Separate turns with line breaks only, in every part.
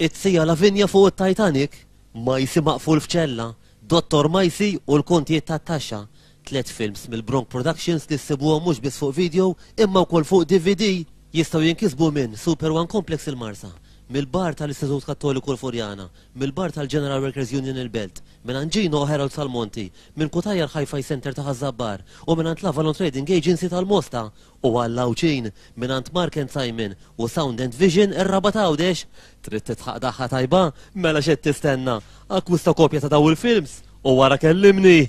It-Tija Lavinia fuq it-Titanic, Majsi maqful f'ċella, Dottor Majsi u l-kontijiet tat-taxxa, tliet films mill-Bronk Productions li ssibuhom mhux biss fuq video imma wkoll fuq DVD, jistgħu jinkisbu minn Super One Complex il-Marsa, mill-Bar tal-Istitut Kattoliku l-Furjana, mill-Bar tal-General Workers Union il-Belt, minn għand Gino u Harold Salmonti, minn Cutajar Hi-Fi Centre ta' Ħaż-Żabbar u mingħand l-Avalon Trading Agency tal-Mosta u għal Għawdxin mingħand Mark and Simon u Sound and Vision ir-raba' ta' Għawdex? Trid titħaq daħqa tajba? Mela x'qed tistenna? Akkwista kopja ta' dawn il-films u wara kellimni!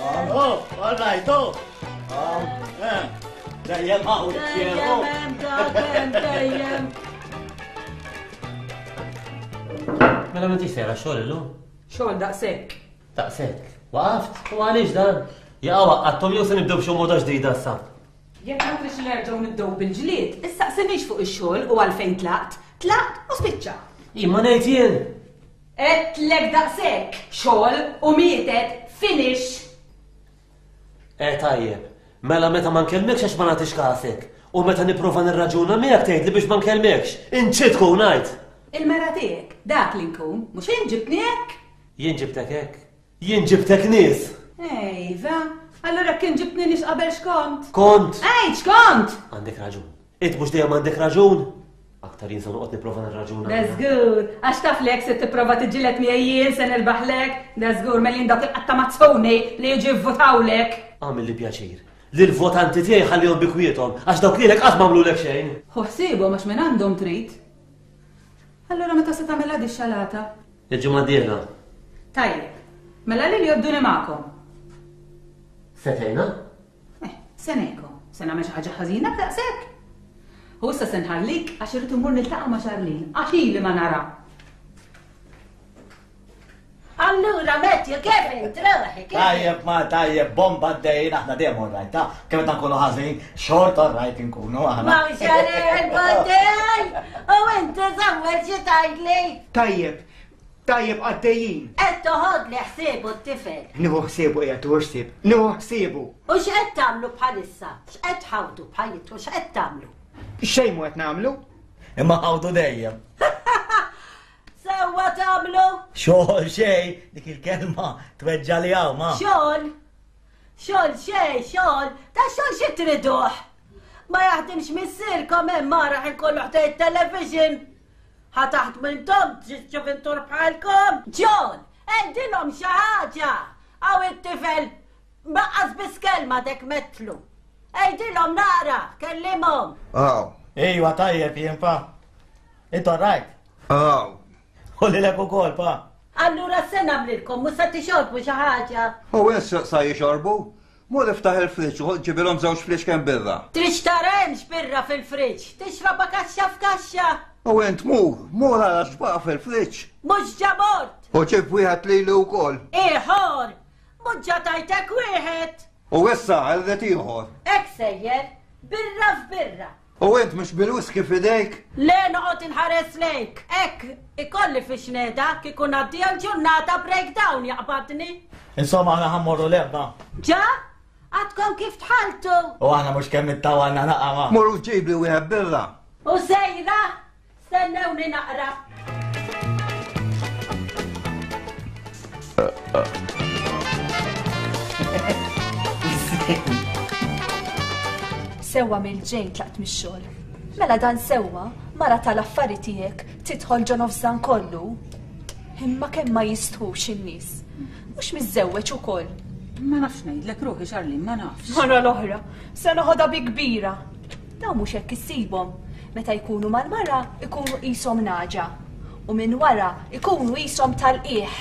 Oh, all right, oh. Um, eh, dejjem hawn xieħu. Dejjem, dejjem.
Mela ma tisera xogħol illum?
Xogħol daqshekk.
Daqshekk. Waqaft, u għaliex dan? Jaqawa, għattom jew se nibdew b'xi moda ġdida sa.
Jekk ma trix nerġgħu nibdew bil-ġlied, issa qsimix fuq ix-xogħol u għalfejn tlaqt, tlaqt u spiċċa.
Jien ma ngħid jien.
Għedtlek daqshekk xogħol u mietet finish!
Eh tajjeb, mela meta ma nkellmekx għax ma nagħtix kasek. U meta nipprova nirraġuna miegħek tgħidli biex ma nkellmekx. Inċid tkun ngħid!
Il-mera tiegħek, dak li nkun, mhux jien ġibtni hekk!
Jien ġibtek hekk? Jien ġibtek nies!
Ejva, allura kien ġibtni nies qabel x'kont?
Kont!
Għid x'kont!
Għandek raġun. Int mhux dejjem għandek raġun? Aktar jinsa noqgħod nipprova nirraġuna.
Dażgur, għax taf lek se tipprova tiġilet miegħi jien se nirbaħlek, dażgur mel jien dawk il-qatta mazzoni li jiġi vvotawlek.
Għamil li pjaċir. Li l-votanti tiegħi ħallihom bikwietom għax dawk lilek qatt m'għamlulek xejn.
Ħoħsibhom għax minn għandhom trid. Allora meta se tagħmilha di xalata?
Il-ġimgħa d-dieħla.
Tajjeb. Mela li jodduni magħkom.
Setejna?
Eh, se ngħidkom, se nagħmel xi ħaġa ħażina daqshekk. U issa se nħallik għax irid immur niltaqa' ma' Charlene, għax ili ma nara.
Allura met you get in, traħi, kif?
Tajjeb ma tajjeb, bomba d-dejn, aħna dejjem orrajt, ta' kemm ta' nkunu ħażin, xort orrajt inkunu aħna.
Ma xarel, boddej! U inti zammer xi tajtli?
Tajjeb, Tajjeb għaddejjin.
Qed toħodli ħsiebu t-tifel.
Nieħu ħsiebu qiegħed tuħu ħsieb. Nieħu ħsiebu.
U x'qed tagħmlu bħalissa? X'qed tħawdu bħajjitku x'qed tagħmlu?
Xejn mu qed nagħmlu.
Imma ħawdu dejjem.
Sewwa tagħmlu?
Xogħol xejn, dik il-kelma tweġġa li hawn ma.
Xogħol? Xogħol xejn, xogħol, ta' xogħol xi triduh? Ma jaħdimx missierkom hemm mara ħin kollu ħdejt television. Ħa taħdmu intom trid ġuvintur bħalkom? John, għeddilhom xi ħaġa! Hawn it-tifel maqqas biss kelma dek metlu. Għeddilhom naqra, kellimhom.
Aw.
Ejwa tajjeb jien pa. Intu rajt?
Aw.
U li lek ukoll pa.
Allura se nagħmlilkom mhux se tixorbu xi ħaġa.
U issa sa jixorbu? Mur iftaħ il-friġġ u ġibilhom żewġ fliexken birra.
Tridx tara hemmx birra fil-friġġ, tixrobha kaxxa f'kaxxa.
U int mur, mur ara x'baqa' fil-friġġ.
Mhux ġa mort!
U ġib wieħed lili wkoll.
Ieħor! Mhux ġa tajtek wieħed!
U issa, irrid ieħor!
Hekk sejjer, birra f'birra.
U int mhux bil-whiskey f'idejk?
Le, noqgħod inħares lejk. Hekk ikolli fix-xneda kieku ngħaddi għal ġurnata breakdown jaqbadni.
Insomma aħna ħa mmorru l-ebba.
Ġa? Għadkom kif tħaltu?
U aħna mhux kemm it-tawalna
naqama. Morru ġibli wieħed birra.
U sejra, Stennewni naqra.
Sewwa mill-ġej tlaqt mix-xogħol. Mela dan sewwa mara tal-affari tiegħek tidħol ġo nofżan kollu. Imma kemm ma jistħux in-nies. Mhux miżżewweġ ukoll.
Ma nafx ngħidlek ruħi Charlene, ma nafx.
Mara l-oħra, se noħodha bi kbira. Dawn mhux hekk issibhom. Meta jkunu mal-mara jkunu qishom nagħġa u minn wara jkunu qishom tal-qiegħ.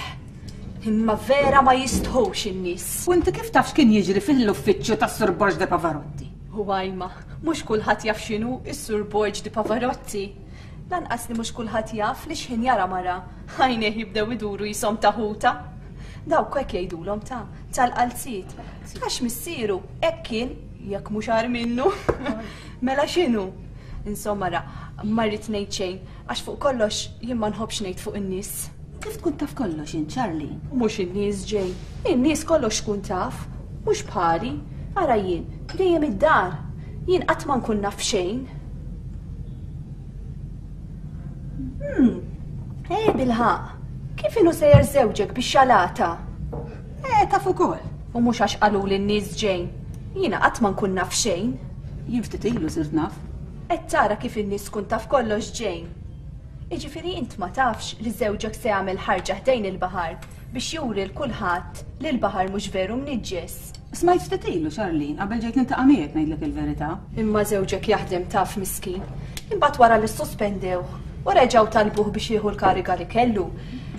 Imma vera ma jistħux in-nies.
U inti kif taf x'kien jiġri fil-uffiċċju tas-Sur Borg de Pavarotti?
U ajma, mhux kulħadd jaf x'inhu s-Sur Borg de Pavarotti. Lanqas li mhux kulħadd jaf li xħin jara mara, għajnejh jibdew iduru qishom ta' ħuta. Dawk hekk jgħidulhom ta', tal-qalziet, għax missieru hekk kien Jekk mhux agħar minnu, mela x'inhu? Insomma ra, ma rrid ngħid xejn, għax fuq kollox jien ma nħobbx ngħid fuq in-nies.
Kif tkun taf kollox int, Charlie?
Mhux in-nies, Jane. In-nies kollox tkun taf. Mhux bħali. Ara jien, dejjem id-dar. Jien qatt ma nkun naf xejn. Hm, eh bil-ħaqq, kif inhu sejjer żewġek bix-xalata?
Eh, taf ukoll.
U mhux għax qaluli n-nies Jane. Jiena qatt ma nkun naf xejn.
Jien ftit ilu sirt naf.
Qed tara kif in-nies tkun taf kollox Jane. Jiġifieri int ma tafx li żewġek se jagħmel ħarġa ħdejn il-baħar biex juri 'l kulħadd li l-baħar mhux veru mniġġes.
Smajt ftit ilu, Charlene, qabel ġejt niltaqa' miegħek ngħidlek il-verità.
Imma żewġek jaħdem taf miskin. Imbagħad wara li ssospendewh u reġgħu talbuh biex jieħu l-kariga li kellu,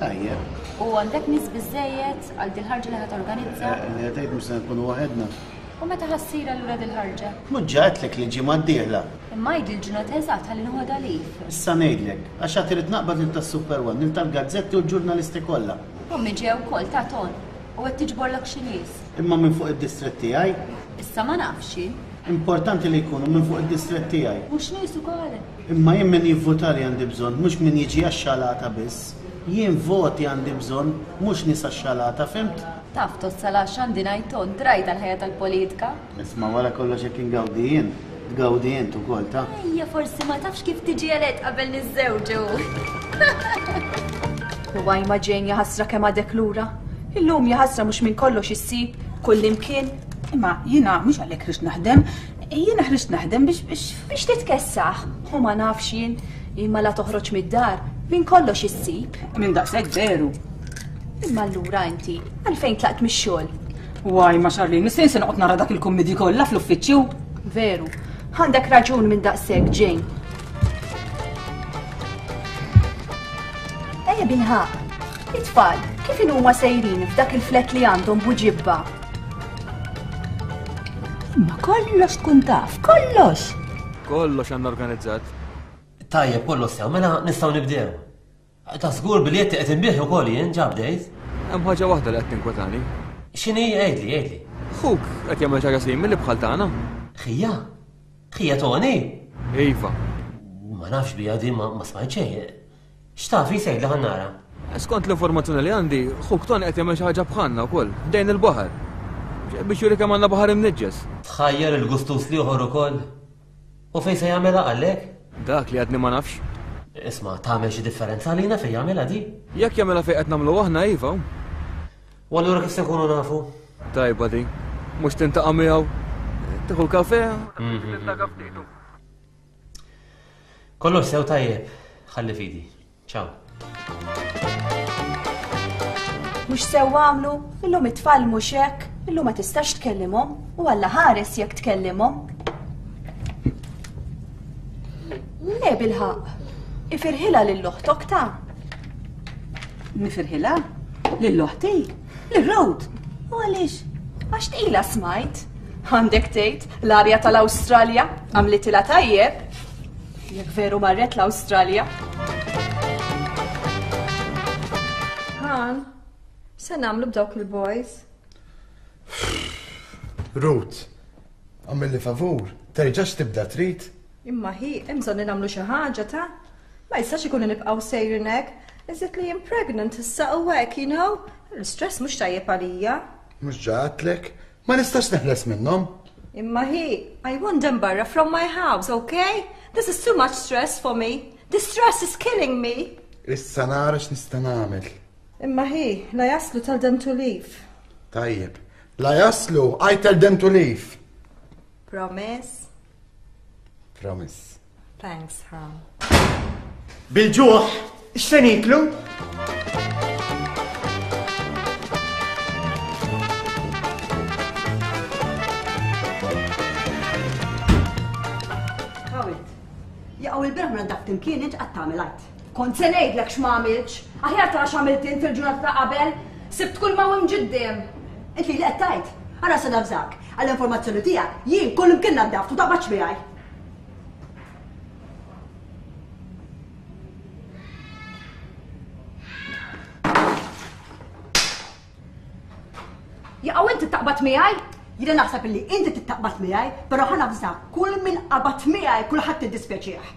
Tajjeb.
U għandek nis biżejjed għal dil-ħarġa li ħat organizza?
Eh, li għatajt mux se nkunu waħedna.
U meta ħassir allura dil-ħarġa?
Muġġatlek li ġimgħa d-dieħla.
Imma għid il-ġurnata eżatt ħalli nħod għalif.
Issa ngħidlek, għax għad irid naqbad lil tas-Super One, lil tal-gazzetti u l-ġurnalisti kollha.
Ommi ġew ukoll ta' ton u qed tiġborlok xi nies.
Imma minn fuq id-distrett tiegħi.
Issa ma nafx.
Importanti li jkunu minn fuq id-distrett tiegħi.
Mhux nies ukoll?
Imma jien min jivvotali għandi bżonn, mhux min jiġi għax-xalata biss. Jien voti għandi bżonn, mhux nies għax-xalata, fimt?
Taf, Tossal, għax għandi ngħid tond, drajt għall-ħajja tal-politika.
Isma', wara kollox jekk ingawdi jien, tgawdi int ukoll, taf?
Ejja, forsi ma tafx kif tiġi elett qabel
niżżewġu. Quwajma Jane, jaħasra kemm għadek lura. Illum, jaħasra mhux minn kollox issib, kullimkien.
Imma jiena mhux għalhekk ridt naħdem. Jiena ħriġt naħdem biex. Biex
titkessaħ. U ma nafx jien, imma la toħroġ mid-dar, minn kollox issib.
Minn daqshekk veru.
Imma allura inti, għalfejn tlaqt mix-xogħol?
Waj, ma Charlene, mistejn se noqgħod nara dak il-kummidi kollha fl-uffiċċju?
Veru. Għandek raġun minn daqshekk, Jane. Ejja binħaq. It-tfal, kif inhuma sejrin f'dak il-flett li għandhom buġibba?
Imma kollox tkun taf, kollox!
Kollox għandna organizzat.
Tajjeb, kollox sew, mela nistgħu nibdew. Ta' żgur biljet qed inbih ukoll jien ġab dejt.
Hemm ħaġa waħda li qed tinkwetani.
X'inhi għidli, għidli.
Ħuk qed jagħmel ħaġa simili bħal tagħna.
Ħija? Ħija Tony?
Iva.
Ma nafx biha din ma smajt xejn. X'taf li jsir daħal nara.
Skont l-informazzjoni li għandi, ħuk Tony qed jagħmel xi ħaġa bħalna wkoll, ħdejn il-baħar. Biex juri kemm għandna baħar imniġġes.
Tħajjar il-gustus l-ieħor ukoll? U fejn se jagħmilha qalek?
Dak li għadni ma nafx.
Isma', tagħmel xi differenza għalina fejn jagħmilha di?
Jekk jagħmilha fejn qed nagħmlu aħna iva.
U allura kif se nkunu nafu?
Tajba di. Mhux tintaqa' miegħu? Tieħu l-kafè? Titlaga ftit.
Kollox sew tajjeb, ħalli fidi. Ciao.
Mhux sew għamlu, illum it-tfal mhux hekk, illum ma tistax tkellimhom u alla ħares jekk tkellimhom. Le bilħaq, ifirħila lill-oħtok ta'
nifirħilha lill-oħti. L-Road!
U għaliex? Għax tqila smajt. Għandek tgħid, l-arja tal-Awstralja għamlitilha tajjeb. Jekk veru marret l-Awstralja.
Għan, se nagħmlu b'dawk il-boys.
Rut, għamilli favur, terġax tibda trid.
Imma hi, hemm bżonn li nagħmlu xi ħaġa ta' Ma jistax ikun li nibqgħu sejrin hekk. Iżjed li jien pregnant issa u hekk, you know, l-istress mhux tajjeb għalija.
Mhux ġa għedtlek? Ma nistax neħles minnhom.
Imma hi, I want them barra from my house, okay? This is too much stress for me. This stress is killing me.
Issa nara x'nista' nagħmel.
Imma hi, la jaslu tal them to leave.
Tajjeb. La jaslu, I tell them to leave.
Promise?
Promise.
Thanks, Ram.
Bil-ġuħ, x'se niklu?
Kawit, jaqaw il-berħ minn dak timkien int qatt tagħmel għadd. Kont se ngħidlek x'm'għamiltx. Aħjar tara x'għamilt int il-ġurnata ta' qabel. Sibt kull ma' wim ġid diem. Int lili qed tgħid? Ara se navżak. Għall-informazzjoni tiegħek, jien kull imkien naddaft u taqbadx miegħi. Jaqgħu inti taqbad miegħi? Jiena naħseb illi inti tittaqbad miegħi, però ħa navża kull min qabad miegħi kulħadd tiddispjaċih.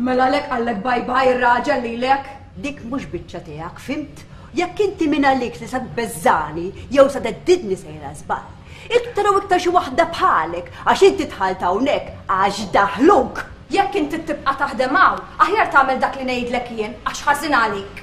Mela lek għallek baj baj ir-raġel lilek.
Dik mhux biċċa tiegħek, fimt? Jekk inti minn għalik li sa tbeżżani jew sa teddidni sejra żball. Iktar u iktar xi waħda bħalek għax inti tħalt hawnhekk għax daħluk.
Jekk inti tibqa' taħdem hawn, aħjar tagħmel dak li ngħidlek jien għax ħażin għalik.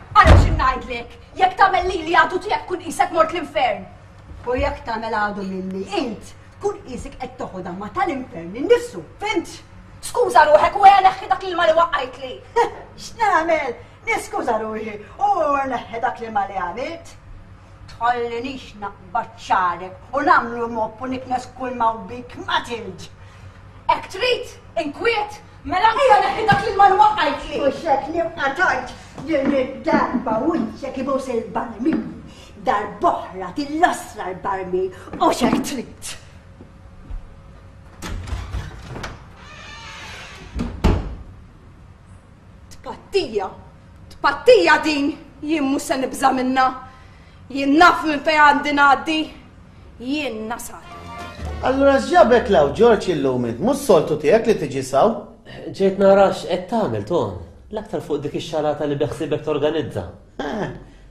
Ara xi ngħidlek, jekk tagħmel lili għadu tiegħek tkun qisek mort l-infern.
U jekk tagħmel għadu lili int, tkun qisek qed toħodha ma tal-infern innifsu, fimt?
Skuża ruħek u għela neħħi dak l-ilma li waqqajtli.
X'nagħmel? Niskuża ruħi u neħħi dak l-ilma li għamilt tħallinix naqbad ċarek u namlu mopp u niknes kull ma bik ma tild.
Ek trid, inkwiet, Mela ejja neħħi dak li l-mal waqqajt li.
U xek nibqa' tajt din id-darba u jek ibus il-barmil. Darboħra tillasra l-barmil u xek trid.
Tpattija, tpattija din jien mhux se nibża' minna. Jien naf minn fejn għandi ngħaddi, jien nasal.
Allura x'ġabek law Ġorġ illum int? Mhux soltu tiegħek li tiġi saw?
Ġejt nara x'qed tagħmel Ton, l-aktar fuq dik ix-xalata li beħsiebek torganizza.
Eh,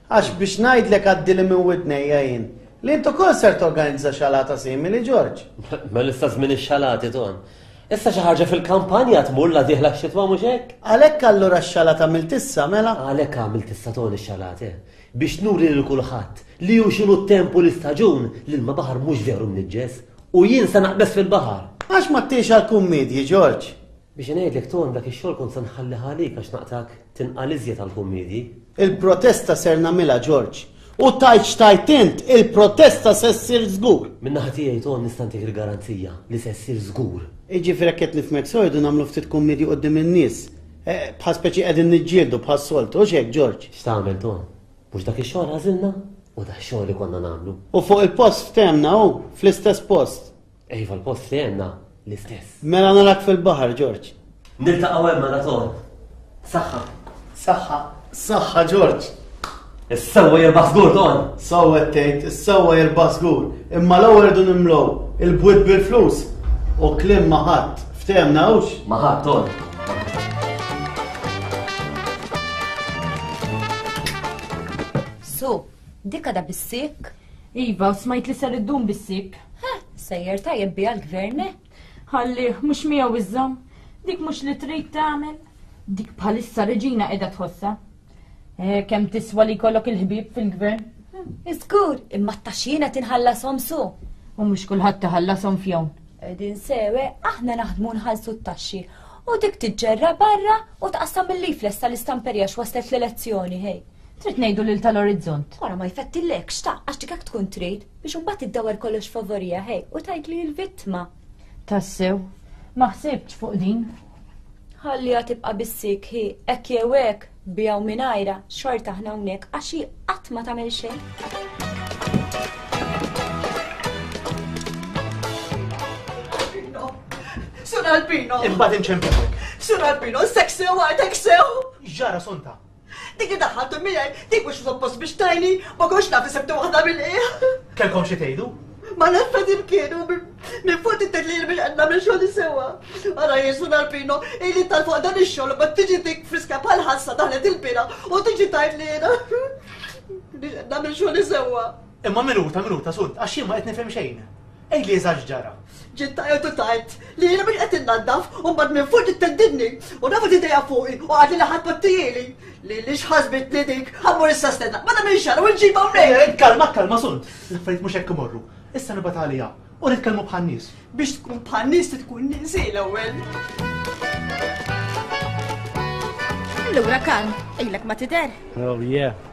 għax biex ngħidlek għaddili minn widnejja jien. Li int ukoll ser torganizza xalata simili Ġorġ.
Ma l-istess minn ix-xalati Ton. Issa xi ħaġa fil-kampanja tmur la dieħla xitwa mhux hekk?
Għalhekk allura x-xala tagħmel tissa mela?
Għalhekk għamil tissa toni x-xalati. Biex nuri lil kulħadd li hu x'inhu t-temp u l-istaġun, l-ilma baħar mhux veru mniġġes. U jien se naqbeż fil-baħar.
Għax ma ttiex għall-kummiedji, Ġorġ?
Biex ingħidlek Ton, dak ix-xogħol kont se nħallih għalik għax naqtgħek tinqal iżjed għall-kummiedji.
Il-protesta ser nagħmilha, Ġorġ. U tajt x'tajt int, il-protesta se ssir żgur!
Min-naħa tiegħi Ton nista' ntik il-garanzija li se ssir żgur.
Jiġifieri jekk qed nifhmek sew irridu nagħmlu ftit kummiedji quddiem in-nies. Eh, bħal speċi qegħdin niġġieldu bħal soltu, u xek, Ġorġ.
X'tagħmel Tom? Mhux dak ix-xogħol għażilna u dak xogħol li konna nagħmlu.
U fuq il-post ftemna u fl-istess post.
Ejva l-post li għenna l-istess.
Mela narak fil-baħar, Ġorġ.
Niltaqgħu hemm mela Tom. Saħħa.
Saħħa. Saħħa Ġorġ!
Is-sewwa jirbaħ żgur Don!
Sewwa tgħid, is-sewwa jirbaħ żgur, imma l-ewwel irdu nimlow il-bwiet bil-flus u kliem ma ħadd, ftehemna hux?
Ma ħadd Don.
So, dikka da bissik?
Iva, smajt li ser iddum bissik.
Sejjer tajjeb bija l-gvern.
Ħalli mhux miegħu iżżomm, dik mhux li trid tagħmel, dik bħalissa reġina qiegħda tħossha. Eh, kemm tiswa li jkollok il-ħbieb fil-gvern?
Hmm, Iskur, imma t-taxxina tinħallasom su.
U mhux kulħadd taħallasom fjawn.
Din sewe, aħna naħdmu nħallsu t-taxxi u dik tiġġerra barra u tqassam il-lifles tal-istamperja x'waslet l-elezzjoni, hej.
Trid ngħidu lil tal-orizzont.
Wara ma jfettilek x'ta' għax dik tkun trid. Biex imbagħad iddawwar kollox favorija ħej u tgħid li l-vittma.
Tassew, ma ħsibtx fuq din.
Ħalliha tibqa' bissik hi hekk jew hekk biha u mingħajra xorta aħna hawnhekk għax hi qatt ma tagħmel xejn.
Sur Albino!
Imbagħad inċempilek.
Sur Albino, sexy u għadek sew!
Ġara sonta.
Dik li daħħaltu miegħi, dik mhux suppost biex tajni, ma kontx naf li sibtu waħda mill-qiegħ.
Kellkom xi tgħidu?
Ma naf fejn imkienu, minn fuq tittek li jirmi għandna minn xogħol sewwa. Ara Jesu Narpino, ili tal fuq dan ix-xogħol ma tiġi dik friska bħal ħassa daħlet il-bira u tiġi tajt li jiena. Nagħmel xogħol sewwa.
Imma minuta, minuta, sud, għax jien ma qed nifhem xejn. Ej li eżax ġara.
Ġiet taqgħod u tgħid li jiena minn qed innaddaf u mbagħad minn fuq tittendidni u nafu tidejja fuqi u għadli li ħadd battijieli. Li li xħasbitni dik, ħammur issa stenna, ma nagħmel xar u nġibha mrejn.
Eh, kalma, kalma, sunt. L-affarijiet mhux hekk imorru. Issa nibgħat għaliha u nitkellmu bħal nies.
Biex tkun bħal nies tkun niżi l-ewwel.
Allura kan, ilek ma tidher.
Oh yeah.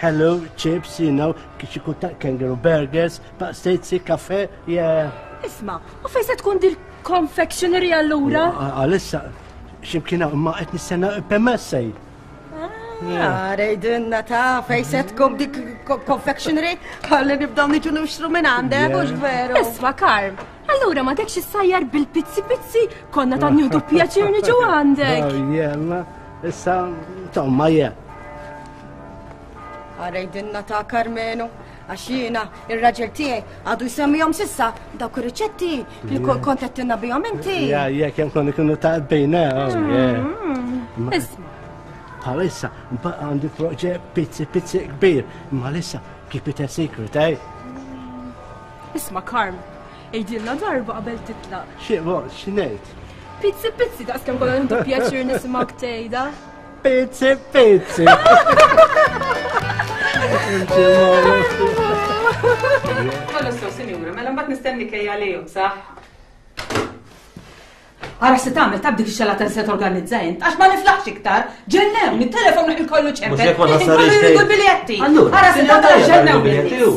Hello, chips, you know, kixikuta, kangaroo burgers, paqsejtsi, kafe, yeah.
Isma, u fej se tkun dil confectionery allura?
Għalissa, ximkina, ma qed nistenna permessej.
Ah, rejdinna ta' fej se tkun dik confectionery, għalli nibdaw niġu nixtru minn għandek, ux veru. Isma, Karm, Allura ma tekx issajjar bil-pizzi pizzi konna ta' njutu pjaċir niġu għandek.
Jemma, issa, tomma je.
Għarajdinna ta' Karmenu, għax jiena ir-raġel tiegħi għadu jsemmihom sissa dawk ir-riċetti li kontettina bihom inti.
Ja, jekk hemm konni kienu ta' bejna.
Mm-hmm. Isma.
Bħalissa, għandi proġett pizzi pizzi kbir, ma lissa keep it a secret, eh?
Isma' Carm, għidilna darba qabel titlaq.
Xi għodd, xi ngħid?
Pizzi pizzi daqs kemm konna nieħdu pjaċir nisimgħuk tgħidha.
Pizzi pizzi.
Kollox sew, sinjura, mela mbagħad nistenni kejja lejhom, saħ? Ara se tagħmel tab dik ix-xalata li se torganizza int, għax ma niflaħx iktar, ġennew, nittelefon naqil kollu
ċempel. Mhux jekk
ma
naħsarix.
Kollu biljetti.
Allura,
ara se tagħmel ġennew biljetti.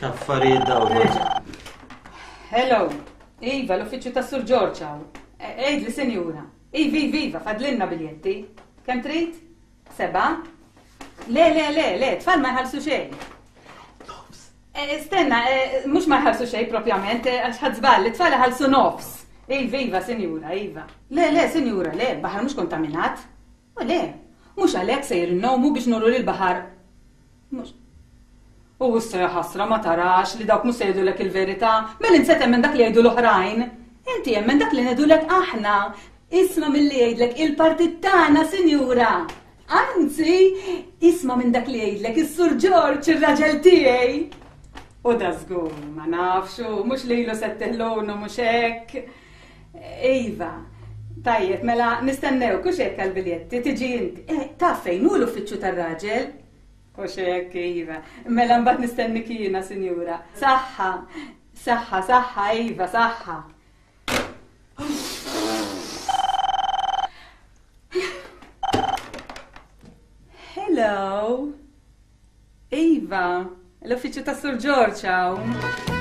X'affarijiet dawn.
Hello. Iva, l-uffiċċju ta' Sur Ġorġaw. E, Ejd li sinjura. Ivi, viva, fadlinna biljetti. Kemm trid? Seba? Le, le, le, le, tfal ma jħallsu xejn. Eh, stenna, eh, mhux ma jħallsu xejn propjament, eh, għax ħadd żball, it-tfal iħallsu nofs. Iva, iva, sinjura, iva. Le, le, sinjura, le, baħar mhux kontaminat. U le, mhux għalhekk se jirnomu biex nuru l-baħar U issa ja ħasra ma tarax li dawk mhux se jgħidulek il-verità, mela int se temmen dak li jgħidu l-oħrajn. Inti jemmen dak li ngħidulek aħna. Isma' milli jgħidlek il-partit tagħna, sinjura. Anzi, isma' minn dak li jgħidlek is-Sur Ġorġ ir-raġel tiegħi. U da żgur, ma nafxu, mhux lilu se teħlunu mhux hekk. Iva, tajjeb, mela nistennew kux hekk għall-biljetti tiġi int. Eh, taf fejn hu l-uffiċċju tar-raġel? U xek, Iva. Mela mbagħad nistenni kiena, sinjura. Saħħa, saħħa, saħħa, Iva, saħħa. Hello. Iva. L-uffiċċju ta' Sur George hawn.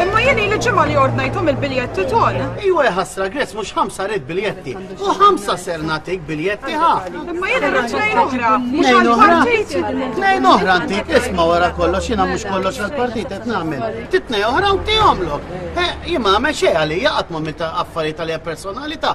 Imma jien li ġimgħa li ordnajthom il-biljetti ton.
Iwa jħassra Gress mhux ħamsa rid biljetti. U ħamsa ser nagħtik biljetti ħa.
Imma jien irrid tnejn oħra.
Tnejn oħra. Tnejn oħra ntik isma' wara kollox jiena mhux kollox għall-partit qed nagħmel. Titnej oħra u tihomlok. Eh, jien ma
għamel xejn għalija qatt ma
mill affarijiet għalija personalità.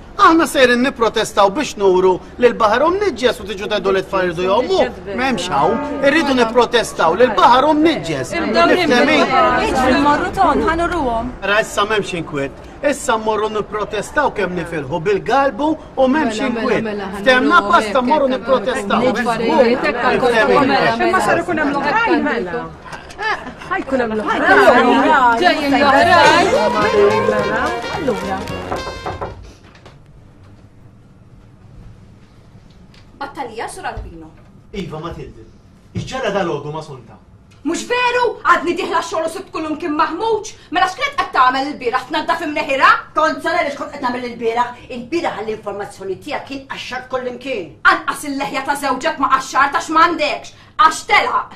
Aħna sejrin nipprotestaw biex nuru li l-baħar hum niġġes u tiġu teddu li tfal irdu jgħumu. M'hemmx hawn, irridu nipprotestaw
li l-baħar hum niġġes.
Ra issa m'hemmx inkwiet. Issa mmorru nipprotestaw kemm nifilħu bil-galbu u m'hemmx mela, mela, inkwiet. Mela, Ftemna pasta mmorru nipprotestaw.
Imma sar ikun hemm l-oħrajn mela.
Ħajkun hemm l-oħrajn. Ġejjin
Battalija sur Albino.
Iva ma tildi. Iġġara dal-għodu ma sunta.
Mux veru, għadni diħla xogħol u kullum kien maħmuġ, mela x'kienet qed tagħmel il-bieraħ tnaddaf imneħira?
Tonza li xkont qed tagħmel il-bieraħ, il-bieraħ għall-informazzjoni tiegħek kien qaxxar kollimkien.
Anqas il-leħja ta' żewġek ma qaxxar ta' x'm'għandekx, għax telaq.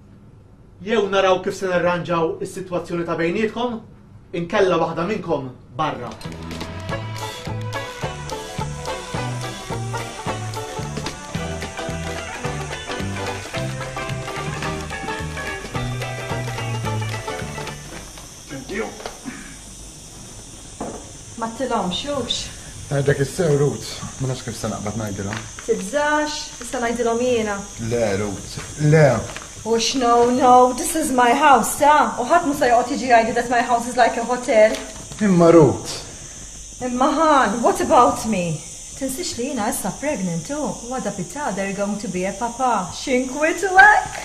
Jew naraw kif se nirranġaw is-sitwazzjoni ta' bejnietkom, inkella waħda minnkom barra.
M'għattilhomx, hux?
Ngħidlek issew, Ruth, ma nafx kif se naqbad ngħidilhom.
Tibżax, issa ngħidilhom jiena.
Le, Ruth, le!
Hux no, no, this is my house, sa? U ħadd mhu se joqgħod jiġi jgħidli that my house is like a hotel.
Imma Ruth!
Imma Han, what about me? Tinsiex li jiena issa pregnant u, u għada pitgħada you're going to be a papa. X'inkwitu hekk!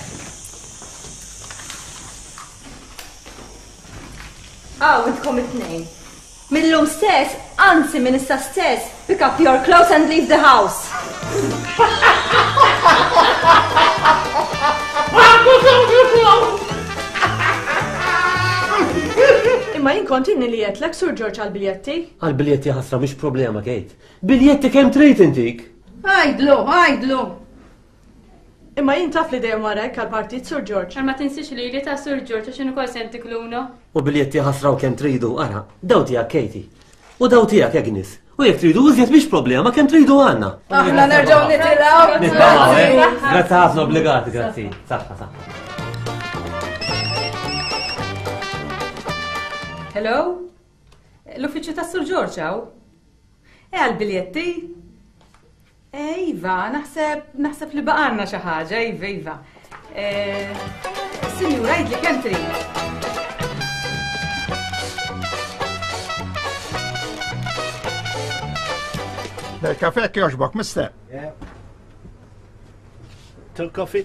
Aw, intkom it-tnejn. Millum stess, anzi minn issa stess, pick up your clothes and leave the house.
Imma jien kont inni li jetlek sur Ġorġ għal-biljetti?
Għal-biljetti ħasra mhix problema, Kate. Biljetti kemm trid intik?
Għajdlu, għajdlu. Imma jien taf li dejjem wara hekk għall-partit Sur Ġorġ.
Ara ma tinsiex lili ta' Sur Ġorġ għax jien ukoll se ntik l-uno.
U biljett ja ħasra u kemm tridu, ara, daw tiegħek Katie. U daw tiegħek Agnes. U jekk tridu iżjed mhix problema kemm tridu għandna.
Aħna nerġgħu nitilgħu.
Nittamaw, eh? Grazzi ħafna obbligati, grazzi. Saħħa, saħħa.
Hello? L-uffiċċju tas Sur Ġorġ hawn? E għall-biljetti? Eh, iva, naħseb, naħseb li baqanna xi ħaġa, iva, iva. Eh, Sinjura, jidli kemm trid.
Del kafe kjoġbok, mister.
Tal-kafe,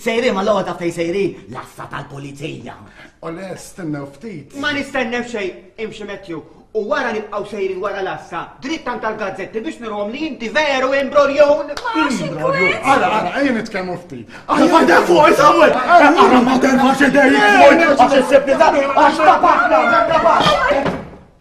Sejrin mal-logħba ta'
fejn sejrin? L-għassa tal-pulizija!
O le, stennew ftit!
Ma nistennew xejn! Imxi Matthew, u wara nibqgħu sejrin wara l-għassa, dritt għand tal-gazzetti biex nurihom li inti veru imbrorjun! Imbrorjun!
Ara, ara, ejja nitkellmu ftit.
Ara fadel fuq isawwel! Ara fadel ma xedejjek! Għax issib nisa, għax
tabaħna, tabaħna!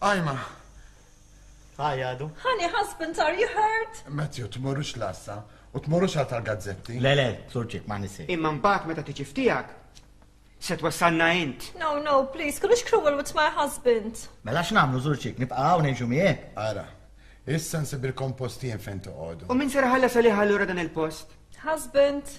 Ajma! Hi,
Adu.
Honey, husband, are you hurt?
Matthew, tmorrux l-għassa u tmorrux għal tal-gazzetti.
Le, le, surġik, ma nisir.
Imma mbagħad meta tiġi ftijak, se twassalna int.
No, no, please, kunux cruel with my husband.
Mela x'nagħmlu żurċik, nibqa' hawn ngħixu miegħek?
Ara, issa nsibilkom postien fejn toqgħodu.
U min ser ħallas għalih allura dan il-post?
Husband.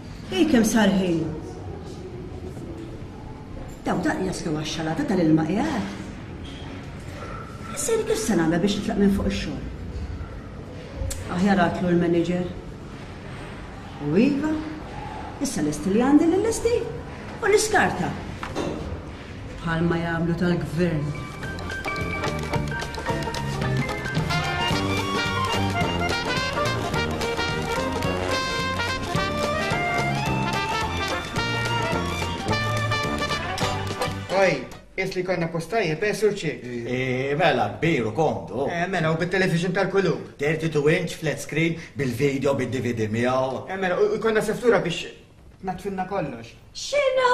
Ej
kemm
sar ħin! Daw daqli jaslu għax-xalata tal-ilma qiegħed. Issa jien kif se nagħmel biex nitlaq minn fuq ix-xogħol? Aħjar għatlu l-manager. U iva, issa lesti li għandi l-lesti u l-iskarta. Bħalma jagħmlu tal-Gvern.
Oj, jess li konna post tajjeb, eh, Sur Ċik?
Eh, mela, kbir u komdu.
Eh, mela, u bit-television tal-kulub.
32 inch flat screen bil-video bil-DVD miegħu.
Eh, mela, u konna seftura biex natfinna kollox.
Xinu?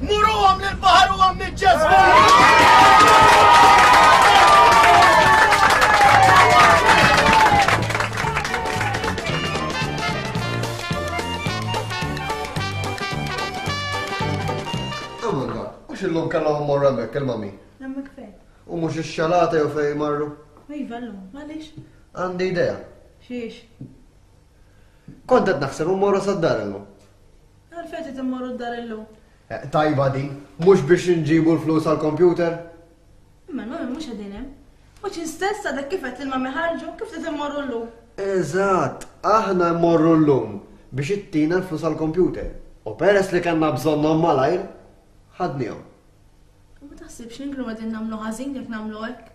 Muruhom lil baħar u għam
illum kellhom immorru hemmhekk il
mami Hemmhekk fejn?
U mhux ix-xalata jew fejn marru?
Iva llum, għaliex?
Għandi idea.
Xiex?
Kont qed naħseb immorru sad-dar illum.
Għalfejn trid immorru d-dar illum?
Eh, tajba di, mhux biex inġibu l-flus għall-kompjuter?
Imma l-mammi mhux qegħdin hemm. Mhux istess għadek kif qed il-mammi ħarġu, kif trid immorru llum?
Eżatt, aħna mmorru llum biex ittina l-flus għall-kompjuter. U peress li kellna bżonnhom malajr,
ħadnihom. Ma taħsibx li nkunu qegħdin nagħmlu ħażin jekk nagħmlu
hekk?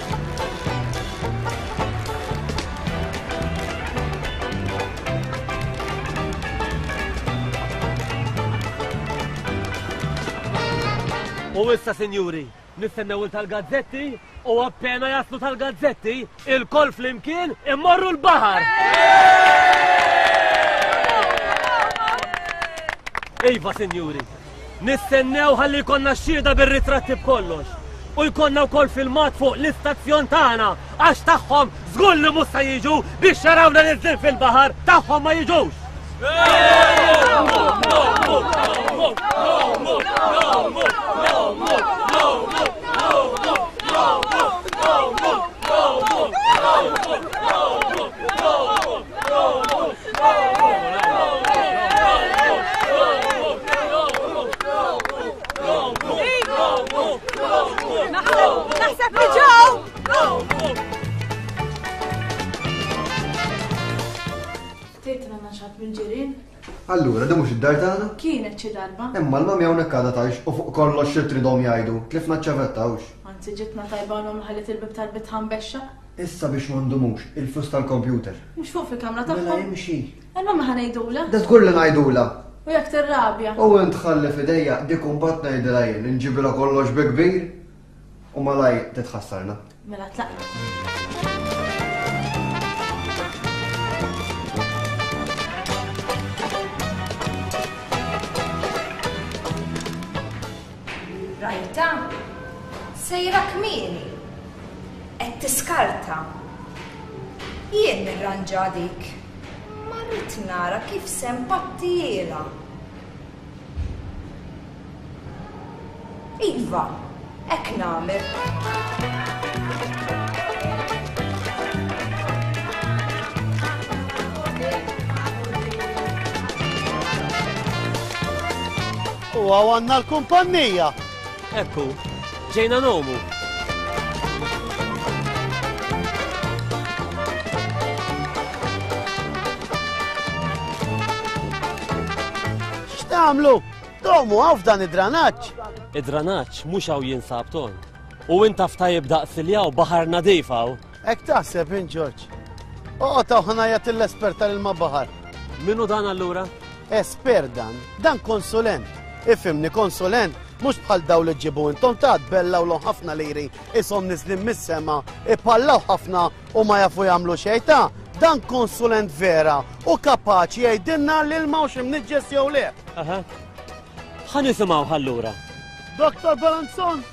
U issa, sinjuri, nistennew il-tal-gazzetti u appena jaslu tal-gazzetti, il-kol flimkien immorru l-bahar. Iva, sinjuri, Nistennew ħalli jkollna xhieda bir-ritratti b'kollox u jkollna wkoll filmat fuq l-istazzjon tagħna għax tagħhom żgur li mhux se jiġu biex jarawna niżlin fil-baħar tagħhom ma jiġux.
Allura, da mhux id-dar tagħna?
Kienet xi darba.
Imma l-mami hawnhekk għadha tgħix u fuq kollox xi tridhom jgħidu, tlifna ċ-ċavetta
Anzi ġitna tajbanhom ħallit il-bib tal-bit ħambexxa.
Issa biex ma ndumux, il-flus tal-kompjuter.
Mhux fuq fil-kamra tagħhom.
Mela imxi.
Imma ma ħanejdula.
Da żgur li ngħidula.
U jekk tirrabja.
U int ħalli f'idejja dik u mbagħad ngħidilha jien, inġibilha kollox bi kbir u malaj titħassarna.
Mela tlaq.
Rajtha? Sejra kmieni.
Qed tiskarta. Jien nirranġa dik, imma rrid nara kif se npattihielha. Iva, hekk nagħmel.
U hawn għandna l-kumpannija.
Ekku, ġejna nomu.
X'tagħmlu? Domu hawn f'dan id-dranaġġ.
Id-dranaġġ mhux hawn jinsab ton. U inta f'tajib daqs li hawn
baħar nadif hawn. Hekk taħseb int Ġorġ. Oqgħod hawn ħanajjat l-espert tal-ilma baħar.
Minnu dan allura?
Espert dan, dan konsulent. Ifimni konsulent mhux bħal daw li ġibu intom ta' bella u ħafna liri isom nizlim mis-sema ipallaw ħafna u ma jafu jagħmlu xejn ta' dan konsulent vera u kapaċi jgħidilna li l mawx imniġġes jew le.
Ħa nisimgħu ħallura.
Dr. Balanzon,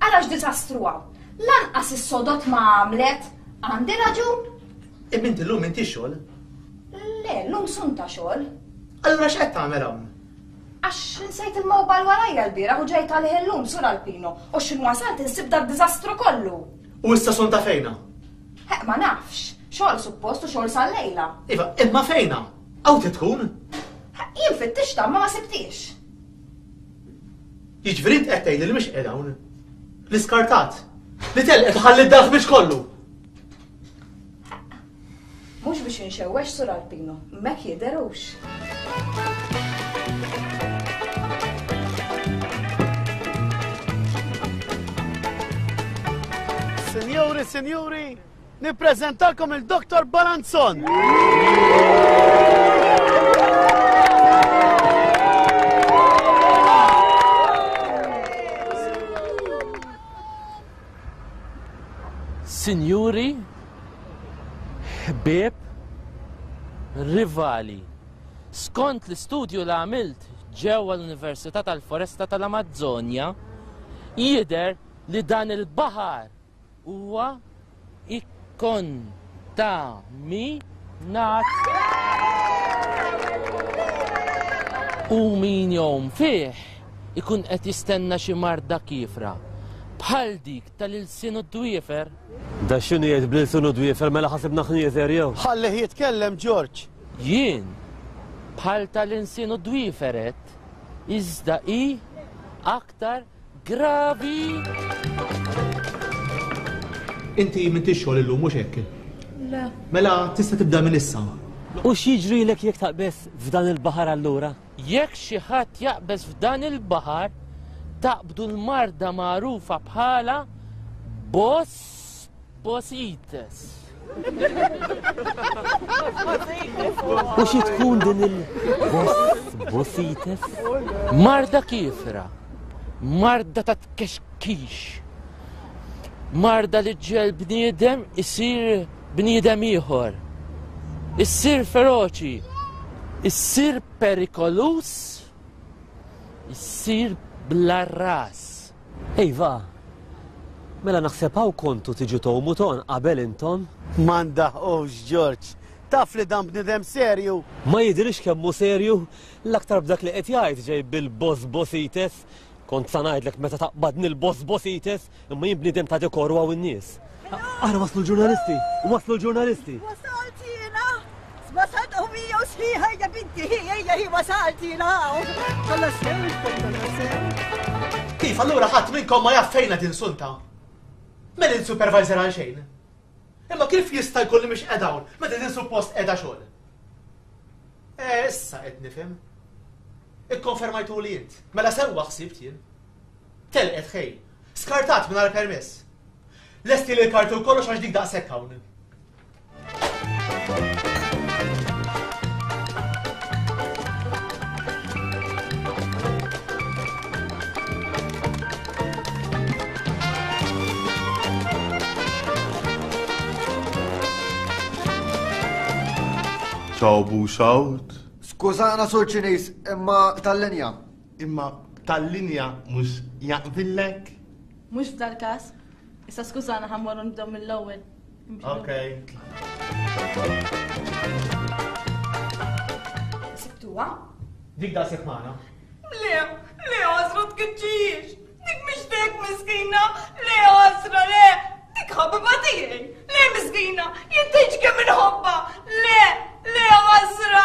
Ara x'diżastru hawn! Lanqas is-sodod ma għamlet! Għandi raġun?
Imma inti llum m'intix xogħol?
Le, llum sunt ta' xogħol.
Allura x'qed tagħmel hawn?
Għax insejt il-mobile warajja l-bieraħ u ġejt għalih illum, Sur Alpino, u x'in wasalt insib dad-diżastru kollu.
U issa sunt ta' fejna?
Heq, ma nafx. Xogħol suppost u xogħol sal-lejla.
Iva, imma fejna? Hawn trid tkun?
Heq, jien fittixta, imma ma sibtiex.
Jiġifieri int qed tgħidli li mhux qiegħed hawn. Li skartat. Li telqet u ħalliet dan ħbiċ kollu.
Mhux biex inxewwex sur Alpino, mek jidherux.
Sinjuri, sinjuri, Nippreżentalkom il-Dr. Balanzon.
Sinjuri, ħbieb, rivali. Skont l-istudju li għamilt ġewwa l-Università tal-Foresta tal-Amazzonja, jider li dan il-baħar Huwa ikkontaminat. U min jom fih ikun qed jistenna xi marda kiefra bħal dik tal-ilsien u d-dwiefer.
Da x'inhu jgħid bl-ilsien u d-dwiefer mela ħasibna ħnieżer jew?
Ħallih jitkellem Ġorġ.
Jien bħal tal-ilsien u d-dwieferet iżda hi aktar gravi.
Inti m'intix xogħol illum mhux hekk?
Le.
Mela tista' tibda minn issa.
U x'jiġrilek jekk taqbeż f'dan il-baħar allura?
Jekk xi ħadd jaqbeż f'dan il-baħar, taqbdu l-marda magħrufa bħala boss Bosites.
U xi tkun din il bosites?
Marda kifra, marda ta' tkexkix, marda li ġel bniedem isir bniedem ieħor, issir feroċi, issir perikolus, issir blarras.
Iva, mela naħseb hawn kontu tiġu tgħum u togħon qabel intom?
Ma ndaħqux, Ġorġ. Taf li dan bniedem serju!
Ma jidhirx kemm hu serju, l-aktar b'dak li qed jgħid ġej bil-bosbosites. Kont sa ngħidlek meta taqbadni l-bosbosites, imma jien bniedem ta' dekoru hawn in-nies. Ara waslu l-ġurnalisti! Waslu l-ġurnalisti!
Wasalt jiena! Wasalt u mija u sħiħa ja binti hi ejja hi wasalt jiena! Kolla sew, kolla sew.
Kif allura ħadd minnkom ma jaf fejn qed insulta? Men il-supervisor għal xejn? Imma kif jista' jkun li mhix qed hawn meta din suppost qiegħda xogħol? Eh, issa qed nifhem. Ikkonfermajtu li int. Mela sewwa ħsibt jien. Telqet ħej. Skartat mingħajr permess. Lesti li l-karti u kollox għax dik daqshekk hawn.
Ciao Buxaut.
Skużana sur ċinis, imma tal-linja.
Imma tal-linja mhux jaqbillek?
Mhux f'dal-każ. Issa skużana ħa mmorru nibdew mill-ewwel.
Okay.
Sibtuha?
Dik da seħħana.
Le, le għasra tkeċċix. Dik mhix dek miskina, le għasra le. Dik ħabiba tiegħi. Le miskina, jintiġ kemm inħobba. Le, le
għasra.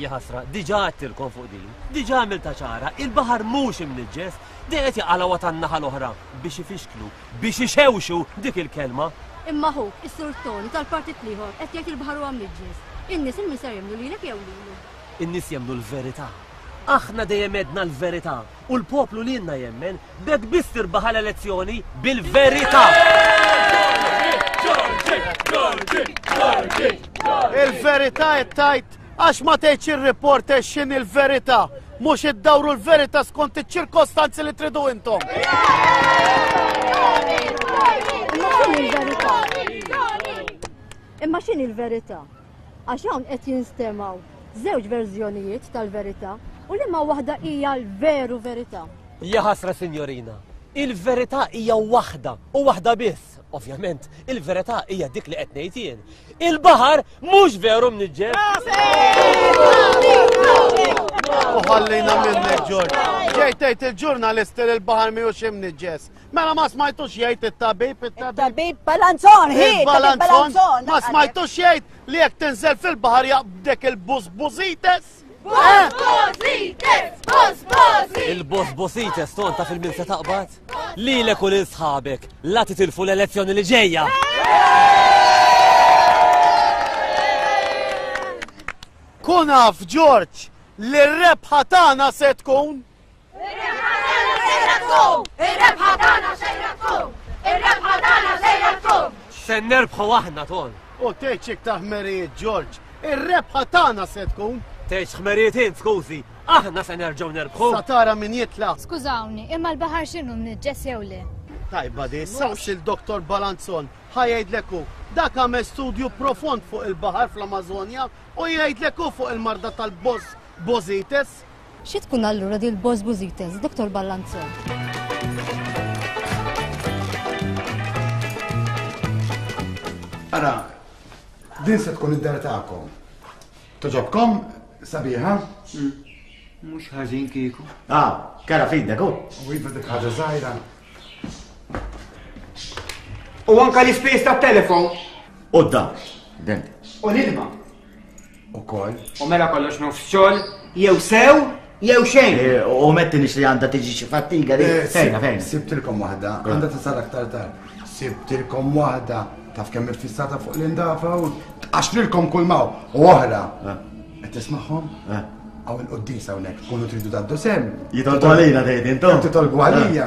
hija ħasra, diġa għattilkom fuq din, diġa għamilta ċara, il-bahar mhux imniġġes, dejqet jaqala watan naħa l-oħra biex ifixklu, biex ixewxu dik il-kelma.
Imma ħuk, is-Sur Toni tal-partit l-ieħor qed jgħid il-baħar huwa mniġġes. In-nies il-min ser jemmnu lilek jew lilu?
In-nies jemmnu l-verità. Aħna dejjem edna l-verità u l-poplu li jenna jemmen bek biss tirbaħ l-elezzjoni bil-verità.
Il-verità qed tajt Għax ma tgħidx ir-reporter x'inhi l-verità, mhux iddawru l-verità skont iċ-ċirkostanzi li tridu intom.
Imma x'inhi l-verità? Għax hawn qed jinstemgħu żewġ verżjonijiet tal-verità u li ma waħda hija l-veru verità.
Ja ħasra sinjorina, il-verità hija waħda u waħda biss. Ovvjament, il-verità hija dik li qed ngħid jien. Il-baħar mhux veru mniġġer.
U ħallina minnek ġorġ. Ġej tgħid il-ġurnalist li l-baħar mhux imniġġes. Mela ma smajtux jgħid it-tabib, it-tabib.
Tabib balanzon, hi, balanzon.
Ma smajtux jgħid li jekk tinżel fil-baħar jaqbdek
il-bużbużites.
Il-boss bosites tonta fil-min se taqbad? Lilek u lil sħabek, la titilfu l-elezzjoni li ġejja!
Kunaf George li r-rebħa tagħna se tkun
Se nerbħu aħna ton.
U teċik ta' ħmerijiet Ġorġ, ir-rebħa tagħna se tkun.
Teċ ħmerijiet int skużi, aħna se nerġgħu nerbħu.
Sa tara min jitla.
Skużawni, imma l-baħar x'inhu mniġġes jew le?
Tajba di, saqs il-Doktor Balanzon, ħajajdleku, dak għamel studju profond fuq il-baħar fl-Amazonja u jgħidleku fuq il-marda tal-boss Bozites.
Xi tkun allura din il-Bos Bużites, Dottor Ballanzon?
Ara, din se tkun id-dar tagħkom. Toġobkom sabiħa?
Mhux ħażin kieku.
Ah,
kara fidek, u.
U iva dik ħaġa żgħira.
U anka l-ispejs tat-telefon.
U d-dar. Denti.
U l-ilma.
Ukoll.
U mela kollox nofs xogħol jew sew jew xejn.
Eh, u metti nix li għandha tiġi xi fattiga li. Eh, fejna fejna.
Sibtilkom waħda, eh. għandha tisal aktar tard. Sibtilkom waħda taf kemm fissata fuq l-indafa u tqax lilkom kull maw u oħra. Qed tismagħhom? Għaw il-qoddisa hawnhekk, kunu tridu daddu sem.
Jitolbu għalina tgħid intom.
Titolbu għalija.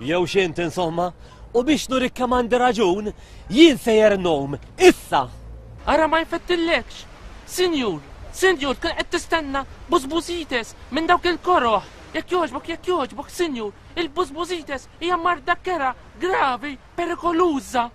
Jew xint insomma, u biex nurik kemm għandi raġun, jien sejjer nom, issa!
Ara ma jfettillekx. Sinjur, sinjur, kien qed tistenna busbużites minn dawk il-koroħ. Jekk jogħġbok, jekk jogħġbok, sinjur, il-busbużites hija marda kera, gravi, perikoluża.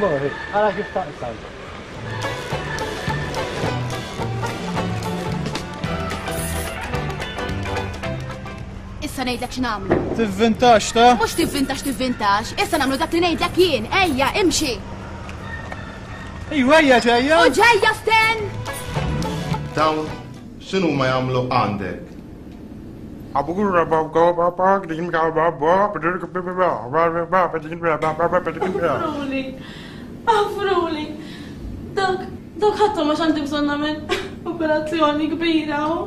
Morri, ara
kif taqsam.
Issa ngħidlek x'nagħmlu.
Tivvintax ta?
Mhux tivvintax tivvintax, issa nagħmlu dak li ngħidlek jien, ejja, imxi.
Ejja, ejja ġejja.
U ġejja sten!
Dawn x'inhuma jagħmlu għandek?
Aħfruli! Dak, dak ħadd ma x'għandi bżonn nagħmel operazzjoni kbira hu.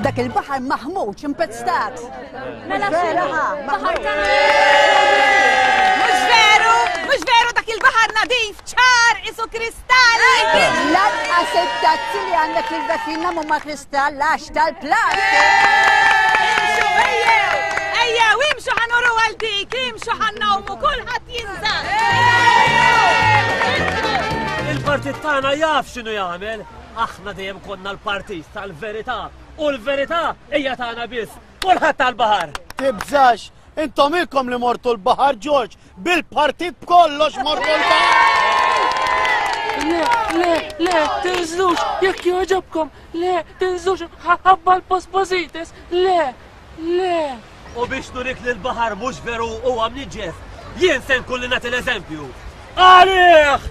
Dak il-baħar maħmuġ, impezztat.
Mela xinu, baħar
Mux veru, mux veru dak il-baħar nadif, ċar, isu kristalli.
Lanqa settazzi li għandek il-vefina mumma kristall lax tal-plastik.
Imxu, ejjew, ejjew, imxu ħanuru għal dik, imxu ħannawmu kullħat jinżan.
Il-partit tagħna jaf x'inhu jagħmel, aħna dejjem konna l-partit tal-verità. U l-verità hija tagħna biss. U l-ħadd tal-baħar.
Tibżax, intom ilkom li mortu l-baħar Ġorġ, bil-partit b'kollox mortu l-baħar.
Le, le, le, tinżlux, jekk joġobkom, le, tinżlux, ħabba l-posposites, le, le.
U biex nurik li l-baħar mhux veru huwa mniġġes, jien se nkun li nagħti l-eżempju. Għalih!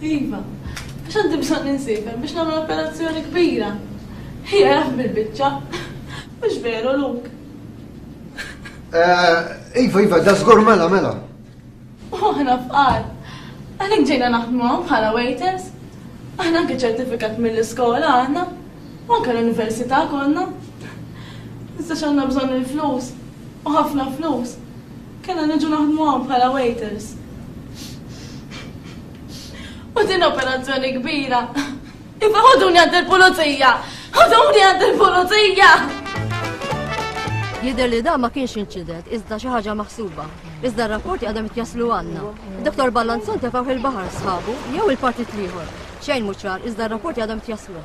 Iva, għax għandi bżonn insiefer biex nagħmel operazzjoni kbira. Hi għaraf bil-biċċa. Mhux veru, Luke?
Eh, iva, iva, da żgur mela, mela.
Oħna fqar. Għalhekk ġejna naħdmu bħala waiters. Aħna anke ċertifikat mill-iskola għandna, u anke l-università konna. Issa x'għandna bżonn il-flus, u ħafna flus. Kellna niġu naħdmu hawn bħala waiters. U din operazzjoni kbira. Iva ħoduni għand il-pulizija! Ħoduni għand il-pulizija!
Jidher li dan ma kienx inċident, iżda xi ħaġa maħsuba. Iżda r-rapporti għadhom jaslu għandna. Doktor Ballanzon tefgħu il-baħar sħabu jew il-partit l-ieħor. Xejn mhux ċar, iżda r-rapporti għadhom jaslu.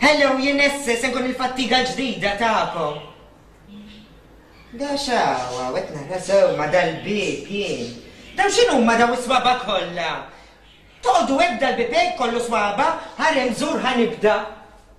Hello, jien esse se
nkun il-fattiga l-ġdida tagħkom. Da xawa, wet nara sew ma dal-bib jien. Daw x'inhu ma daw is-swaba kollha? Toqdu hekk dal-bibek kollu swaba, ħarem żur ħanibda.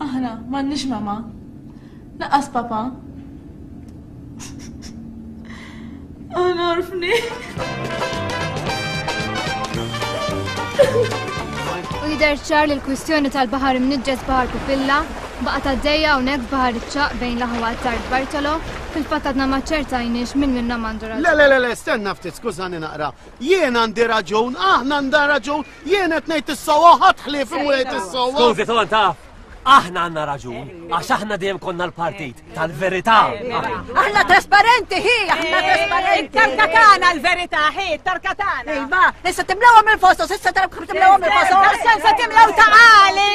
Aħna
m'għandniex mama. Laqas papa. Aħna orfni.
U jider ċar li l-kwistjoni tal-bahar imniġġes bahar pupilla baqa ta' dejja unek bahar iċċaq bejn laħwa tard Bartolo fil-fatatna maċċerta jnix minn minna mandura.
Le, le, le, le, stenna ftit, skużani naqra. Jien għandi raġun, aħna għandha raġun, Jien qed ngħid is-sewwa ħadd ħlief imur jgħid is-sewwa.
Skużi ton taf, aħna għandna raġun għax aħna dejjem konna l-partit tal-verità.
Aħna trasparenti hi, aħna trasparenti. Tarka tagħna l-verità hi, tarka tagħna. Iva, issa timlewha minn fosthom, issa timlewha minn fosthom. Issa se timlew ta' għali.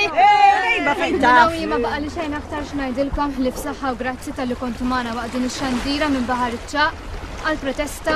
Iva fejn taf.
Ma baqa' li xejn aktar x'ngħidilkom ħlief saħħa u grazzi tal-li kontu magħna waqt din ix-xandira minn baħar iċ-ċaq għal protesta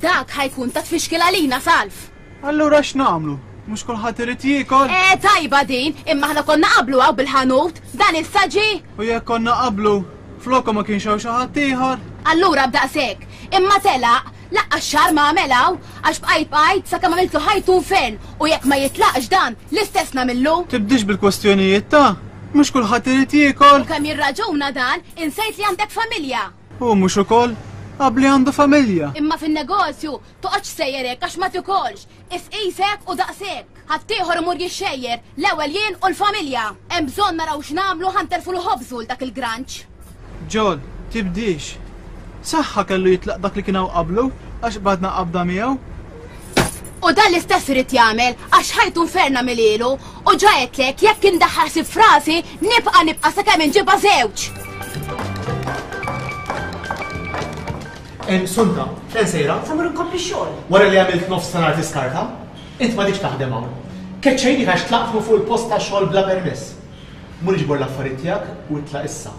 Dak ħajkun ta' tfixkil għalina salf.
Allura x'namlu? Mhux kulħadd irid jiekol?
Eh tajba din, imma aħna konna qablu għaw bil-ħanut, dan is-saġi.
U jekk konna qablu, flokom ma kienx hawn xi ħadd ieħor.
Allura b'daqshekk, imma telaq Laqqas xahar ma għamel hawn għax bqajt bqajt sakemm għamiltlu ħajtu nfern u jekk ma jitlaqx dan l-istess nagħmillu.
Tibdiex bil-kwestjonijiet ta', mhux kulħadd irid jiekol!
U kemm jirraġuna dan, insejt li għandek familja!
Hu mhux ukoll? Qabbli għandu familja!
Imma fin-negozju, toqgħodx sejjer hekk għax ma tikolx! Isqis hekk u daqs hekk. Ħaddieħor imur jixxejjer, l-ewwel jien u l-familja. Hemm bżonn naraw x'nagħmlu ħa nterfu l-ħobżu 'l dak il-granċ.
John, Tibdiex. Saħħa kellu jitlaq dak li kien hawn qablu għax qbadna qabda miegħu.
U dan l-istess irid jagħmel għax ħajtu nferna milielu u ġa għedtlek jekk indaħħal ħsieb f'rasi nibqa' nibqa' sakemm inġibha żewġ.
Sunta, fejn sejra?
Sa mur inkompli xogħol.
Wara li għamilt nofs ta' nhar tiskarta, int m'għadikx taħdem hawn. Keċċejnik għax tlaqqtmu fuq il-post tax-xogħol bla permess. Mur iġbor l-affarijiet tiegħek u itlaq issa.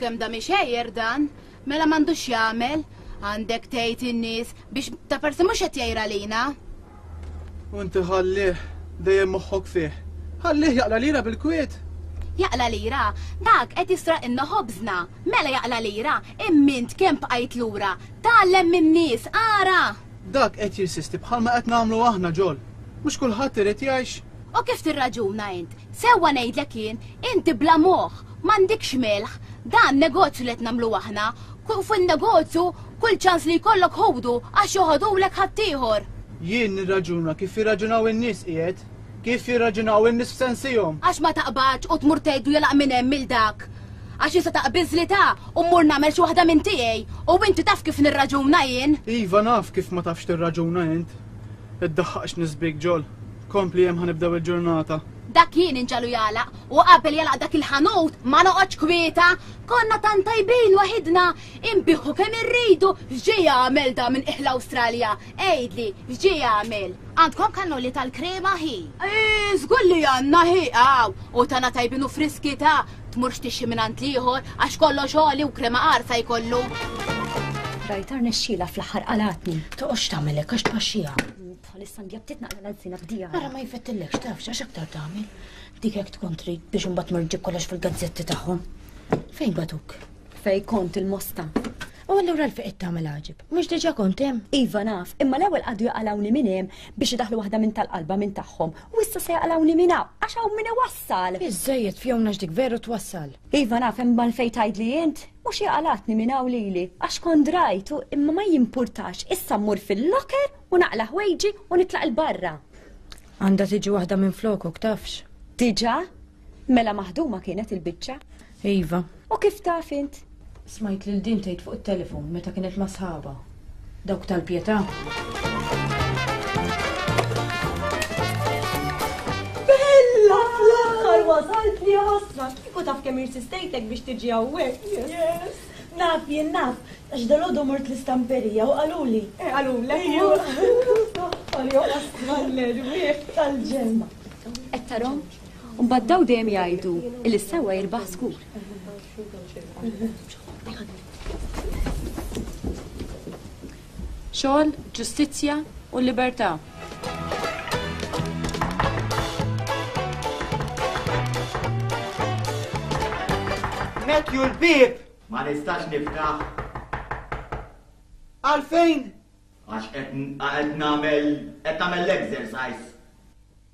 kemm da mixejjer dan, mela m'għandux jagħmel, għandek tgħid in-nies biex ta' parsi mhux qed jgħira lina.
U inti ħallih dejjem moħħok fih. Ħallih jaqla' lira bil-kwiet.
Jaqla' lira? Dak qed jisraqilna ħobżna! Mela jaqla' lira? Imma int kemm bqajt lura? Tgħallem min-nies, ara!
Dak qed jinsisti bħalma qed nagħmlu aħna, Joel. Mhux kulħadd irid jgħix.
O kif tirraġuna int! Sewwa ngħidlek jien, inti bla moħħ, m'għandikx melħ. Dan negozju li qed nagħmlu aħna. Fuq in-negozju Kull ċans li jkollok ħudu għax joħodulek ħaddieħor.
Jien nirraġuna kif jirraġunaw in-nies qiegħed, kif jirraġunaw in-nies f'sensihom.
Għax ma taqbadx u tmur tgħidlu jilgħaq minn hemm 'il dak. Għax jista' taqbiżli ta' u mmur nagħmel xi waħda minn tiegħi u inti taf kif nirraġuna jien.
Iva naf kif ma tafx tirraġuna int. Iddaħħaqx nisbiek ġol. Kompli hemm ħa nibdew il-ġurnata.
Dak jien inġagħlu jagħlaq u qabel jagħlaq dak il-ħanut ma noqgħodx kwieta. Konna tant tajbin waħidna Inbiħħu kemm irridu x'ġej jagħmel dan minn qiegħ l-Awstralja? Għidli, x'ġej jagħmel? Għandkom kannoli tal-krema hi? Iih, żgur li għandna hi, hawn, u tagħna tajbin u friski ta', tmurx tixxi mingħand l-ieħor, għax kollox għoli u krema qarsa jkollu.
Rajtha rnexxielha fl-aħħar qalgħatni. Toqgħodx tagħmel hekk għax tpaxxiha. Bħalissa nġabtit naqla l-alzina f'dija.
Ara ma jfettillekx tafx għax aktar tagħmel. Dik hekk tkun trid biex imbagħad mur ġib kollox fil-gazzetti tagħhom. Fejn batuk?
Fej kont il-mosta.
U allura l-fiq qed tagħmel għaġib. Mhux diġà kont hemm?
Iva naf, imma l-ewwel qadu jaqalawni minn hemm biex idaħlu waħda minn tal-qalba minn tagħhom u issa se jaqalawni minn hawn għax hawn min iwassal.
Iżejjed fjomna x'dik veru twassal.
Iva naf hemm mal fejn tgħidli int, mhux jaqalatni minn hawn lili għax kont drajtu imma ma jimpurtax issa mmur fil-loker u naqla ħwejġi u nitlaq il-barra.
Għandha tiġi waħda minn flokok tafx.
Diġà? Mela maħduma kienet il-biċċa?
Iva.
U kif taf int?
Smajt lil din tgħid fuq it-telefon meta kienet ma' sħaba. Dawk tal-pjetà.
Bella fl-aħħar wasalt li ħosna. Kieku taf kemm irsistejtek biex tiġi hawnhekk. Yes. Naf, jien naf, għax dal-għodu mort l-istamperija u għaluli. Eh, għalula, jew. Għaljow, għasqal l-erwieħ tal-ġemma.
Ettarom, U mbagħad daw dejjem jgħidu li s-sewwa jirbaħ skur.
Xogħol, ġustizzja u libertà.
Metju l-bib!
Ma nistax niftaħ.
Għalfejn?
Għax qed nagħmel qed nagħmel l-exercise.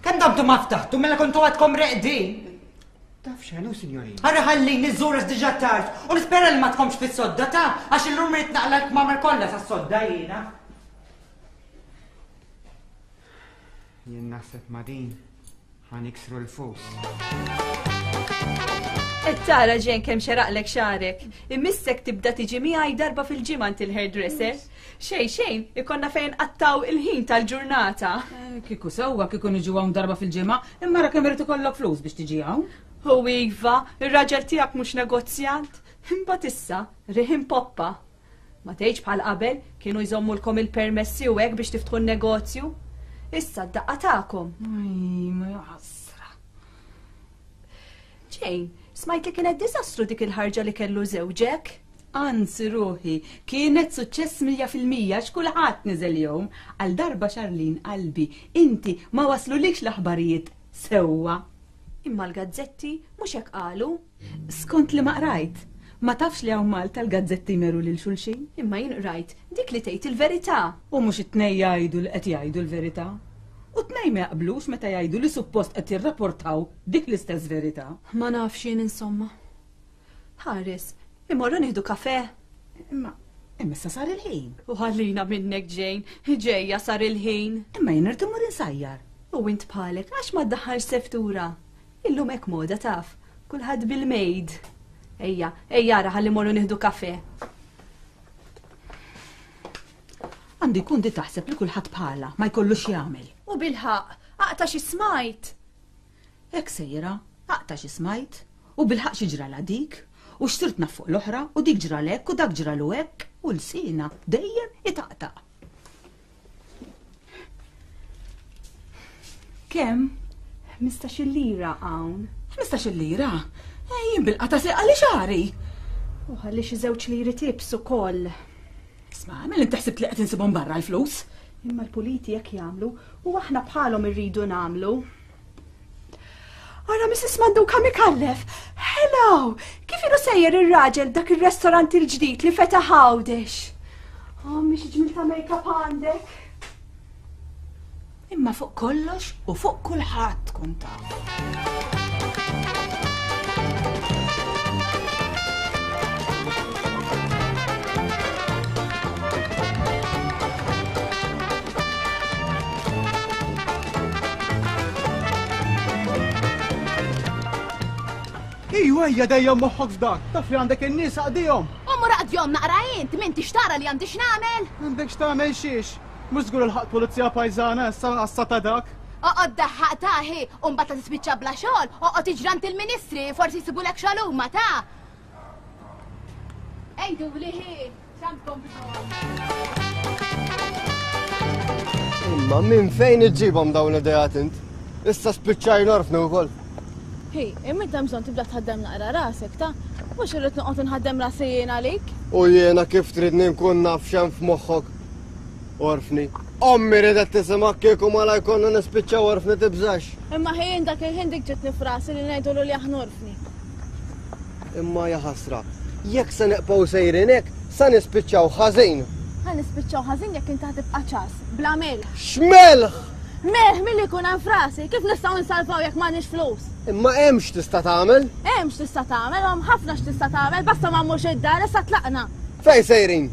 Kem damtu ma ftaħtu, mela kontu għadkom reqdi.
Taf xenu, signorin?
Għarra ħalli, nizzuras diġa tard, u nispera li ma tkomx fit sodda ta' għax il-lum rrit naqla l-kmamar kolla sa' sodda jina.
Jien naħseb ma' din. Ħa niksru l-fus.
Qed tara ġen kemm xeraqlek xarek. Imissek tibda tiġi miegħi darba fil-ġimgħa il-hairdresser. Xejn xejn, ikonna fejn qattaw il-ħin tal-ġurnata.
Eh, kiku sewwa kiku niġu hawn darba fil-ġimgħa, imma ra kemm irid ikollok flus biex tiġi hawn.
Hu iva, ir-raġel tiegħek mhux negozjant. Imbagħad issa, riħin poppa. Ma tgħidx bħal qabel kienu jżommulkom il-permessi u hekk biex tiftħu n-negozju. Issa d-daqqa tagħkom. Ġejn, smajt li kienet diżastru dik il-ħarġa li kellu żewġek.
Anzi ruħi, kienet suċċess mija fil-mija x'kulħadd niżel jom. Għal darba xarlin qalbi, inti ma waslulikx l-aħbarijiet sewwa.
Imma l-gazzetti mhux hekk qalu.
Skont li ma qrajt. Ma tafx li hawn Malta l-gazzetti jmeru lil xulxin?
Imma jien qrajt, dik li tgħid il-verità!
U mhux it-tnejn jgħidu li qed jgħidu l-verità? U t-tnejn ma jaqblux meta jgħidu li suppost qed jirraportaw dik l-istess verità?
Ma nafx jien insomma. Haris, immorru nieħdu kafè?
Imma, imma issa sar il-ħin.
U ħallina minnek ġejn, ġejja sar il-ħin.
Imma jien irid immur insajjar.
U int bħalek, għax ma ddaħħalx seftura? Illum hekk moda taf, kulħadd bil-maid. Ejja, ejja ara ħalli morru nieħdu kafè.
Għandu jkun di taħseb li kulħadd bħala ma jkollux jagħmel.
U bilħaq, aqta xi smajt.
Hekk sejra, aqta xi smajt, u bilħaq xi ġrala dik, u xtirt fuq l-oħra, u dik ġralek, u dak ġralu hekk, u l-sina dejjem itaqtaq. Kemm?
15 lira hawn.
15 lira? Eh, jien bil-qata se għalli xari.
U għalli xi żewġ liri tips ukoll.
Isma, mill taħsib li qed insibhom barra l-flus.
Imma l-puliti jekk jagħmlu u aħna bħalhom irridu nagħmlu. Ara Mrs. Mandu kam ikallef. Hello, kif ilu sejjer ir-raġel dak ir-restorant il-ġdid li feta ħawdex? Oh, miex ġmil ta' make-up għandek.
Imma fuq kollox u fuq kulħadd tkun taf.
Ijwa, ija dejjem moħħok f'dak, taf li għandek in-nies għaqdihom.
U mur għaqdihom naqra int, minn tixtara li għandix nagħmel.
Għandek x'tagħmel xiex? Mhux żgur il-ħaq pulizija pajżana issa l-qassa ta' dak.
Oqgħod daħħaq taħi, u mbagħad tispiċċa bla xogħol, oqgħod iġrant il-ministri, forsi jsibulek xogħol huma ta'.
Imma minn fejn iġġibhom dawn l-idejat int? Issa spiċċajna orfni wkoll.
Hi, imma inti bżonn tibda tħaddem naqra rasek ta' mhux irrid noqgħod inħaddem rasi jien għalik.
U jiena kif tridni nkun naf x'hemm f'moħħok orfni. Ommi riedet tisimgħek kieku malajr konna nispiċċaw orfni tibżax.
Imma hi jien dak il-ħin dik ġietni f'rasi li ngħidulu li aħna orfni.
Imma ja ħasra, jekk se neqbgħu sejrin hekk, sa nispiċċaw ħażin.
Ħa nispiċċaw ħażin jekk inti ħa tibqa' ċas, bla melħ.
X'melħ!
Melħ milli jkun hemm f'rasi, kif nistgħu nsalvaw jekk m'għandniex flus?
Imma hemm x'tista' tagħmel?
Hemm x'tista' tagħmel, hemm ħafna x'tista' tagħmel, basta ma mmux id-dar, issa tlaqna.
Fejn sejrin?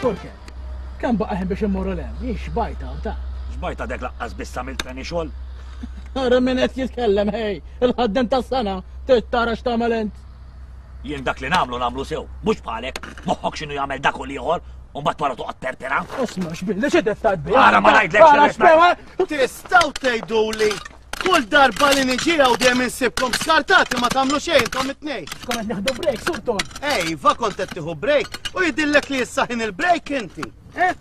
Turke, kemm baqa' ħin biex immorru l hemm Jiex bajta ta'
Xbajta dek laqqas biss tagħmel tani xogħol.
Ara minn qed jitkellem hej, il-ħaddem tas-sena tittara x'tagħmel int.
Jien dak li nagħmlu nagħmlu sew, mhux bħalek, moħħok x'inhu jagħmel dak u l-ieħor, u mbagħad wara toqgħod perpera.
Isma' x'billi xi tittajt bi.
Ara ma ngħidlekx
Ara x'pewa. Tistgħu tgħiduli Kull darba li niġi hawn dejjem insibkom skartati ma tagħmlu xejn intom it-tnejn.
Konna qed neħdu break, Sultan.
Ej, va kont qed tieħu break u jidillek li issa ħin il-break inti. Eh?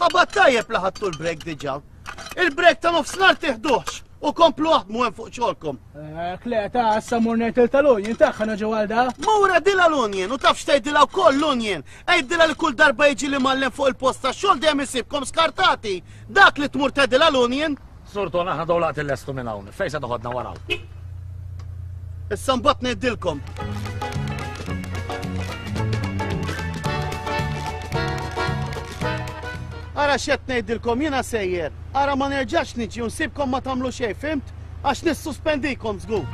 Ħabat tajjeb li ħadtu l-break diġà. Il-break ta' nofsinhar tieħduhx u komplu aħdmu hemm fuq xogħolkom.
Eh, Kleta, issa mur ngħid il-tal-unjen tagħha naġu għal da.
Mura dila l-unjen u tafx tgħidilha wkoll l-unjen. Għidilha li kull darba jiġi li mallem fuq il-post tax-xogħol dejjem isibkom skartati. Dak li tmur tgħidilha l-unjen.
Sur Ton, aħna dowlaqt illestu minn hawn. Fejn se toħodna wara?
Issa mbagħad ngħidilkom. Ara x'qed ngħidilkom jiena sejjer, ara ma nerġax niġi u nsibkom ma tagħmlu xejn, fimt? Għax nissuspendikom żgur.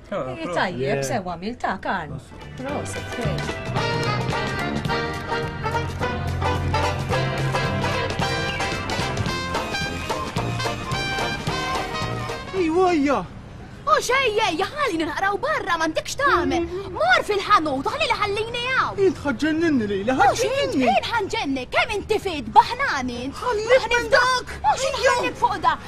Tajjeb, sewa mil ta' karn. Proset,
Ejwajja!
U xejja, jħalli naqraw barra ma ndikx tagħmel. Mor fil-ħanut, ħalli li ħallini għaw.
Int ħagġenninni li
li ħagġenninni. Int ħagġenni, kemm inti fid, baħnani. Ħallibni dak. U xejja, fuq
dak.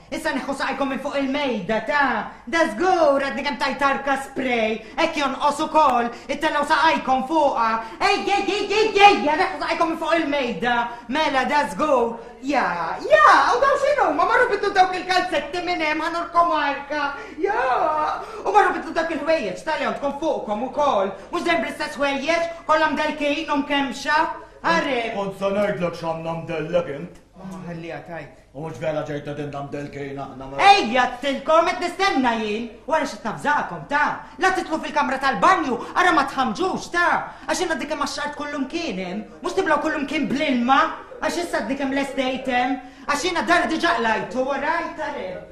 Issa neħħu saqajkom minn fuq il-mejda, ta! Dażgur, għadni kemm tajt tarka spray, hekk jonqos ukoll, ittellgħu saqajkom fuqha. Ejjejjejjejjejja, neħħu saqajkom minn fuq il-mejda! Mela, dażgur. Ja, ja, u dawn x'inhuma? Marru biddlu dawk il-kalzetti minn hemm ħa nurkom arka. Ja, u marru biddlu dawk il-ħwejjeġ tal-hemm tkun fuqkom ukoll. Mhux dejjem bl-istess ħwejjeġ, kollha mdellkin u mkemmxa. Are!
Kont se ngħidlek x'għandna mdellek int.
Ħalliha tgħid.
U mhux vera ġejt edinna mdelkejn aħna ma.
Ejja tilkom qed nistenna jien, wara xi tnafżakom ta. La titlu fil-kamra tal-banju, ara ma tħamġux ta. Għax inna dikem għax-xart kullum kien hemm, mhux tiblaw kullum kien bl-ilma, għax issa dikem l-estate hemm, għax inna dar diġà qlajtu, wara jtareb.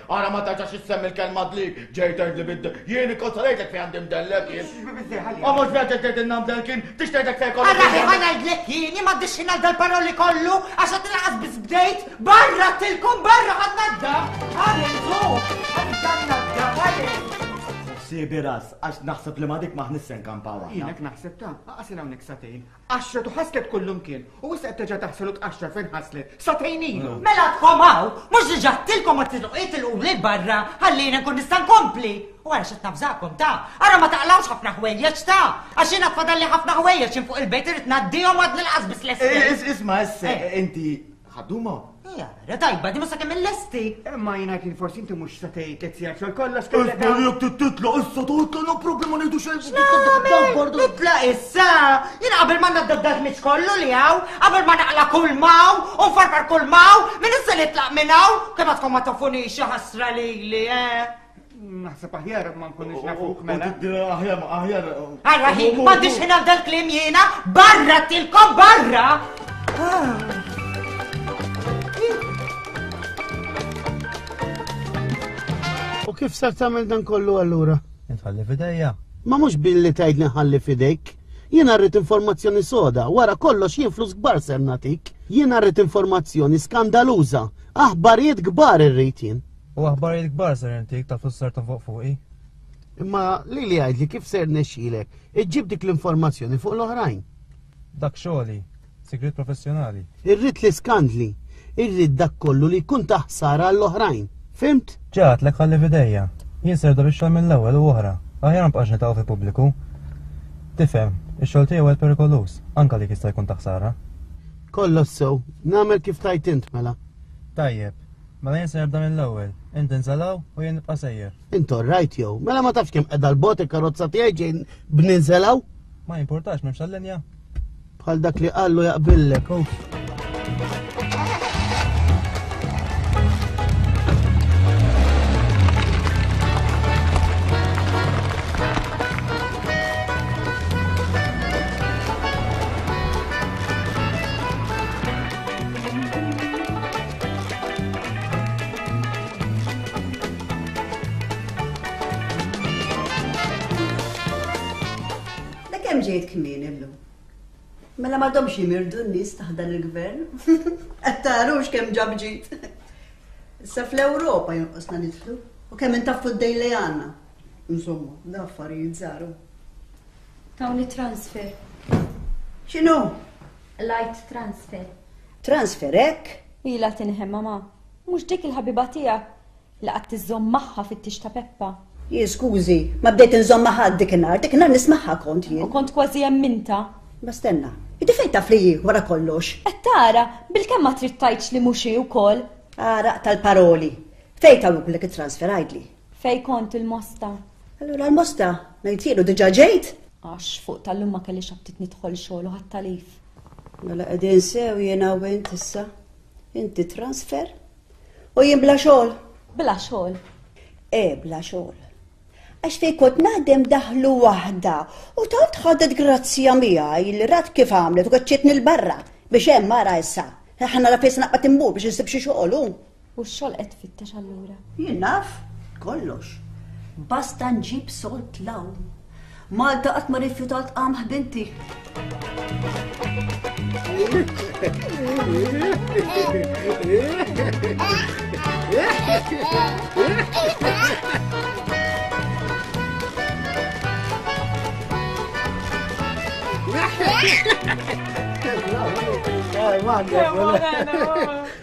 Ara ma
taġax issemmi l-kelma dli, ġej tgħidli bid jien ikkonsolejtek fejn għandi mdellek jien. U mhux biex ġejt tgħidilna mdellkin, tix tgħidek fejn kollu.
Ara ħi ħana ngħidlek jien ma għaddix xi ngħid dal-paroli kollu għax qed inqas biss bdejt barra tilkom barra ħadd nadda. Għalintu, ħadd nadda, għalin.
Sibi ras, għax naħseb li ma dik maħnissen kampawa.
Jienek naħseb ta' għasina unik satejn, Qasret u ħaslet kull imkien u issa qed terġa' taħsel u tqaxxar fejn ħaslet satejn ilu.
Mela tkom hawn, mhux diġà għedtilkom ma titlqu itilqu lil barra ħallejna nkun nista' nkompli. U għara x'qed nafżakom ta', ara ma taqlawx ħafna ħwejjeġ ta', għax jiena tfadalli ħafna ħwejjeġ hemm fuq il-bejt irid ngħaddihom għadni l-qasbis l-esser.
Isma' issa eh. inti Ħaduma?
Ja, ra tajba, di musa kemm il-lesti.
Ma jina kien forsi inti mux sa tgħid li tiegħek xogħol kollha skella.
Isma' li jekk titla' issa tgħidla no problema ngħidu xejn. X'nagħmel?
Titla' issa. Jien qabel ma naddaddak miċ kollu li hawn, qabel ma naqla' kull maw u farfar kull maw, minn issa li tlaq minn hawn, kemm għadkom ma tafunix xi ħasra lili, eh?
Naħseb aħjar ma nkunx nafuk mela.
Aħjar aħjar.
Alla ħin, ma tix ħin għal dal-klim jiena, barra tilkom barra! Ah.
U kif ser tagħmel dan kollu allura?
Nitħalli fidejja.
Ma mhux billi tgħid neħalli fidejk. Jien rrid informazzjoni soda, wara kollox jien flus kbar ser nagħtik. Jien rrid informazzjoni skandaluża, aħbarijiet kbar irrid jien.
U aħbarijiet kbar ser intik ta' flus ser tonfoq fuqi.
Imma li li għajd li kif ser nexxilek, iġġib dik l-informazzjoni fuq l-oħrajn.
Dak xogħli, sigrit professjonali.
Irrid l-iskandli, irrid dak kollu li jkun taħsara għall-oħrajn. Fimt?
Ġat l ħalli fidejja. Jien ser biex xogħol mill-ewwel u oħra. Aħjar nbqax nitaqgħu fi pubbliku. Tifhem, ix-xogħol tiegħu għal perikoluż, anka li jista' jkun taħsara.
Kollox sew, nagħmel kif tajt int mela.
Tajjeb,
Mela jien se nibda mill-ewwel. Int inżalaw u jien nibqa' sejjer.
Int orrajt jew? Mela ma tafx kemm qiegħda l-bot il-karozza tiegħi ġejn b'ninżelaw?
Ma jimpurtax m'hemmx tal-linja.
Bħal dak li qallu jaqbillek, oh.
ġejt kmini llum. Mela ma domx jimirdu n-nis taħdan il-gvern. Għattarux kem ġabġit. Issa fl-Europa jonqosna nitħlu. U kem intaffu d-dejn li għanna. Insomma, da affarijiet zaru.
Tawni transfer.
Xinu?
Light transfer.
Transfer
hekk? Ilha tinħema ma. Mhux dik il-ħabiba tiegħek li qgħadt iżżomm magħha fit-tix ta' Peppa?
Hi skużi, ma bdejt inżomm ma' ħadd dik in-nhar, dik in-nhar nismagħha kont jien.
U kont kważi emmintha.
Imma stenna, inti fejn taf li hi wara kollox?
Qed tara, bilkemm ma trid tgħidx li mhux hi wkoll.
Għaraq tal-paroli. Fejn tawwlek it-transfer għidli?
Fejn kont il-mosta?
Allura l-mosta, ngħidtielu diġà ġejt?
Għax fuq tal-lum ma kellix aptit nidħol xogħol u ħadd talif.
Mela qegħdin sew jiena u int issa. Inti transfer u jien bla xogħol.
Bla xogħol.
E bla xogħol. Għax fejn kont naħdem daħlu waħda u tant ħadet grazzja miegħi li rat kif għamlet u kaċċitni l-barra biex hemm mara issa. Ħana la fejn naqbad immur biex insib xi xogħol
U x'xogħol qed tfittex allura?
Jien naf kollox. Basta nġib solt law. Malta qatt ma rifjutat
qamħ binti. Come on,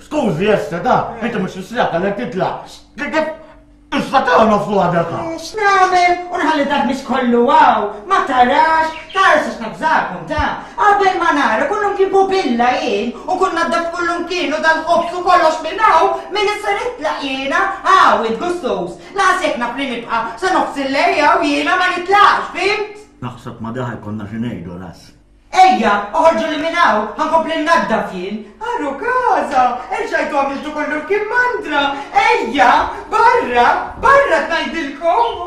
Skużi, jessa, da, inti mux nisraq għalek titla. Issa ta' nofsu għadek.
Eh, X'nagħmel u nħalli dak biex kollu għaw, ma tarax, tarax għax nabżakum ta' qabel ma nara kullum kibu billa jien u kun naddab kullum kienu dal-qobsu kollox minn hawn minn issa nitlaq jiena għaw il-gustus. Lażjek napli nibqa' sa nofs il-lejja u jiena ma nitlaqx, fimt?
Naħseb ma daħal konna xinejdu ras.
Ejja, oħorġuli minn hawn, ħa nkompli nnaddaf jien. Aru Gaza, erġajtu għamiltu kollu f'kien mandra. Ejja, barra, barra tnajdilkom.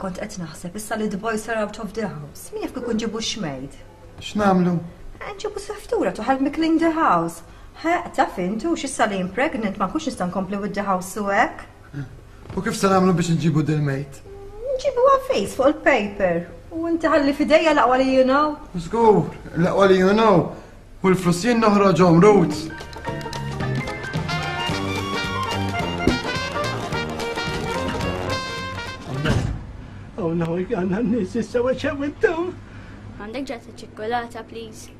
kont qed naħseb issa li the boys are out of the house. Min jaf kikun ġibu xmejd?
X'namlu?
Eh, ġibu saftura to help me clean the house. Ħa, taf intu x'issa li pregnant ma kux nista' nkompli with the house u hekk.
U kif se nagħmlu biex nġibu dil-mejt?
Nġibu għafejs fuq il-paper. U inti ħalli fidejja laqwa li junaw.
Zgur, laqwa li junaw. U l-flus jien noħroġhom roots.
Għawna għawna n-nis issa waċaw id-dum.
Għandek ġata ċikkolata, please.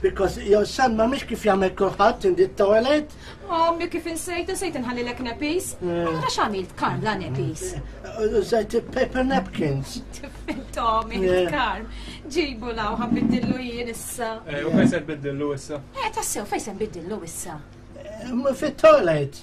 Because your son ma mhix kif jagħmel kulħadd in the toilet.
Ommi kif insejtu sejt inħallilek nepis.
Eh.
Allura x'għamilt Karla nepis?
Użajt eh, paper napkins.
Tommy,
eh.
Karm. Ġibu law ħabbiddillu jien issa.
U fejn se biddillu issa?
Eh tassew fejn se biddillu issa?
Fit-toilet.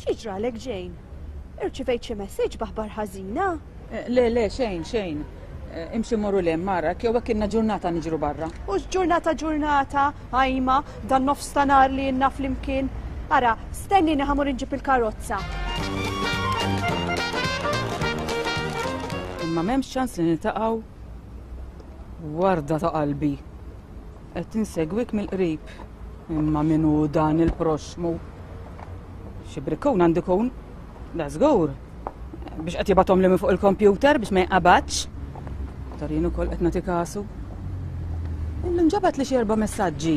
X'jiġralek, Jane? Irċivejt xi messaġġ b'aħbar ħażina?
Le, le, xejn, xejn. Imxi morru lem, mara, jew hekk inna ġurnata niġru barra.
U ġurnata ġurnata, għajma, dan nofs ta' nar li inna flimkien. Ara, stenni niħamur inġib il-karozza.
Imma m'hemmx ċans li niltaqgħu warda ta' qalbi. Qed tinsegwik mill-qrib. Imma minu dan il-proxmu. Xi brikkun għandu kun? Da żgur. Biex qed jibatom li minn fuq il-kompjuter biex ma jqabadx. Tarin ukoll qed nagħti kasu. Illum ġabat li xi erba' messaġġi.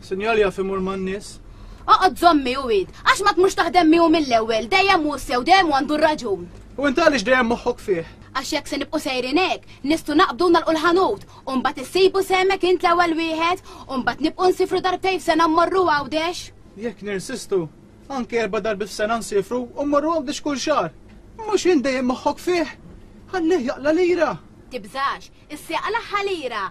Sinjal
jaf imur man-nies.
Oqgħod żomm miegħu id, għax ma tmux taħdem miegħu mill-ewwel, dejjem hu sew, dejjem għandu r-raġun.
U int għaliex dejjem moħħok fih?
Għax jekk se nibqgħu sejrin hekk, nistgħu naqbdu nagħlqu l-ħanut, u mbagħad issibu sehmek int l-ewwel wieħed, u mbagħad nibqgħu nsifru darbtejn f'sena mmorru Għawdex.
Jekk nirsistu, anke erba' darbi f'sena nsifru u mmorru Għawdex kull xahar. Mhux int dejjem moħħok fih? Ħallih jaqla' lira.
Tibżax, Issa għal aħħa lira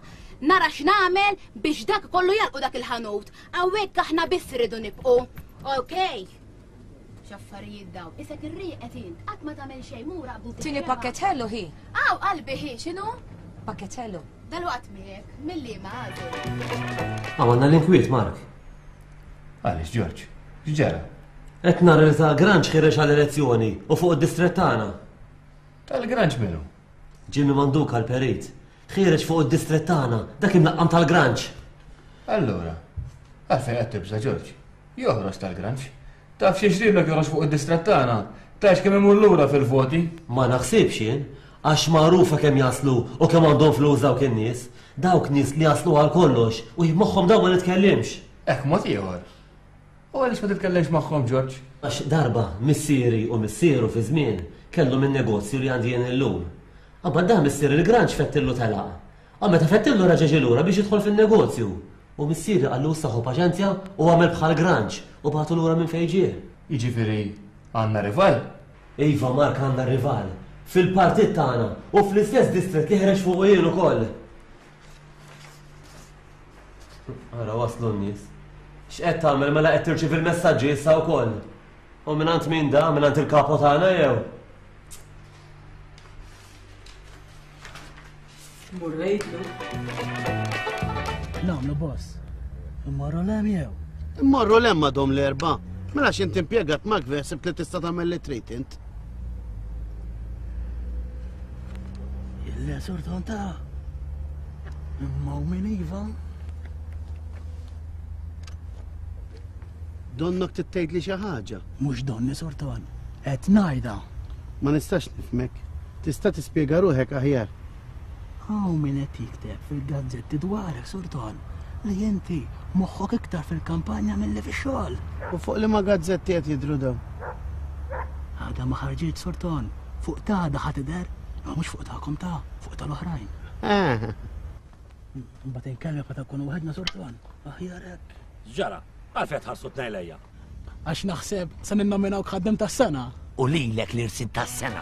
nara x'nagħmel biex dak kollu jagħlqu dak il-ħanut. Hawnhekk aħna biss irridu nibqgħu. Okej. X'affarijiet dawn. Isek irrieq qed int qatt ma tagħmel xejn mura abu.
Tieni pakket ħellu hi.
Aw qalbi hi x'inhu?
Pakket ħellu.
Dalwaqt miegħek milli ma għadu.
Għamilna l-inkwiet Mark.
Għaliex Ġorġ, x'ġara?
Qed nara li tal-granġ ħirex għal elezzjoni u fuq id-distrett tagħna.
Tal-granġ minnu?
Jimmy Manduka l-perit. Tħiereġ fuq id-distrett tagħna, dak imlaqqam tal-granċ.
Allura, għalfejn qed tibża' Ġorġ? Joħros tal-granċ. Taf xi ġrilek joħros fuq id-distrett tagħna? Tgħidx kemm imur lura fil-voti?
Ma naħsibx jien, għax magħrufa kemm jaslu u kemm għandhom flus dawk in-nies. Dawk nies li jaslu għal kollox u jibmoħħhom dawn ma nitkellimx.
Hekk mod ieħor. U għaliex ma titkellemx magħhom, George?
Għax darba missieri u missieru fi żmien kellhom in-negozju li għandi jien illum. Qabad dah missier il-granġ fettillu telaq. U meta fettillu reġa' ġie lura biex jidħol fin-negozju. U missieri qallu issa ħu paċenzja u agħmel bħall-granġ u bagħtu lura minn fejn
ġie. Jiġifieri għandna rival?
Iva Mark għandna rival. Fil-partit tagħna u fl-istess distrett li ħreġt fuqu jien ukoll. Ara waslu n-nies. X'qed tagħmel mela qed tirċivi l-messaġġi issa wkoll. U mingħand min da, mingħand il-kapo tagħna jew?
Murrejtlu. Nagħmlu boss. Immorru lem jew?
Immorru lem madhom l-erba'. Mela x'inti impjegat ma' gvesib li tista' tagħmel li trid int.
Il-lesur tonta imma u min iva.
Donnok tittejt li xi ħaġa.
Mhux donni sorton, qed ngħidha.
Ma nistax nifmek. Tista' tispjega ruħek aħjar.
Hawn min qed jikteb fil-gazzetti dwarek, Sur Ton, li inti moħħok iktar fil-kampanja milli fix-xogħol.
U fuq liema gazzetti qed jidhru dawn?
Għadha ma ħarġitx, Sur Ton. Fuq t'għada ħa tidher, imma mhux fuq tagħkom ta', fuq tal-oħrajn.
Eh.
Mbagħad inkellmek meta nkunu waħedna, Sur Ton.
Aħjar hekk. X'ġara? Għalfejn qed tħarsu tnejn lejja?
Għax naħseb se ninnominawk ħaddem tas-sena.
U lilek l-irsib tas-sena.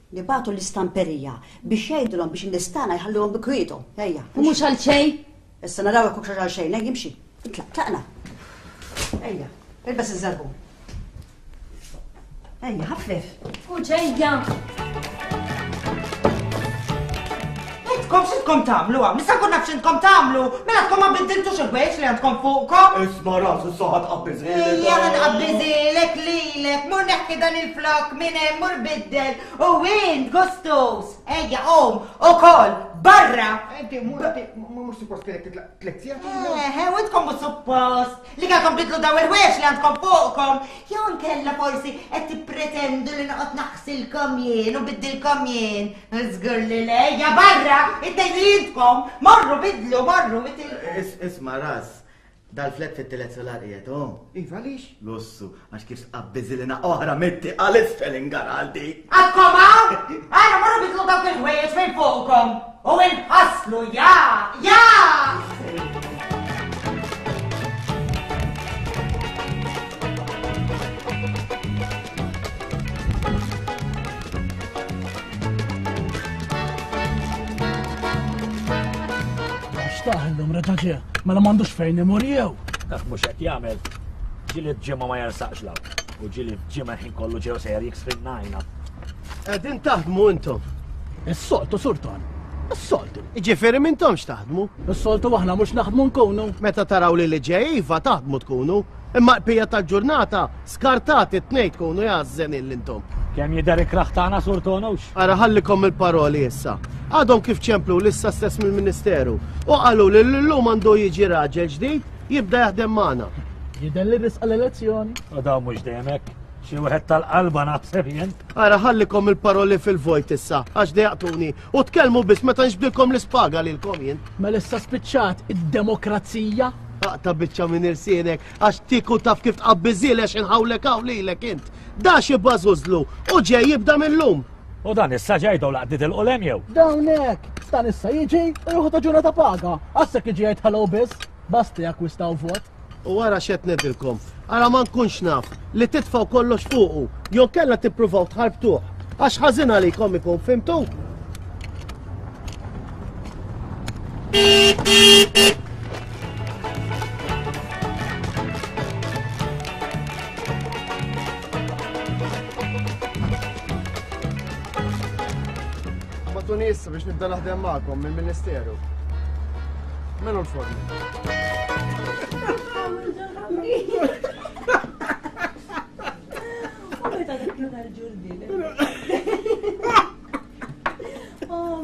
li bagħtu l-istamperija biex jgħidulhom biex l-istana jħalluhom bi kwietu. Ejja.
U mhux għal xejn?
Issa naraw jekk hux għal xejn, ejja imxi. Itlaq, tlaqna. Ejja, ilbes iż-żarbu. Ejja, ħaffef.
U ġejja.
Intkom x'intkom tagħmlu hawn? Nista' nkun naf x'intkom tagħmlu? Mela tkom ma bidiltux il-wejġ li għandkom fuqkom?
Isma' ras is-saħħa tqabbiżilek.
Ejja ħa tqabbiżilek lilek, mur neħħi dan il-flok minn hemm mur biddel u win gustus. Ejja qom ukoll barra.
Enti mhux suppost kienet tliet sigħat.
Eħe, u intkom mhux suppost li kellkom bidlu daw il-wejġ li għandkom fuqkom. Jew nkella forsi qed tippretendu li noqgħod naħsilkom jien u biddilkom jien. Zgur li le, ja barra, it-tejni jintkom, morru bidlu, morru it-tejni.
Isma ras,
dal-flet fit-tilet solar jiet, o? Oh.
Iva lix?
Lussu, għax kif sqabbizilina oħra mitti għalis felin
għaldi. Għadkoma, għara morru bidlu dawk il-ħwejjeġ minn fuqkom, u il-ħaslu, ja, ja!
Xtaħ il-numru ta' ġie, mela m'għandux fejn imur jew.
Taf mhux qed jagħmel ġili ġimgħa ma jarsaqx law. U ġili ġimgħa ħin kollu ġew sejjer jiksfin najna.
Qegħdin taħdmu intom.
Is-soltu surtan. Is-soltu.
Iġifieri mintomx taħdmu.
Is-soltu aħna mhux naħdmu nkunu.
Meta taraw li li ġej iva taħdmu tkunu. Imma l-bqija tal-ġurnata skartat it-tnejn tkunu jazzen il
intom. Kemm jidher ikraħ tagħna sur Tonux?
Ara ħallikom il-paroli issa. Għadhom kif ċemplu l-issa stess mill-Ministeru u qalu li l-lum għandu jiġi raġel ġdid jibda jaħdem magħna.
Jidher li risqa l-elezzjoni.
U dawn mhux dejjem hekk. Xi wieħed tal-qalba naħseb jien.
Ara ħallikom il-paroli fil-vojt issa għax dejaqtuni U tkellmu biss meta nġbdilkom l-ispaga lilkom jien.
Mela issa spiċċat id-demokrazija?
Aqta biċċa minn irsienek għax tiku taf kif tqabbiżilex inħawlek hawn lilek int. Da xi bażużlu u ġej jibda mill-lum.
U dan issa ġejdu laqdit il-qolem jew?
Dawnek, dan issa jiġi u juħu ta' ġurnata paga. Għassek iġi jgħid hello biss. Bast li akkwistaw vot.
U wara xed nedilkom, ara ma nkunx naf li titfaw kollox fuqu, jew kella tippruvaw tħarbtuh, għax ħażin għalikom ikun fimtu.
Batuni issa biex nibda naħdem magħkom mill-Ministeru. Menu l-formi.
Oh,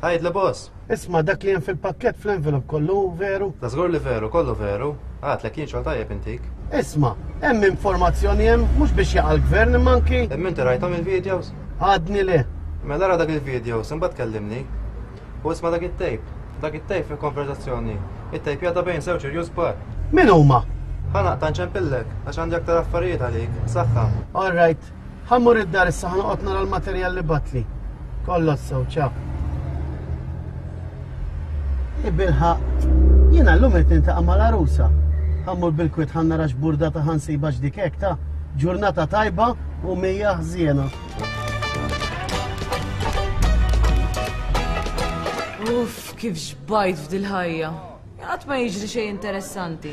Għajd li boss.
Isma dak li jen fil-pakket fl-envelop kollu veru?
Da zgur li veru, kollu veru. Għat li kien xol tajjeb intik.
Isma, hemm informazzjoni hemm mhux biex jaqal gvern manki.
Hemm inti rajtom il-videos?
Għadni le.
Mela ra dak il-videos, imbagħad kellimni. U isma' dak it-tejp. Dak it-tejp fih konverżazzjoni. Ittejpjata bejn żewġ irjus kbar.
Min huma?
Ħa naqta' nċempillek, għax għandi aktar affarijiet għalik. B'saħħa.
All right. Ħa mmur id-dar issa ħa noqgħod nara l-materjal li bgħattli. Kollox sew, ċa. Ibilħaq, jiena llum qed nintaqa' mal-għarusa. Ħa mmur bil-kwiet ħa nara x'burdata ħa nsiba x'dik hekk ta' ġurnata tajba u mija ħżiena.
Uff, kif xbajt f'dil-ħajja. Għat ma jiġri xej interessanti.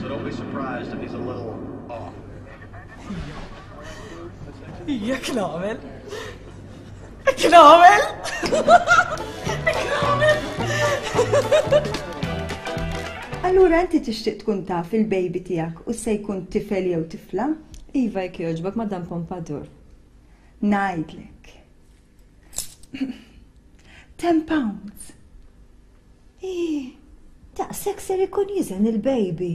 So don't be surprised if he's a little off.
Jek nagħmel? Kien għamel! Kien għamel!
Allura inti tixtieq tkun taf il-baby tiegħek u se jkun tifel jew tifla?
Iva jekk jogħġbok madam Pompadur.
Ngħidlek. 10 pounds.
Ih, daqshekk ser ikun jiżen il-baby.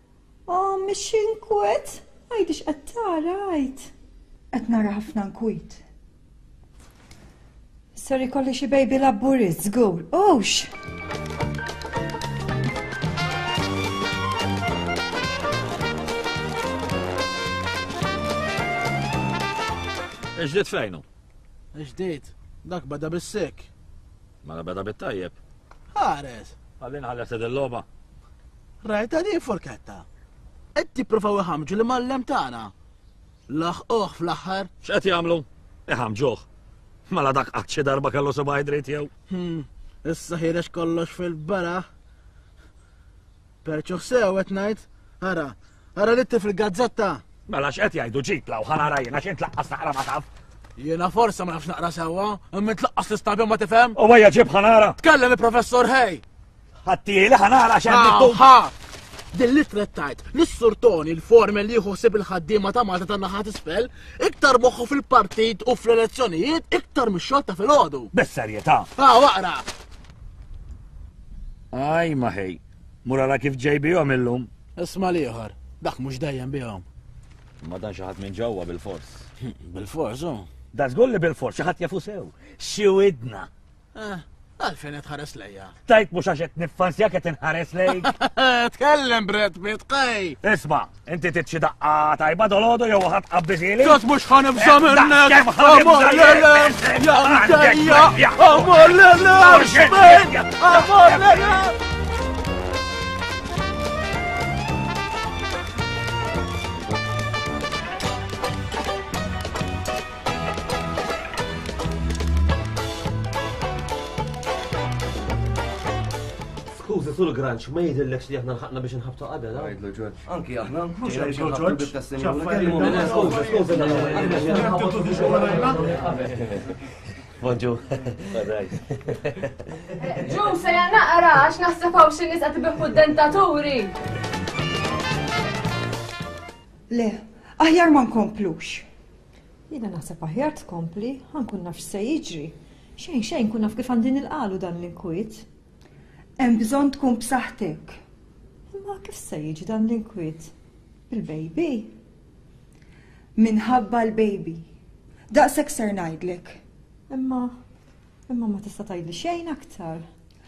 Aw mhix inkwet? Għid x'qed tara għid.
Qed nara ħafna nkwit.
Ser ikolli xi baby labburit żgur. Ux!
Ġdiet fejnu?
Ġdiet, dak bada bis-sek.
Mela beda bit-tajjeb.
Ħares.
Għalli nħalles id loba
Rajta din furketta. Qed tipprovaw iħamġu li mallem tagħna. Laħquh fl-aħħar.
X'qed jagħmlu? Iħamġuh. Mela dak qaċċi darba kellu subaj dritt jew.
Hmm, issa ħirex kollox fil-baraħ. Perċuħ sew qed ngħid, ara, ara li tifri gazzatta.
Mela x'qed jgħidu ġib law ħanara jiena x'int laqqas naqra ma taf.
Jiena forsa ma nafx naqra sewwa, imma tlaqqas l-istabja ma tifhem.
U għajja ġib ħanara.
Tkellem il-professor Hej.
Ħattieli ħanara
x'hemm
ah,
miktub. Din li trattajt, l-surtoni l-formel li jħossib il-ħaddiema ta' Malta tan naħat isfel, iktar moħħu fil-partit u fl-elezzjonijiet, iktar mix-xogħol ta' filgħodu.
Bis-serjetà.
Ah, waqra,
Aj, maħej, mura la kif ġej bihom illum.
Isma liħor, dak mux dejjem bihom.
Ma dan xaħat minn ġewwa bil-fors.
Bil-fors, u?
Da zgulli bil-fors, xaħat jafu sew. Xiwidna.
Eh, għalfejn tħares lejja.
Tajt mux għaxet nifansja ket nħares lej.
Tkellem bret mitqaj.
Isma, Inti trid xi daqqa tajba dolodu jew ħadd qabbiżili?
Ġas mhux ħan ibża
minnek!
Amor lele! Jaqdejja! Amor lele! Amor lele!
Skużi Sur Granċ, ma jidhirlekx li aħna lħaqna biex inħabbtu qabel, ha?
Għidlu Ġorġ. Anki aħna.
Mhux hekk,
Sur
Ġorġ. Skuża, skuża, Bonġu.
Ġu, se naqra, għax naħseb hawn xi nies qed ibiħu d-dentaturi.
Le, aħjar ma nkomplux.
Jiena naħseb aħjar tkompli, ħankun nafx se jiġri. Xejn xejn kun naf kif għandin il-qalu dan l-inkwiet.
Hemm bżonn tkun b'saħħtek.
Imma kif se jiġi dan l-inkwiet? Il-baby.
Minħabba l-baby. Daqshekk ser ngħidlek.
Imma imma ma tista' tgħidli xejn aktar.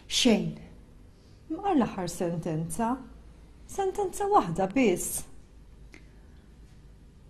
Xejn.
Imma l-aħħar sentenza. Sentenza waħda biss.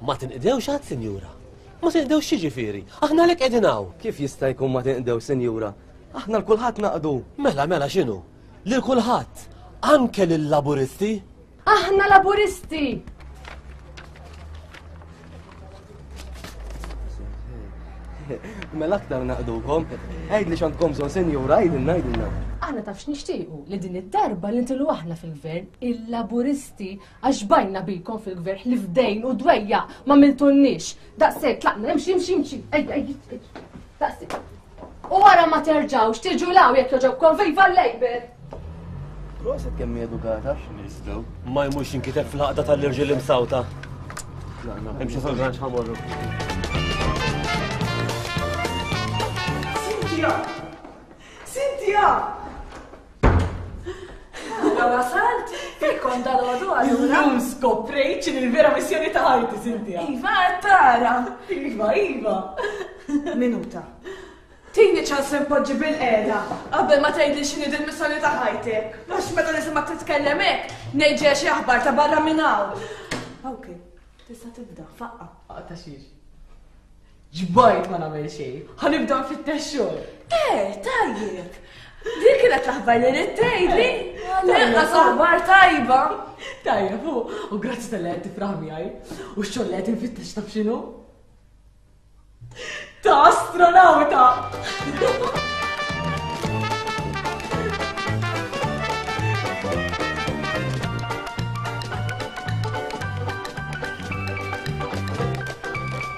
Ma
tinqdewx għad, Sinjura. Ma tinqdewx x'jiġifieri? Aħna għalhekk qegħdin hawn.
Kif jista' jkun ma tinqdew, Sinjura? Aħna l kulħadd naqdu.
Mela, mela x'inhu? Lil kulħadd, anke lill-Laburisti?
Aħna Laburisti!
Mela aktar naqdukom. Għajd li xantkom zon senjura, għajdilna, għajdilna.
Aħna tafx nixtiequ li din id-darba li ntilu aħna fil-gvern, il-laburisti Għax bajna bikom fil-gvern ħlief dejn u dwejja m'għamiltunniex. Daqshekk tlaqna imxi imxi imxi. Ejja ejja. Daqshekk. U wara ma terġawx tiġu law jekk joġobkom viva l-Labor!
Proset kemm edukata.
Nistgħu. Ma jmux inkiteb fl-aqda tal-irġiel imsawta. Imxi sal-granġ ħamorru.
Sintia! Sintia! Għura wasalt, fikon dal-għodu għallura. Nun skoprejt ċin il-vera missjoni ta' ħajti, Cynthia. Iva, tara. Iva, iva. Minuta. Tini ċans impoġġi bil-qeda, qabel ma tgħidli x'inhi din missjoni ta' ħajti. Għax meta nisimgħek titkellem hekk, ngħidġi xi aħbar ta' barra minn hawn. Awke, tista' tibda, faqqa. Aqta xiex. Ġbajt ma nagħmel xejn, ħa nibda nfittex xogħol. Eh, tajjeb. Dik kienet l-aħbar li rid tgħidli. Nilqa' aħbar tajba. Tajjeb, u grazzi tal-li qed tifraħ miegħi. U x-xogħol li qed infittex taf x'inhu? Ta' astronawta!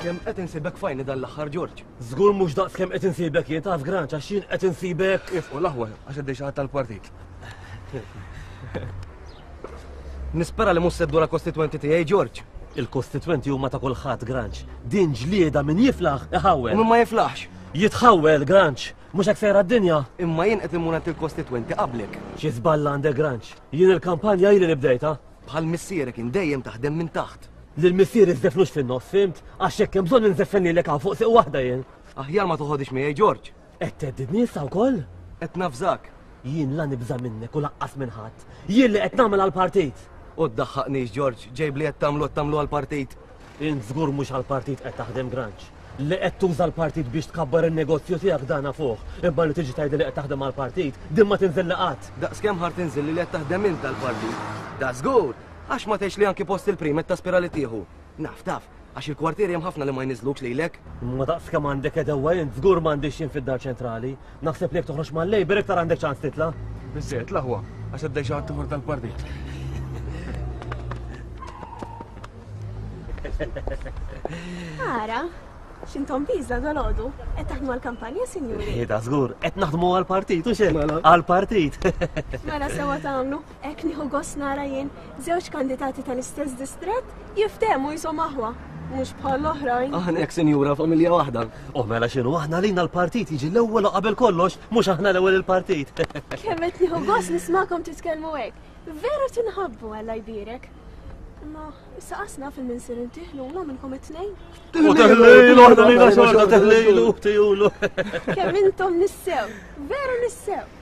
Kemm qed insibek fajni dan l-aħħar Ġorġ.
Żgur mhux daqs kemm qed insibek jien taf granċ għax jien qed insibek.
Ifqu l-aħwa għax għaddej xi ħadd tal-partit. Nispera li mhux seddu la kostitwenti tiegħi Ġorġ.
Il-kostitwenti huma ta' kulħadd Granġ. Din ġlieda min jiflaħ
iħawwel. Min ma jiflaħx.
Jitħawwel Granġ, mhux hekk sejra d-dinja.
Imma jien qed immunat il-kostitwenti qablek.
Xi żball għandek Granġ. Jien il-kampanja ili nibdejta.
Bħal missierek jien dejjem taħdem minn taħt.
Lil missier iżdefnux fin-nofs, fimt? Għax hekk hemm bżonn inżeffenni lek hawn fuq siq waħda jien.
Aħjar ma toħodix miegħi Ġorġ.
Qed theddid nisa wkoll?
Qed navżak.
Jien la nibża' minnek u laqqas minn ħadd. Jien li qed nagħmel għall-partit.
U ddaħħaqniex Ġorġ, ġejb li qed tagħmlu qed tagħmlu għall-partit.
Int żgur mhux għall-partit qed taħdem Granġ. Li qed tuża l-partit biex tkabbar in-negozju tiegħek dan nafuh, imma li tiġi tgħidli li qed taħdem għall-partit, din ma tinżilli qatt.
Daqskemm ħa tinżilli li qed taħdem int għall-partit? Da żgur! Għax ma tgħidx li anki post il-Prim qed taspira li tieħu. Naf, taf, għax il-kwartieri hemm ħafna li ma jniżlukx lilek.
Ma taqs kemm għandek edewwa jien żgur m'għandix xejn fid-dar ċentrali. Naħseb li jekk toħroġ mal-lejber iktar għandek ċans titla'.
Biżżejjed l-aħwa għax għaddej xi ħadd ieħor tal-partit.
Ara, xintom bizla dal-ħodu, qed taħdmu għal-kampanja, sinjuri?
Ida, zgur, qed naħdmu għal-partit, u xejn? Mela. Għal-partit.
Mela sewa tagħmlu, Hekk nieħu gost nara jien żewġ kandidati tal-istess distrett jiftehmu qishom aħwa, mhux bħall-oħrajn.
Aħna hekk sinjura familja waħda.
U mela x'inhu aħna lina l-partit jiġi l-ewwel qabel kollox, mhux aħna l-ewwel il-partit.
Kemm qed nieħu gost nismakom titkellmu hekk. Veru tinħabbu għalla jbirek. Ma, issa qasna fil minn sir intiħlu l minnkom it-tnejn.
U teħlejlu, għadna minna xorta teħlejlu, tijulu.
Kemm intom nissew, veru nissew.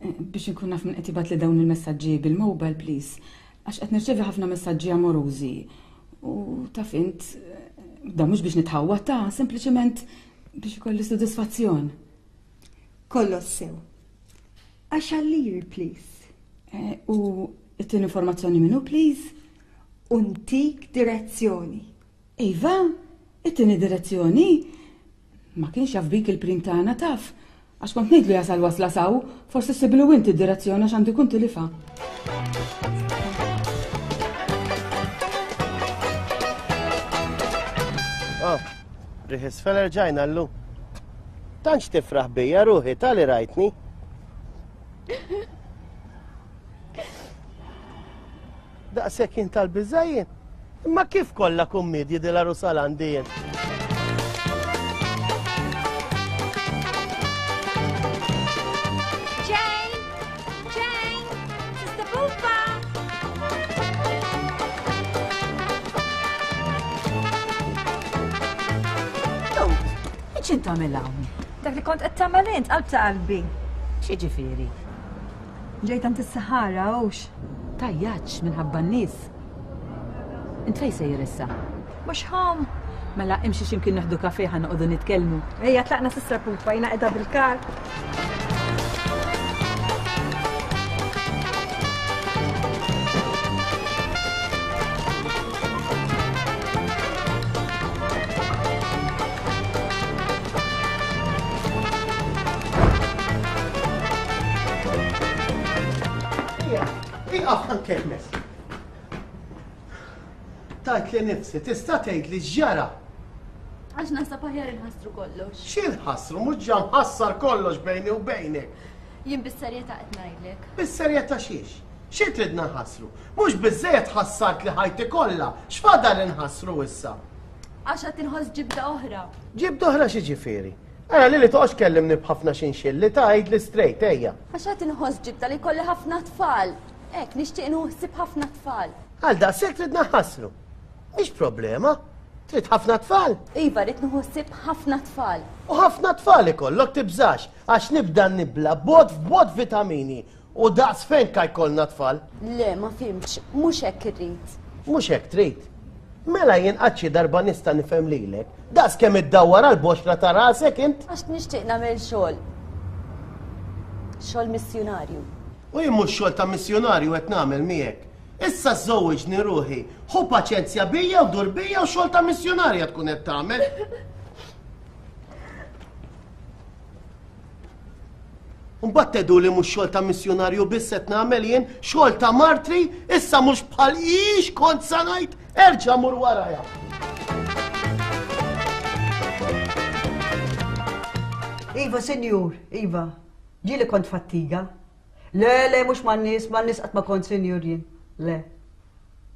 Biex inkun naf min qed jibgħatli dawn il-messaġġi bil-mobile please. Għax qed nirċevi ħafna messaġġi amorużi. U taf int da mhux biex nitħawwa ta' sempliċement biex ikolli sodisfazzjon.
Kollox sew. Għax għallir please.
Eh, u it-tieni informazzjoni minnu please?
Untik direzzjoni.
Iva, it-tieni direzzjoni. Ma kienx jaf bik il-prim tagħna taf. Għax kont ngħidlu jasal wasla saw, forsi ssibilu inti d-direzzjoni għax għandu jkun tilifa.
Oh, riħis feller ġajna l-lu. Tanċ tifraħ bija ruħi, tali rajtni. Daqshekk jien tal-biża' jien. Imma kif kollha kummiedji
dil arusa għandi jien?
X'int tagħmel hawn?
Dak li kont qed tagħmel int qalb ta' qalbi.
X'jiġifieri?
Ġej tant is-Saħara, hux?
Tajjaġġ minħabba n-nies. Int fejn sejjer issa?
Mhux home.
Mela imxi x'imkien neħdu kafè ħa noqogħdu nitkellmu.
Ejja tlaqna s'isra pupa jiena qiegħda bil-kar.
Ieqaf anke l-mess. Tajt li nifsi, tista' tgħid li ġara.
Għax nasa paħjar inħassru kollox.
X'il ħassru mhux ġam ħassar kollox bejni u bejnek.
Jien bis-serjetà qed ngħidlek.
Bis-serjetà xiex? Xi tridna nħassru? Mhux biżżejjed ħassart li ħajti kollha, x'fadal inħassru issa?
Għax qed inħoss ġibda oħra.
Ġibda oħra xi ġifieri? Ara li li toqgħodx kellimni b'ħafna xinxill li tgħid li strejt ejja.
Għax qed inħoss ġibda li kolli ħafna tfal. Hekk nixtieq inħossib ħafna tfal.
Għal daqshekk tridna nħassru. Mhix problema. Trid ħafna tfal?
Iva, rrid nħossib ħafna tfal.
U ħafna tfal ikollok tibżax, għax nibda nibla bot f'bot vitamini U daqs fejn ka jkollna tfal?
Le, ma fhimtx, mhux hekk irrid.
Mhux hekk trid? Mela jien qatt xi darba nista' nifhem lilek, daqs kemm iddawwar għall-boxra ta' rasek int?
Għax nixtieq nagħmel xogħol. Xogħol missjunarju.
U jien mhux xogħol ta' missjunarju qed nagħmel miegħek. Issa żżewwiġni ruħi, ħu paċenzja bija u dur bija u xogħol ta' missjunarja tkun qed tagħmel. Mbagħad tedu li mhux xogħol ta' missjunarju biss qed nagħmel jien, xogħol ta' martri, issa mhux bħal ix kont sa ngħid, erġa' mur warajha.
Iva, senjur, Iva, ġili kont fattiga. Le, le, mhux man nies, man nies qatt ma kont senjur jien. Le.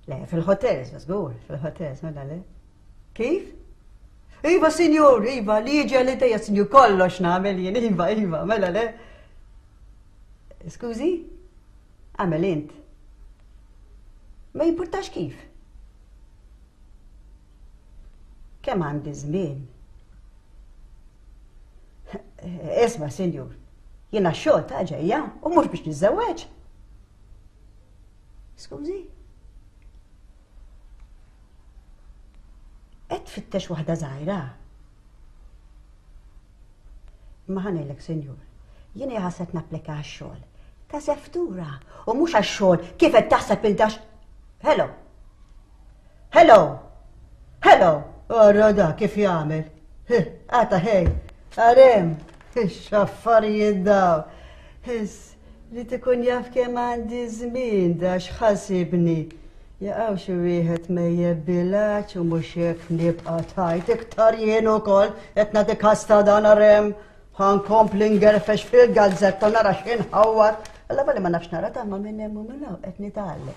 Le, fil-hotels, żgur, fil-hotels, mela le. Kif? Iva, sinjur, iva, li jiġi għal idejja, sinjur, kollox nagħmel jien, iva, iva, mela le. Skużi? Għamel int. Ma jimpurtax kif. Kemm għandi żmien? Isma, sinjur, jiena xogħol ta' ġejja u mhux biex niżżewweġ. Skużi? Qed fittex waħda żgħira? Imma ħanejlek, Sinjur, jien ħasset napplika għax-xogħol. Ta' seftura u mhux għax-xogħol kif qed taħseb intax. Hello. Hello. Hello. Orra da kif jagħmel. Għata ħej. Arem. X'affarijiet daw. His Rrid ikun jaf kemm għandi żmien dax ħasibni. Jaqaw xi wieħed mejjeb bilaċ u mhux hekk nibqa' tajt iktar jien ukoll qed nagħti kas ta' dan arem. Ħankompli ngerfex fil-gazzetta nara x'inħawwar. Alla vali ma nafx nara taħma minn hemm u minn hawn qed nitgħallem.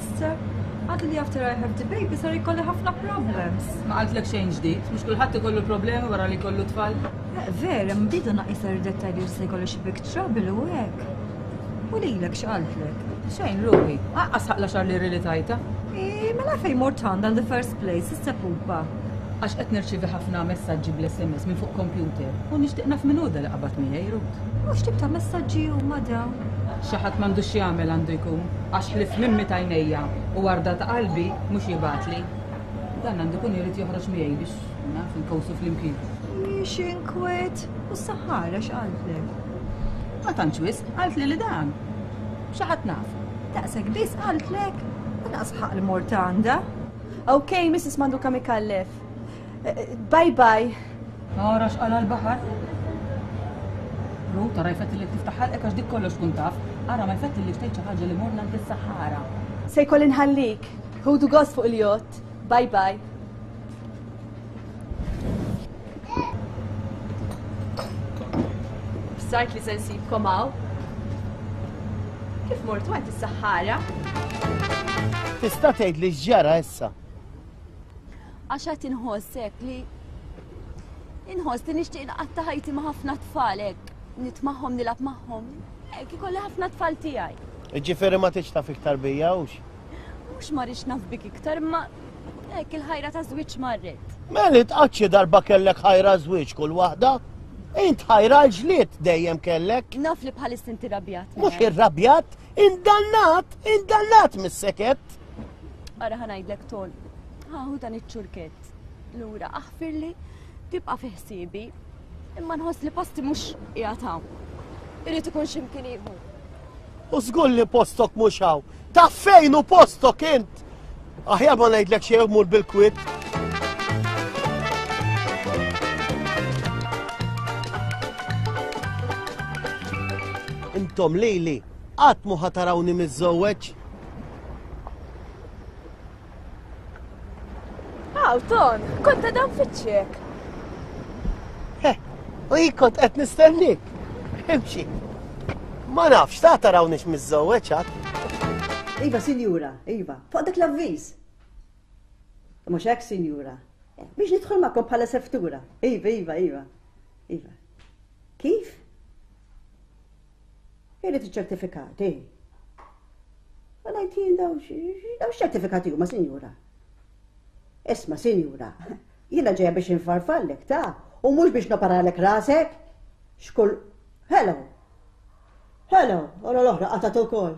Għad li
after I have the baby sar ikolli ħafna problems.
Ma għaltlek xejn ġdid, mux kullħat ikollu problemi wara li kollu tfal.
Eh, vera, mbidu naqis il-dettalji se jkollu xi big trouble u hekk. U lilek x'qaltlek?
Xejn, Ruby, aqqas ħaqla xar li rili tajta.
Eh, mela fej mort għandha the first place, issa pupa.
Għax qed nirċivi ħafna messaġġi bl-SMS minn fuq kompjuter u nixtieq naf minn li qabat miegħi, Ruth.
U x'tip ta' messaġġi huma dawn?
Xi ħadd m'għandu x'jagħmel għandu jkun, għax ħlief l-immi t'għajnejja u warda ta' qalbi mhux jibgħatli. Dan għandu jkun irid joħroġ miegħi biex, naf, inkowsu flimkien.
Mhix inkwiet u s-saħħara x'qaltlek?
Ma tantx wisq, qaltli li dan. Xi ħadd naf.
Daqshekk biss qaltlek? Inqas ħaqq li mort għandha.
Okay, Mrs. Manduka Micallef. Bye bye.
Ara xqala l-baħar. Ru, tara jfett li tiftaħ ħalqek għax dik kollox tkun taf. Ara ma jfett li xtejt xi ħaġa li morna għand is-saħara.
Se jkolli nħallik. Ħudu gost fuq il-jott. Bye bye. B'sart li se nsibkom hawn. Kif mortu għand is-saħħara?
Tista' tgħid li x'ġara issa?
Għax għad inħoss hekk li inħoss li nixtieq inqatta' ħajti ma' ħafna tfal hekk, nitmagħhom nilgħab magħhom. Hekk ikolli ħafna tfal tiegħi.
Ġifieri ma tridx taf iktar bija hux?
Mhux ma rridx naf bik iktar, imma hekk il-ħajra ta' żwieġ marret.
Meli tqatt xi darba kellek ħajra żwieġ kull waħda? Int ħajra l-ġlied dejjem kellek.
Naf li bħalis inti rabjat.
Mhux irrabjat, indannat, indannat mis-sekett.
Ara ħanajdlek ton, Aħu dan iċ-ċurkett. Lura aħfirli tibqa' fi ħsiebi imma nħoss li posti mhux qiegħed hawn. Irid ikun x'imkien ieħor.
U żgur li postok mhux hawn. Ta' fejn u postok int? Aħjar ma ngħidlek xejn mur bil-kwit. Intom lili, qatt mu ħatarawni miżżewweġ?
Aw, Ton, kont ta' dan fitxek.
Eh, u jik kont qed nistennik. Imxi. Ma nafx, ta' tarawnix miż-żewġ
Iva, sinjura, iva, fuq dak l-avviż. Mhux hekk, sinjura. Biex nidħol magħkom bħala seftura. Iva, iva, iva. Iva. Kif? Jiri t-ċertifikati. U ngħid jien daw x'ċertifikati huma, sinjura. Isma, sinjura, jiena ġejja biex infarfallek ta' u mhux biex noparalek rasek. Xkull. Hello. Hello, ora l-oħra qatat ukoll.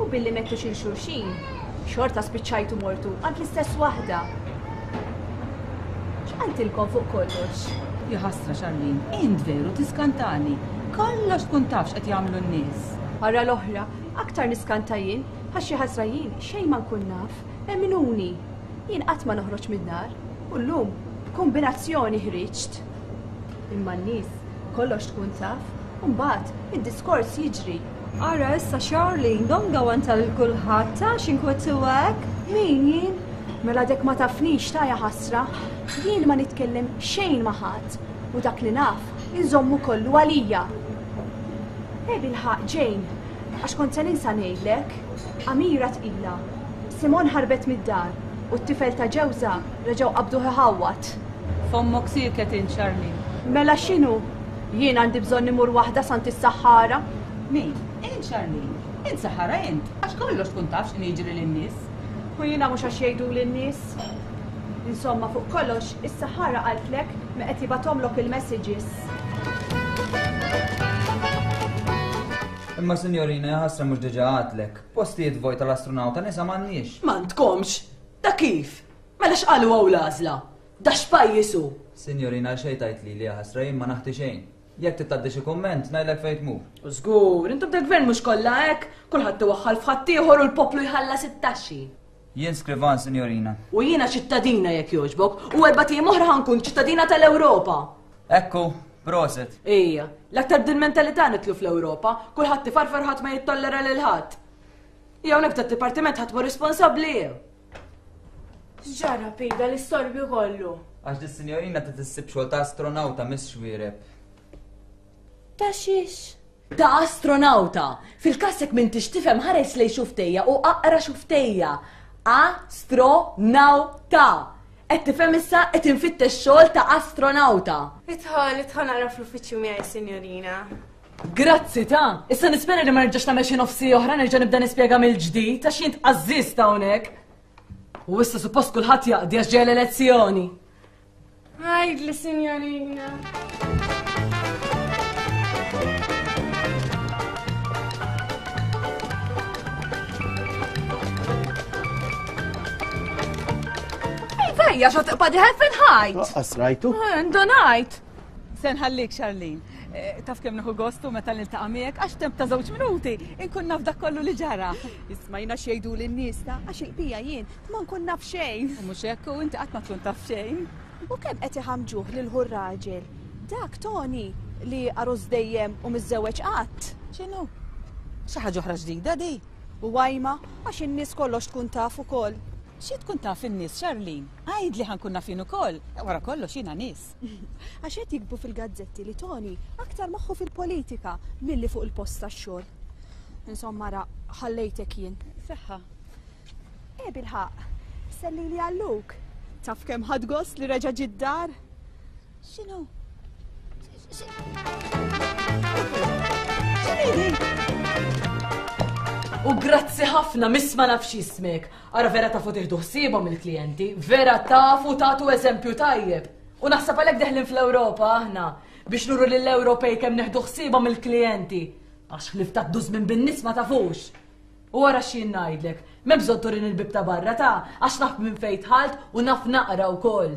u
billi mettux 'il xulxin, xorta spiċċajtu mortu għand l-istess waħda. X'qaltilkom fuq kollox?
Jaħasra Charlene, int veru tiskantani. Kollox tkun taf x'qed jagħmlu n-nies.
Ara l-oħra, aktar niskanta jien, għax xi ħasra jien xejn ma nkun naf, emminuni. Jien qatt ma noħroġ mid-dar, u llum b'kumbinazzjoni ħriġt. Imma n-nies kollox tkun taf, u mbagħad id-diskors jiġri
Ara issa Charlene, don't go and tell il-kulħadd, ta' x'inkwetu hekk.
Min, jien? Mela dek ma tafnix, ta' ja ħasra. Jien ma nitkellem xejn ma' ħadd u dak li naf inżommu kollu għalija. Eh bilħaqq, Jane, għax kont se ninsa ngħidlek, għamira tqila. Simone ħarbet mid-dar u t-tifel ta' Ġewża reġgħu qabduh iħawwad.
F'ommok sieket int, Charlene.
Mela x'inhu? Jien għandi bżonn imur waħda sant is-Saħħara.
Min? Int Charlene. Int Saħħara int, għax kollox tkun taf x'inhu jiġri lin-nies.
U jiena mhux għax jgħiduli n-nies. Insomma, fuq kollox, is-Saħħara qaltlek min qed jibgħathomlok il-messages.
Imma sinjorina, ja ħasra mhux diġà għadlek. Postijiet vojt tal-astronawta nisa m'għandniex.
Ma għandkomx? Da kif? Mela x'qalu hawn l-għażla? Da x'pajjiż hu?
Sinjorina għal xejn tgħid lili ja ħasra jien ma naħti xejn. Jekk trid tgħaddi xi kumment, ngħidlek fejn tmur.
U żgur, intom tal-gvern mhux kollha hekk, kulħadd iwaħħal f'ħaddieħor u l-poplu jħallas it-taxxi.
Jien skrivan, sinjorina.
U jiena ċittadina jekk jogħġbok, u erba' tim oħra ħankun ċittadina tal-Ewropa.
Ekku, proset.
Ejja, l-aktar din mentalità nitlu fl-Ewropa, kulħadd tifarfar ħadd ma jittollera lil ħadd. Jew l-aktar dipartiment ħadd mhu responsabbli jew.
X'ġara pida l-istorbju kollu?
Għax di sinjorina ta' tissib xogħol ta' astronawta mis xwireb.
Ta' xiex?
Ta' astronawta! Fil-kasek minn tix tifhem ħares lej xuftejja u aqra xuftejja. Astronawta! Qed tifhem issa qed infittex xogħol ta' astronawta.
Itħol, itħol naqra fl-uffiċċju miegħi, sinjorina.
Grazzi ta', issa nispera li ma nerġax nagħmel xi nofsi oħra nerġa' nibda nispjega mill-ġdid ta' xi tqażżiż ta' hawnhekk. U issa suppost kulħadd jaqdi għax ġejja l-elezzjoni.
Għajd li sinjorina.
Ejja, xa tiqpa diħel fil-ħajt.
Asrajtu?
Eh, Ndonajt. Se nħallik Charlene. Eh, taf kemm nieħu gostu meta niltaqa' miegħek għax temp ta' żewġ minuti inkun naf dak kollu li ġara. Isma' jiena xejdu lin-nies ta' għax il-qbija jien ma nkun naf xejn. Mhux hekk u inti qatt ma tkun taf xejn.
U kemm qed iħamġuh lil hu raġel dak Tony li għarus dejjem u miżżewweġ qatt.
X'inhu? Xi ħaġa oħra ġdida di?
U għajma għax in-nies kollox tkun taf ukoll.
Xi tkun taf in-nies, Charlene? Għidli ħa nkun naf jien ukoll, wara kollox jiena nies.
Għax qed jiktbu fil-gazzetti li Toni aktar moħħu fil-politika milli fuq il-post tax-xogħol. Insomma ra, ħallejtek jien.
Seħħa.
E bilħaq, selli li għalluk. Taf kemm ħad gost li reġa' ġid-dar?
X'inhu?
U grazzi ħafna, misma nafx jismek. Ara vera tafu tieħdu ħsiebhom il-klijenti, vera tafu tagħtu eżempju tajjeb. U naħseb għalhekk deħlin fl-Ewropa aħna biex nuru lill-Ewropej kemm neħdu ħsiebhom il-klijenti. Għax ħlif ta' minn bin-nies ma tafux. U għara xin najdlek, mebżon turin il-bib ta' barra ta' għax naf minn fejt ħalt u naf naqra u
koll.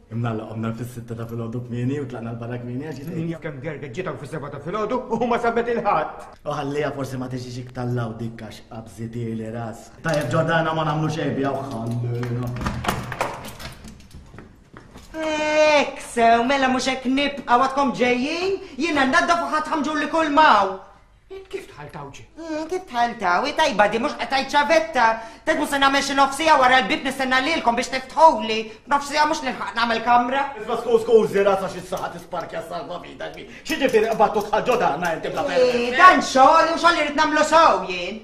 Imnalla qomna fis-sitta ta' filgħodu kmieni u tlaqna l-barra kmieni għax
Min jaf kemm gerget ġiet hawn fis-sebgħa ta' filgħodu u hu ma sabet il-ħadd!
U ħallieha forsi ma tiġix iktar l-hawn dik għax qabżithieli ras. Tajjeb Ġordana ma nagħmlu xejn biha u
ħallina. Hekk sew, mela mhux hekk nibqa' għadkom ġejjin? Jiena nnaddaf u ħadd ħamġu li kull m'hawn. Kif tħaltaw ġi? Eh, kif tħaltaw? I tajba di mux qed tgħid ċavetta. Ted mhux se nagħmel xi nofsija wara l-bib nistenna lilkom biex tiftħuli. Nofsija mhux nilħaq nagħmel kamra.
Isma skuż skużi rasa xi saħħa tisparkja salva vida ġi. Xi ġifieri qbadtu tħaġġodana inti bla
eh, Dan xogħol u xogħol irid nagħmlu sew jien.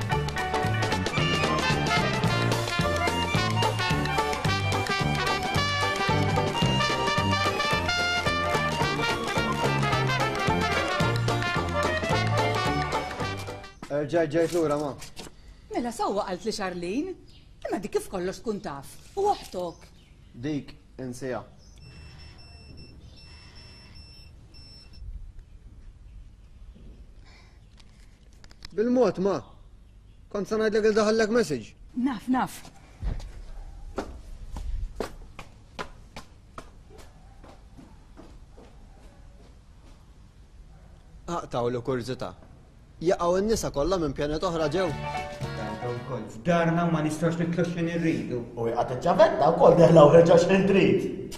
Erġaj ġejt lura ma.
Mela sewwa qalt li Xarlin, imma dik kif kollox tkun taf, u oħtok.
Dik insija. Bil-mod ma. Kont sa ngħidlek il daħallek message.
Naf, naf.
Aqtaw li kurzita. Jaqaw n-nisa kollha minn pjanet oħra ġew.
Darna ma nistax nitlu x'in irridu.
U jqat iċ-ċavetta wkoll
deħla u reġa' x'in trid.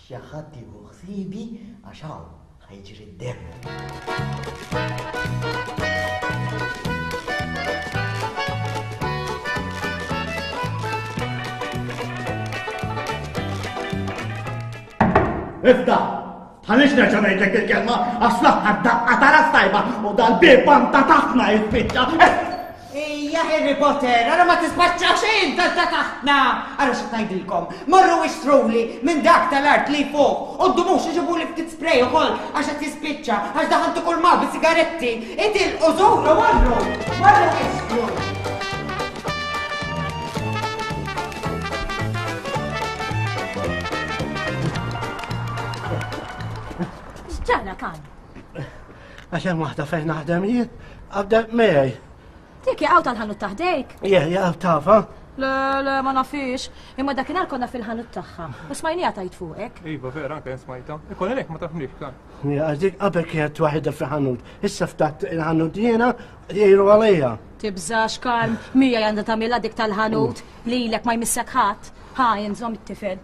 Xi ħadd jieħu
ħsiebi għax hawn ħa jiġri d-demm. Iftaħ! Għalix nerġa' ngħidlek il-kelma għax l-aħħar daqqa ta' ras tajba u dal-bieb ta' taħna jispiċċa.
Ejja Harry Potter, ara ma tispaċċax int għal ta' taħtna! Ara xi tgħidilkom, morru ixtruli minn dak tal-art li fuq u ddumux iġibu li ftit spray ukoll għax qed jispiċċa għax daħaltu kull ma bi sigaretti, itilqu żuru morru, morru ixtru!
Ġara kan?
Għax hemm waħda fejn naħdem jien, għabda mej.
Dik jaqgħu tal-ħanut taħdejk?
Jeh, jaqgħu tafa.
Le, le, ma nafix. Imma dakinhar konna fil-ħanut tagħha. U smajnija tajt fuqek.
Iva, vera, anke smajta. Ikon għalek ma tafniex kan.
Għazik qabel kienet waħda fil-ħanut. Issa ftat il-ħanut jiena jgħiru għalija.
Tibżax kan, mija janda tamilla dik tal-ħanut li lek ma jmissek ħadd. Ħa, jinżom it-tifel.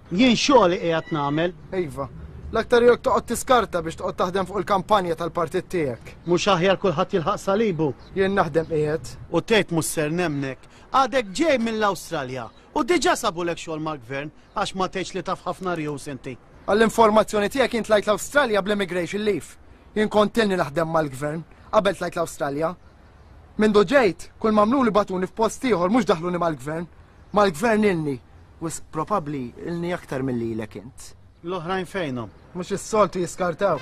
Jien
xogħli qiegħed nagħmel.
Iva. L-aktar jekk toqgħod tiskarta biex toqgħod taħdem fuq il-kampanja tal-partit tiegħek.
Mhux aħjar kulħadd jilħaq salibu?
Jien naħdem qiegħed.
U tgħid mhux ser nemmnek. Għadek ġej mill-Awstralja u diġà sabulek xogħol mal-gvern għax ma tgħidx li taf ħafna rjus inti.
Għall-informazzjoni tiegħek jien tlajt l-Awstralja bl-immigration leave. Jien kontilni naħdem mal-gvern qabel tlajt l-Awstralja. Mindu ġejt, kull m'għamluli bagħtuni f'post ieħor mhux daħħluni mal-Gvern. Mal-Gvern ilni. Wisq probabbli ilni aktar milli ilek int.
L-oħrajn fejnhom?
Mhux is-soltu jiskartaw.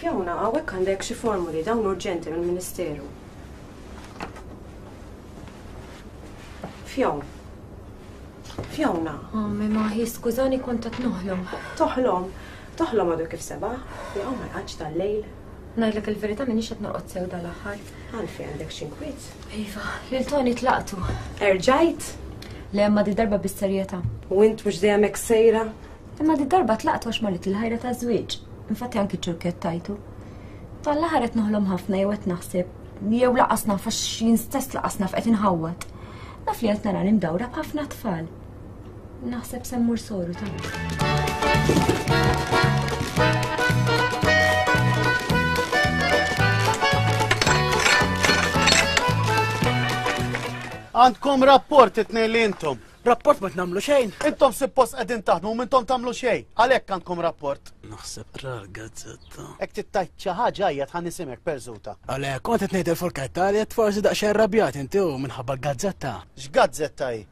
Fiona, hawnhekk għandek xi formuli dawn urġenti mill-Ministeru. Fjon. Fiona.
Ommi oh, maħi, skużani kont qed noħlom.
Toħlom. Toħlom għadu kif seba, jaqgħu mal-qaġġ tal-lejl.
Ngħidlek il-verità minix qed norqod sew dal-aħħar.
Għalfejn għandek xi nkwiet?
Iva, lil Tony tlaqtu.
Erġajt?
Le imma di darba bis-serjetà.
U int mhux dejjem hekk sejra?
Imma di darba tlaqtu għax marrit il-ħajra ta' żwieġ. Infatti anki ċurket tajtu. Tal-aħħar qed noħlom ħafna jew qed naħseb jew laqas naf għax jien stess laqas naf qed inħawwad. Naf li qed nara nimdawra b'ħafna tfal. Naħseb semmur soru ta'
Għandkom rapport it-tnejn li intom.
Rapport ma tnamlu xejn.
Intom suppost qegħdin taħdmu intom tagħmlu xejn. Għalhekk għandkom rapport.
Naħseb rar gazzetta.
Ek tittajt xi ħaġa hija tħan nisimgħek perżuta.
Għalhekk kont qed ngħid il-furketta li qed forsi daqsxejn rabjat inti minħabba gazzetta.
X'gazzetta hi?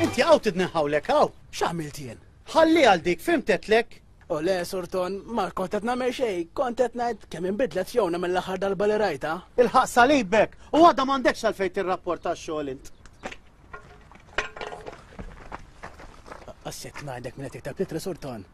Inti hawn tidni ħawlek hawn.
X'għamilt jien?
Ħalli għal dik fimtetlek.
U le, Surton, ma kont qed nagħmel xejn, kont qed ngħid kemm inbidlet fjowna mill-aħħar darba li rajta.
Il-ħaq salibek u għadha m'għandekx għalfejn tirrapporta x-xogħol int.
Asset ngħidek minn qed tiktab litra Surton.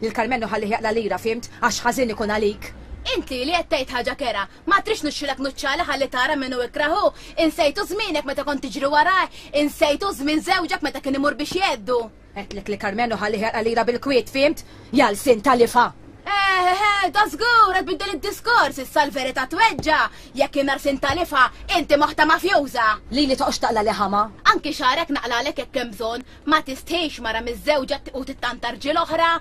Lil Karmenu ħallih jaqla' lira, fhimt? Għax ħażin ikun għalik.
Inti li qed tgħid ħaġa kerha, ma tridx nixxilek nuċċali ħalli tara min hu ikrah hu? Insejtu żmienek meta kont tiġri warajh? Insejtu żmien żewġek meta kien imur biex jgħeddu?
Għedtlek li Karmenu ħallih jaqla' lira bil-kwiet, fhimt? Jallsin
ta' lifgħa! Eħe, dażgur qed tbiddel id-diskors, issa l-verità tweġġa'! Jekk jien għarsin ta' lifgħa, inti moħħ ta'
mafjuża! Lili toqgħodx taqla' liħama!
Anki xagħrek naqlalek jekk hemm bżonn, Ma tistħix mara miżżewġa u tittanta rġiel oħra?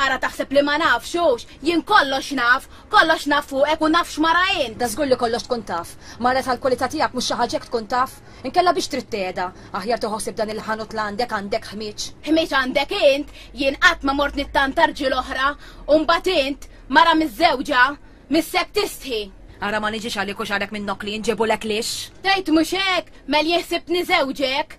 Ara taħseb li ma nafx hux? Jien kollox naf, kollox naf fuqek u naf x'mara int!
Da żgur li kollox tkun taf. Mara tal-kwalità tiegħek mhux xi ħaġa hekk tkun taf? Inkella biex trid tqiegħda? Aħjar tieħu ħsieb dan il-ħanut li għandek, għandek ħmieġ.
Ħmieġ għandek int? Jien qatt ma mort nittanta rġiel oħra! U mbagħad int, mara miżżewġa, missek tistħi!
Ara ma niġix għalik u xagħrek minn nokli, inġibu l-eklix!
Tgħid mhux hekk? Mel
jien ħsibtni żewġek!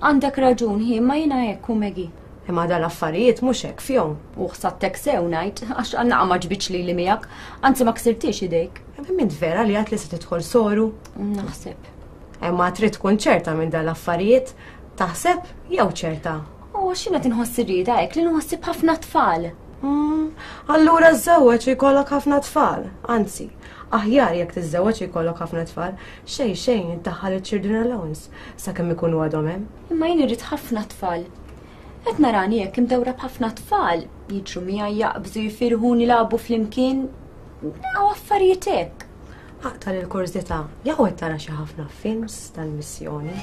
Għandek raġun, hi ma jina hekk u Megi.
Imma dal affarijiet mhux hekk fihom.
U ħsattek sew ngħid għax għannaqa ma ġbitx lili miegħek, anzi ma ksirtix idejk.
Minn vera li għad li se tidħol soru?
Naħseb.
Imma trid tkun ċerta minn dal affarijiet taħseb jew ċerta.
U għax jiena tinħossi rida hekk li nħossib ħafna tfal.
Mm, allura żżewweġ u jkollok ħafna tfal, anzi, aħjar jekk tiżżewweġ u jkollok ħafna tfal, xejn xejn iddaħħal iċ-children allowance. Sakemm ikunu għadhom hemm.
Imma jien irrid ħafna tfal. Qed narani jekk imdewra b'ħafna tfal, jiġru miegħi jaqbżu jifirħu nilagħbu flimkien u affarijiet hekk.
Aqta' lil kurżità, jew qed tara xi ħafna films tal-missjoni.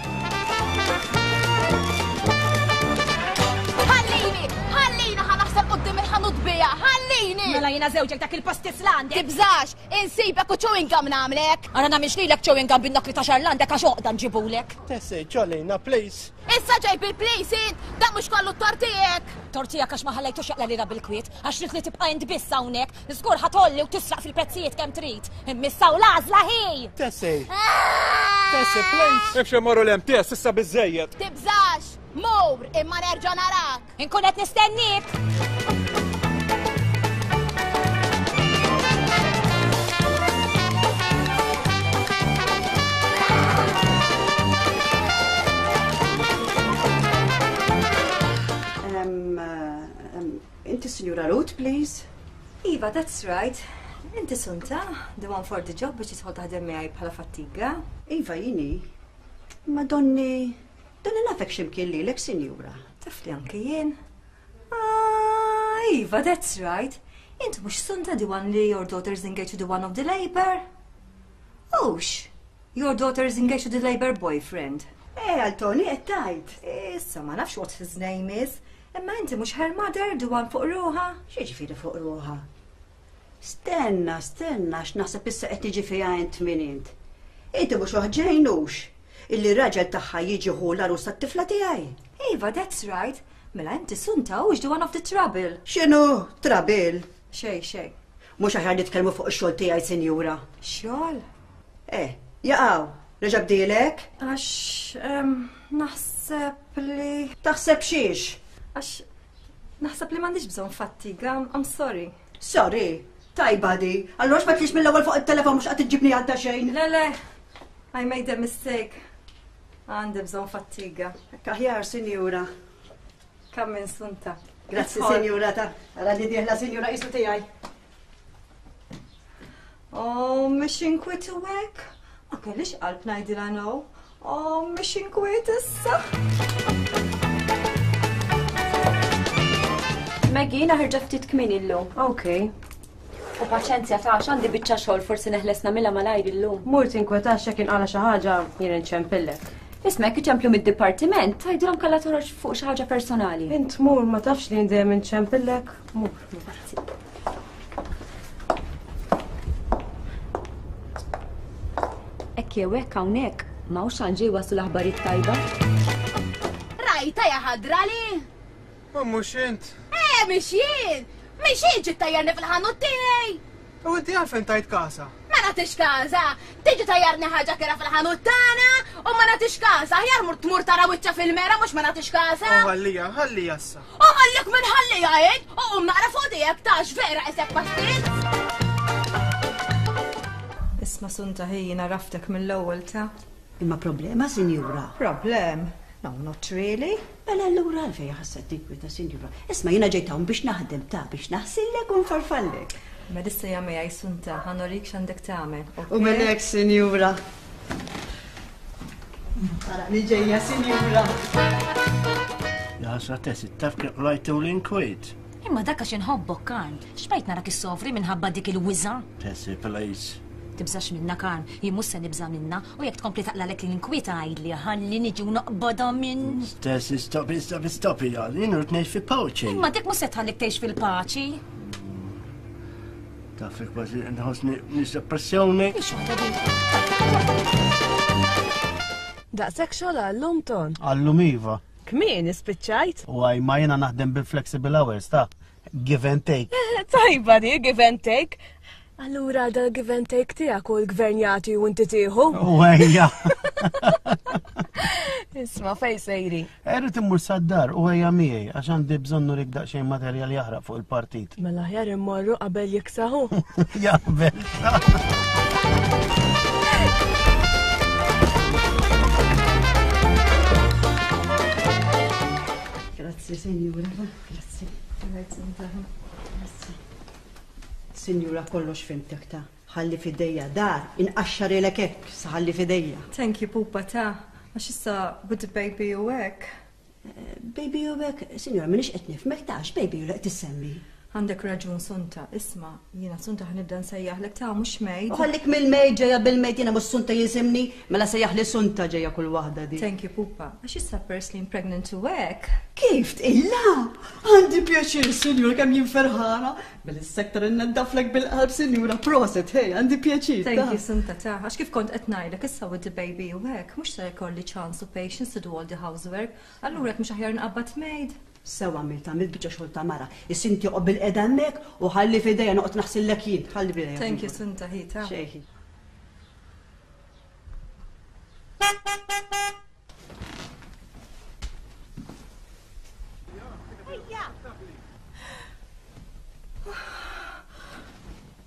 Ħallini, ħallini ħanaħseb qudiem il-ħanut bija, ħallini!
Mela jiena żewġek dak il-post tislandi.
Tibżax, Insibek u chewing gum
nagħmlek. Ara nagħmilx lilek chewing gum bin-nokli ta' xarl għandek għax għoqda nġibulek.
Tessej ġolina please.
Issa ġejb il-please int, dan mhux kollu t-tort
tiegħek. Tort tiegħek għax ma ħallejtux jaqla' lira bil-kwiet, għax ridt li tibqa' int biss hawnhekk, żgur ħa tgħolli u tisraq fil-prezzijiet kemm trid. Imma issa u l-għażla hi!
Tessej. Tessej please.
Imxi mmorru 'l hemm Tess, issa biżżejjed.
Tibżax! Mur, imma nerġa' narak.
Inkun qed nistennik!
Inti Sinjura Root, please.
Iva, that's right. Inti sunta, the one for the job biex jitħol taħdem miegħi bħala fattiga.
Iva, jini. Ma donni Dan nafek ximkien lilek, sinjura.
Tafli anke jien. Ah, iva, that's right. Inti mhux sunta the one li your daughter is engaged to the one of the labor? Ux, your daughter is engaged to the labor boyfriend.
Eh, għal Tony qed tgħid.
Issa ma nafx what his name is. Imma inti mhux her mother, the one fuq ruha?
X'jiġifieri fuq ruha? Stenna, stenna, x'naħseb issa qed tiġi fiha int min int. Inti mhux oħġejnux illi raġel tagħha jiġi hu l-arus tat-tifla tiegħi.
Iva, that's right. Mela inti sunta u the one of the trouble.
X'inhu trouble?
Xej, xej.
Mhux aħjar nitkellmu fuq ix-xogħol tiegħi, sinjura.
Xogħol?
Eh, jaqaw, reġa' bdilek?
Għax ehm, naħseb li.
Taħseb xiex?
Għax Naħseb li m'għandix bżonn fattiga, I'm sorry.
Sorry, tajba di. Allora x'ma tlix mill-ewwel fuq it-telefon mhux qed iġġibni għal xejn.
Le le, I made a mistake. Għandi bżonn fattiga.
Kaħjar, sinjura.
Kam minn sunta.
Grazzi, sinjura ta' għara li diħla sinjura isu tiegħi.
Oh, mhix inkwiet u hekk? Ma kellix qalb ngħidilha no. Oh, mhix inkwiet issa.
Maggie, naħirġa ftit kmin illum.
Okay.
U paċenzja ta' għandi biċċa xogħol forsi neħlesna mila malajr illum.
Murt inkwetax jekk inqala xi ħaġa jien inċempillek.
Isma' jekk iċemplu mid-dipartiment, tgħidilhom kellha toroġ fuq xi ħaġa personali.
Int mur ma tafx li dejjem inċempillek. Mur,
Ekk jew ekk hawnhekk ma hux għal ġej waslu l-aħbarijiet tajba.
Rajta ja ħadrali?
Ma mhux int.
Eh, mhix jien! Mhix jien ġittajjarni fil-ħanut tiegħi!
U inti għalfejn tajt każha?
Ma nagħtix każha! Tiġi tgħajjarni ħaġa kera fil-ħanut tagħna u ma nagħtix każha! Aħjar mur tmur tara wiċċha fil-mera mhux ma nagħtix każha!
U ħalliha, ħalliha issa!
U ħallik minn ħalliha int! U qum naqra fuq diek tgħax vera qisek pastil!
Isma' Sunta ħi jiena għraftek mill-ewwel ta'.
Imma problema, sinjura?
Problem? No, not really.
Mela allura għalfejn ħassek tinkwieta, Sinjura? Isma' jiena ġejt hawn biex naħdem ta' biex naħsillek u nfarfallek.
Mela issa hija miegħi sunta, ħa norik x'għandek tagħmel.
U melek, Sinjura. Ara li ġejja, Sinjura.
Ja, sa tesi, taf kif lajtu l-inkwit.
Imma dak għax inħobbok, Karm. X'bajt narak issofri minħabba dik il-wiża'.
Tessie, please.
Tibżax minnha, Karm. Jien mhux se nibża' minnha, u jekk tkompli taqlalek li ninkwieta għidli ħalli niġi u noqbodha minn.
Tessie, stop, stop, stop, Ijal. Jien rrid ngħix fi paċi.
Imma dik mhux se tħallik tgħix fil-paċi.
Taf kważi nħossni nista' pressjoni.
Daqshekk xogħol għallum ton.
Għallum iva.
Kmieni spiċċajt.
U għaj ma jena naħdem bil-flexible hours ta' give and take.
Eh, tajba di, give and take. Allura da give and take tiegħek u l-gvern jagħti u inti
tieħu? Uwejja.
Isma' fej sejri.
Erri timmur saddar u għajja miegħi għax għandi bżonnu rik daqsxejn materjal jaħraq fuq il-partit.
Mela ħjar immorru qabel jiksaħu.
Jaqbel.
Grazie, signora. Grazie. Grazie, Grazie. Signora, kollox fimtek ta' ħalli fidejja dar, inqaxxar ilek hekk, ħalli fidejja.
Thank you, pupa ta' għax issa bud baby u hekk.
Baby u bek, sinjor, minix qed nifmek tax, baby u lek tissemmi.
Għandek raġun sunta, isma, jiena sunta ħanibda nsejjaħlek ta' mhux mejd.
Ħallik mill-mejd ġejja bil-mejd jiena mhux sunta jisimni, mela sejjaħ li sunta ġejja kull waħda di.
Thank you pupa, għax issa pers li pregnant u hekk.
Kif tqilla? Għandi pjaċir, sinjur, kemm jien ferħana. Billi s-sektor innaddaflek bil-qalb, sinjura, proset, hej, għandi pjaċir.
Thank you, Sinta, ta' għax kif kont qed ngħidlek issa with the baby u hekk, mhux se jkolli ċans u patience to do all the housework, allura hekk mhux aħjar nqabbad maid.
Sewa għamilt għamilt biċċa xogħol ta' mara. Is-sinti qob bil-qeda hemmhekk u ħalli f'idejja noqgħod naħsillek jien, ħalli bidejja.
Thank you, Sinta, hi ta'.
Xejħi.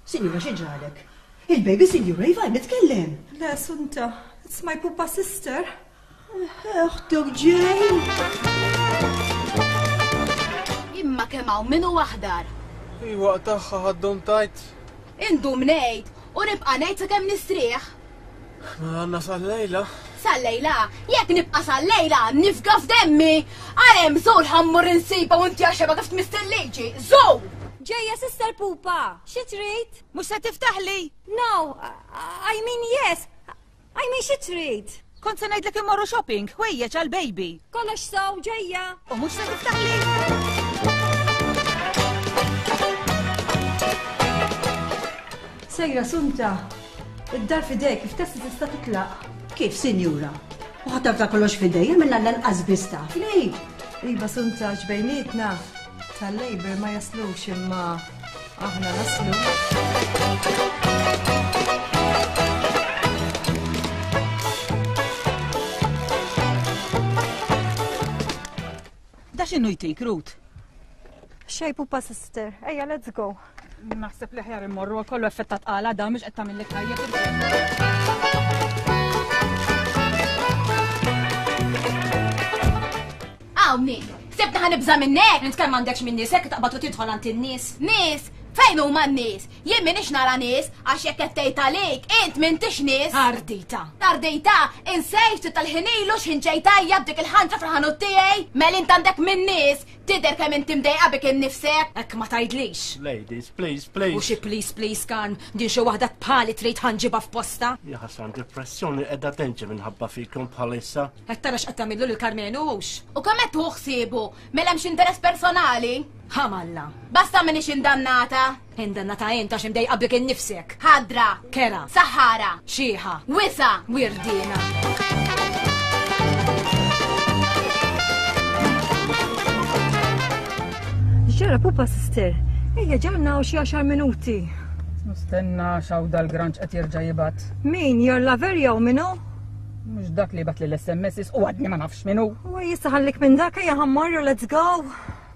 Sinjura xi ġalek? Il-baby sinjura jiva nitkellem.
Le, Sunta, it's my pupa sister.
Eħtok ġej.
Imma kemm hawn minnu waħdar.
Iwa tagħha ħaddhom tajt.
Indum ngħid u nibqa' ngħid sakemm nistrieħ.
Aħna għandna sal-lejla.
Sal-lejla? Jekk nibqa' sal-lejla, nifga f'demmi! Ara hemm żul ħa mmur insibha u inti għal xebgħa kif tmiss il-liġi! Żul!
Ġejja Sister Pupa, xi trid? Mhux se tiftaħli? No, I mean yes. I mean xi trid?
Kont se ngħidlek immorru shopping, ħwejjeġ għal baby.
Kollox sew ġejja.
U mhux se tiftaħli?
Sejra Sunta, id-dar f'idejk, kif taf li tista' titlaq?
Kif, sinjura? U ħadd taf ta' kollox f'idejja minn Alla nqas biss
tafni? Iva Sunta, x'bejnietna tal-Labour ma jaslux imma aħna naslu.
Da x'inhu jtik, Ruth?
Shape u pa sister, ejja let's go.
Naħseb li ħjar immorru kollu effettat għala da mhux qed tagħmel tajjeb.
Għawni, sebt ħan ibza minnek,
nitkellem għandekx minn nisek taqbad u tidħol għand in-nies.
Nies, fejn huma n-nies? Jien min ix nara nies għax jekk qed tgħid għalik, int minn tix nies.
Ardita.
Ardita, insejt tal-ħinilu x'ħin ġejtajja b'dik il-ħanġa fil-ħanut tiegħi. Mel int għandek minn nies, Tidher kemm inti mdejqa bik innifsek!
Hekk ma tgħidlix!
Ladies, please, please!
U xi please, please kan, din xi waħda tbħali trid ħa nġibha f'postha!
Ja ħasra d-depressjoni qiegħda tenġi minħabba fikom bħalissa!
Qed tara x'qed tagħmillu lil Karmenu hux!
U kemm qed tieħu ħsiebu? Mela hemm xi interess personali?
Ħa m'Alla!
Basta m'iniex indannata!
Indanna ta' int għax imdejqa bik innifsek.
Ħadra.
Kera.
Saħħara.
Xieħa.
Wisa.
Wirdina.
Ġara pupa sister, ejja ġanna u xi għaxar minuti.
Nistenna xaw dal-granċ qed jerġa' jibgħat.
Min jarla verja u minnu?
Mhux dak li bat l sms u għadni ma nafx minnu.
U jista' ħallik minn dak ejja ħammorru let's go.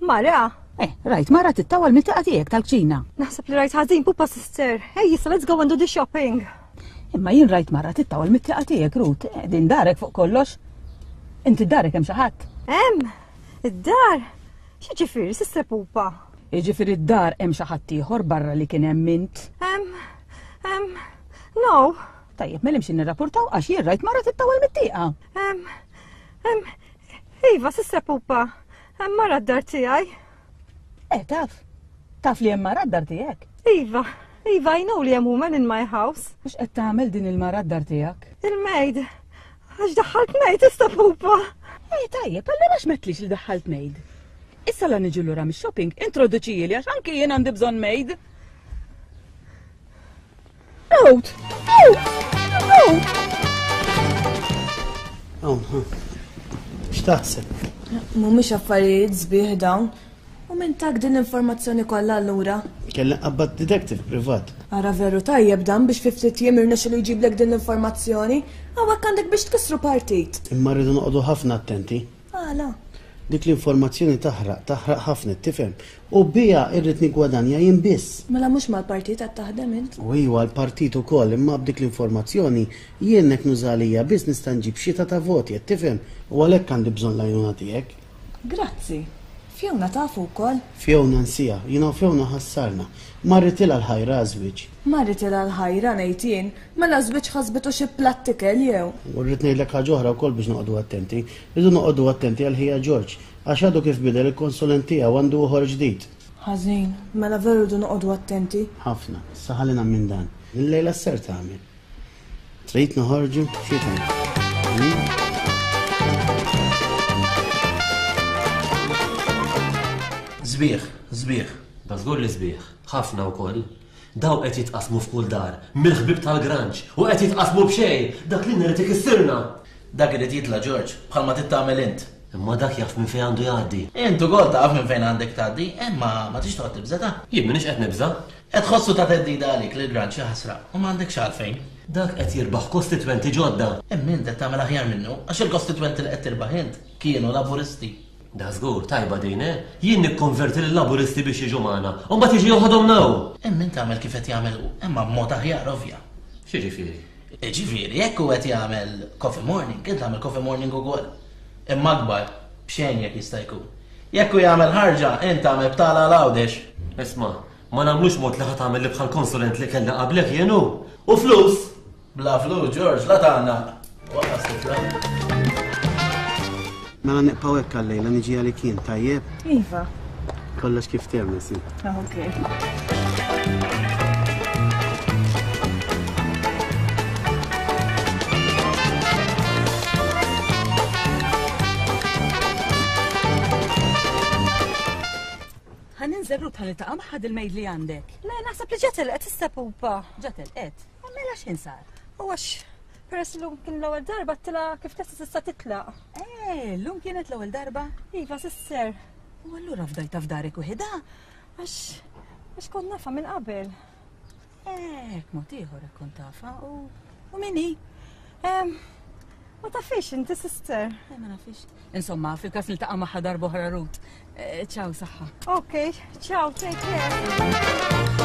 Mara! Eh, rajt, mara tittawa l-mitaqa tiegħek tal-kċina.
Naħseb li rajt ħażin pupa sister. Ej, jissa let's go and do the shopping.
Imma jien rajt mara tittawa l-mitaqa tiegħek Rut, eh, din darek fuq kollox. Inti darek hemm xi ħadd.
Hemm, id-dar. Xi ġifieri, sister pupa?
Jiġifieri d-dar hemm xi ħadd ieħor barra li kien hemm int.
Hemm, hemm, no.
Tajjeb, mela imxi nirrapportaw għax jien rajt mara tittawa l-mittieqa.
Hemm, hemm, iva, sister pupa. Hemm mara d-dar tiegħi.
Eh, taf. Taf li hemm mara d-dar tiegħek.
Iva, iva I know li hemm woman in my house.
Mhux qed tagħmel din il-mara d-dar tiegħek.
Il-maid. Għax daħħalt maid issa pupa.
Eh, tajjeb, allura x'mettlix li daħħalt maid. Issa la niġu lura mix-shopping, introduċi li għax anki jien għandi bżonn maid. Out! Out! Out!
Hawn, ha. X'taħseb?
Mhumiex affarijiet sbieħ dawn. U minn tak din l-informazzjoni kollha allura?
Kelli qabad detective privat.
Ara veru tajjeb dan biex fi ftit jiem irnexxilu jġiblek din l-informazzjoni. Hawnhekk għandek biex tkissru partit.
Imma rridu noqogħdu ħafna attenti.
Għala?
Dik l-informazzjoni taħraq, taħraq ħafna, tifhem. U biha irrid nigwadanja jien biss.
Mela mhux mal-partit qed taħdem int?
U iwa l-partit ukoll, imma b'dik l-informazzjoni jien hekk nuża għalija biss nista' nġib xita ta' voti, qed tifhem? U għalhekk għandi bżonn l-għajnuna tiegħek.
Grazzi. Fiona tafu wkoll?
Fiona nsieha. Jiena u Fiona ħassarna. Marritilha l-ħajr għaż-żwieġ.
Ma rridtilha l-ħajra ngħid jien, mela żwieġ ħasbitu xi platt ikel jew.
U rrid ngħidlek ħaġa oħra wkoll biex noqogħdu attenti. Irridu noqogħdu attenti għal ħija Ġorġ, għax għadu kif bidel il-konsulent tiegħu għandu uħor ġdid.
Ħażin, mela veru rridu noqogħdu attenti.
Ħafna, issa ħalli nammin dan. Il-lejla x'ser tagħmel? Trid noħorġu xi
tagħmel? Sbieħ, sbieħ.
Da żgur li sbieħ. Ħafna wkoll. Dawn qed jitqassmu f'kull dar, mill-ħbieb tal-granċ, u qed jitqassmu b'xejn! Dak li nrid ikissirna!
Dak irid jitla', George, bħalma trid tagħmel int.
Imma dak jaf minn fejn għandu jgħaddi.
Int ukoll taf minn fejn għandek tgħaddi, imma ma tridx toqgħod tibża', ta?
Jien m'iniex qed nibża'.
Qed tħossu ta' theddida għalik l-granċ, jaħasra, u m'għandekx għalfejn.
Dak qed jirbaħ kostitwenti ġodda.
Imma int qed tagħmel aħjar minnu, għax il-kostitwenti li qed tirbaħ int kienu Laburisti.
Dażgur, tajba din, eh? Jien nikkonverti lil-Laburisti biex jiġu magħna, u mbagħad jiġi joħodhomna hu!
Hemm min tagħmel kif qed jagħmel hu, imma b'mod aħjar ovvja.
X'jiġifieri?
Jiġifieri, jekk hu qed jagħmel coffee morning, int agħmel coffee morning ukoll. Imma akbar, b'xejn jekk jista' jkun. Jekk hu jagħmel ħarġa, int agħmel btala għal Għawdex.
Isma', ma nagħmlux mod li ħa tagħmel li bħall-konsulent li kellna qablek jien hu! U flus?
Bla flu, George, la tagħna. Waqqa stifra.
Mela neqpaw hekk għallejla niġi għalik jien tajjeb.
Iva.
Kollox kif temmel si.
Ah,
okay. Għanin zerru tal-taqam ħad il-mejd li għandek.
Le, naħseb li ġetel, għet issa pupa.
Ġetel, għet. Ah, mela x'in sar?
U għax peress l-lum kien l-ewwel darba tila kif tista' tista' titlaq.
Eh, l-lum kienet l-ewwel darba?
Iva, sisser.
U allura fdajta f'darek wieħedha?
Għax għax kont nafa minn qabel.
Eh, mod ieħor kont tafa u u minni.
Ma tafix inti sister.
Eh, ma nafix. Insomma, fil-kas niltaqa' magħha darba oħra rut. Eh, ciao saħħa.
Ok, ciao, take care.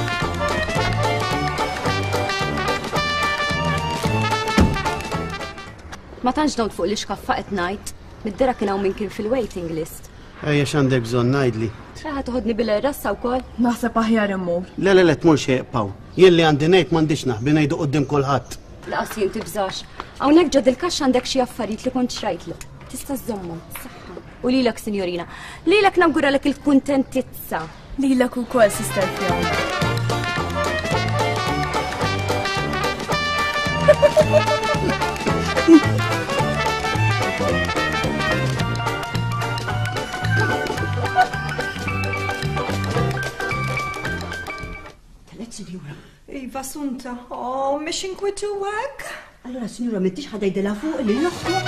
Ma tantx dawt fuq li xkaffa qed ngħid, mid-dera kien hawn min kien fil-waiting list.
Ejja x'għandek bżonn ngħidli.
Traħa toħodni bil-rassa wkoll?
Naħseb aħjar immur.
Le le le tmur xejn paw. Jien li għandi ngħid m'għandix naħbi ngħidu qudiem kulħadd.
Laqas jien tibżax. Hawnhekk ġod il-kaxxa għandek xi affarijiet li kont xrajtlu. Tista' żommhom. U lilek, sinjorina. Lilek nawguralek il-kuntentizza.
Lilek ukoll, Sister Fiona.
Iva, Sunta. Oh, mhix inkwitu hekk.
Allora, sinjura, m'intix ħadajdilha fuq li
joħtieq.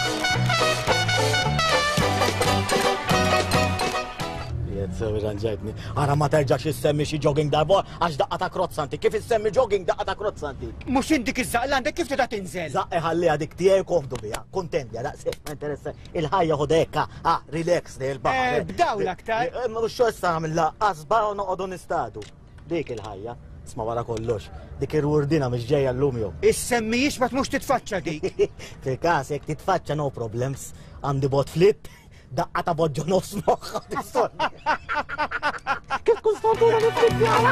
Ranġajtni. Ara ma terġax issemmi xi jogging darbo għax daqqa ta' krozzanti. Kif issemmi jogging daqqa ta' krozzanti?
Mhux indik iż-żaq l-għandek kif tista' tinżel?
Żaq iħalliha dik tiegħi komdu biha. Kuntent ja daqsek ma interessa. Il-ħajja ħodekka, ah, relax li l-baħar.
Eh, bdaw l-aktar.
Eh, eh, mhux xorta nagħmilha qasba u noqogħdu nistadu. Dik il-ħajja, isma' wara kollox, dik ir-rwurdina mhix ġejja llum
jew? Issemmihiex ma tmurx titfaċċa dik!
Fil-każ jekk titfaċċa no problems, għandi bot flip, daqqa ta' boġġo nofs moħħa tistonni. Kif tkun sfortuna
niffittjara?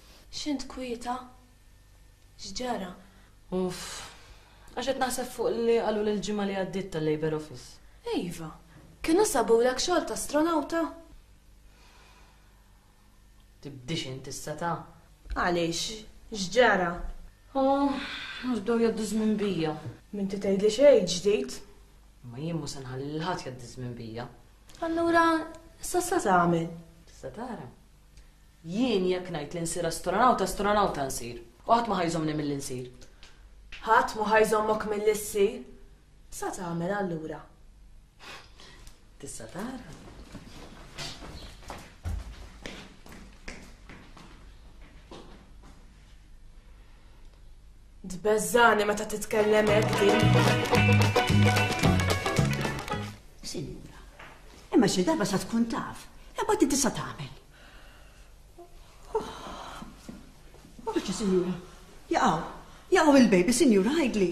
X'int kwieta? X'ġara?
Uff. Għax qed naħseb fuq li qaluli l-ġimgħa li għaddiet tal-Labour Office.
Iva. Kienu sabulek xogħol ta' astronawta?
Tibdiex int issa ta'.
Għaliex? X'ġara?
Oh, mhux bdew jgħaddu żmien bija.
M'inti tgħidli xejn ġdid.
Imma jien mhux se nħalli lil ħadd jgħaddi żmien bija.
Allura issa sa tagħmel?
Tista' tara. Jien jekk ngħid li nsir astronawt, astronawta nsir. U ħadd ma ħa jżommni milli nsir.
Ħadd mhu ħa jżommok milli ssir. Sa tagħmel allura?
Tista' tara.
Tbeżżani meta titkellem hekk din.
Sinjura, imma xi darba sa tkun taf, imma inti sa tagħmel. Oħġi, sinjura, jaqgħu, jaqgħu il-baby, sinjura, ħajdli.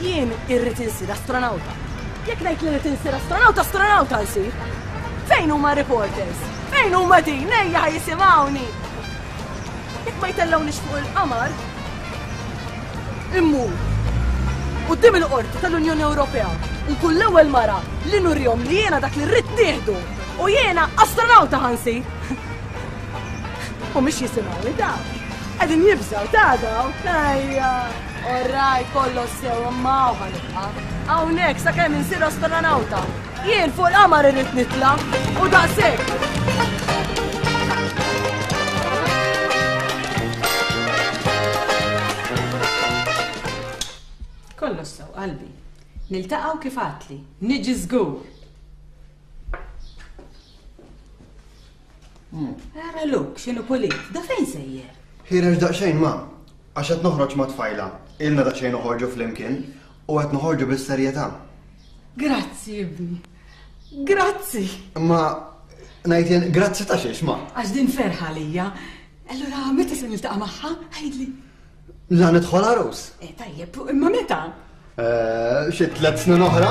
Jien irrid insir astronawta. Jekk ngħid li rrid insir astronawta, astronawta nsir. Fejn huma reporters? Fejn huma din? Ejja jisimgħuni. Jekk ma jtellgħunix fuq il-qamar, Immur quddiem il-qorti tal-Unjoni Ewropea u nkun l-ewwel mara li nurjom li jiena dak li rrid nieħdu u jiena astronawta ħansi. U mhix jisimgħu li daw. Qegħdin jibżgħu ta' daw. Ajja, orraj kollox sew imma hawn nibqa'. Hawnhekk sakemm insir astronawta. Jien fuq l-qamar irrid nitla' u daqshekk.
Kollox sew, qalbi. Niltaqgħu kif għadtli. Niġi żgur! Ara Luke, x'inhu pulit. Da fejn sejjer?
Ħiereġ daqsxejn, ma. Għax qed noħroġ mat-tfajla. Ilna daqsxejn noħorġu flimkien. U qed noħorġu bis-serjetà.
Grazzi, ibni. Grazzi.
Ma ngħidlin grazzi ta' xiex ma.
Għax din ferħa lija. Allura meta se niltaqa' magħha? Għidli.
La nidħol għarus.
Eh, tajjeb, imma meta?
Eh, xi tliet snin oħra?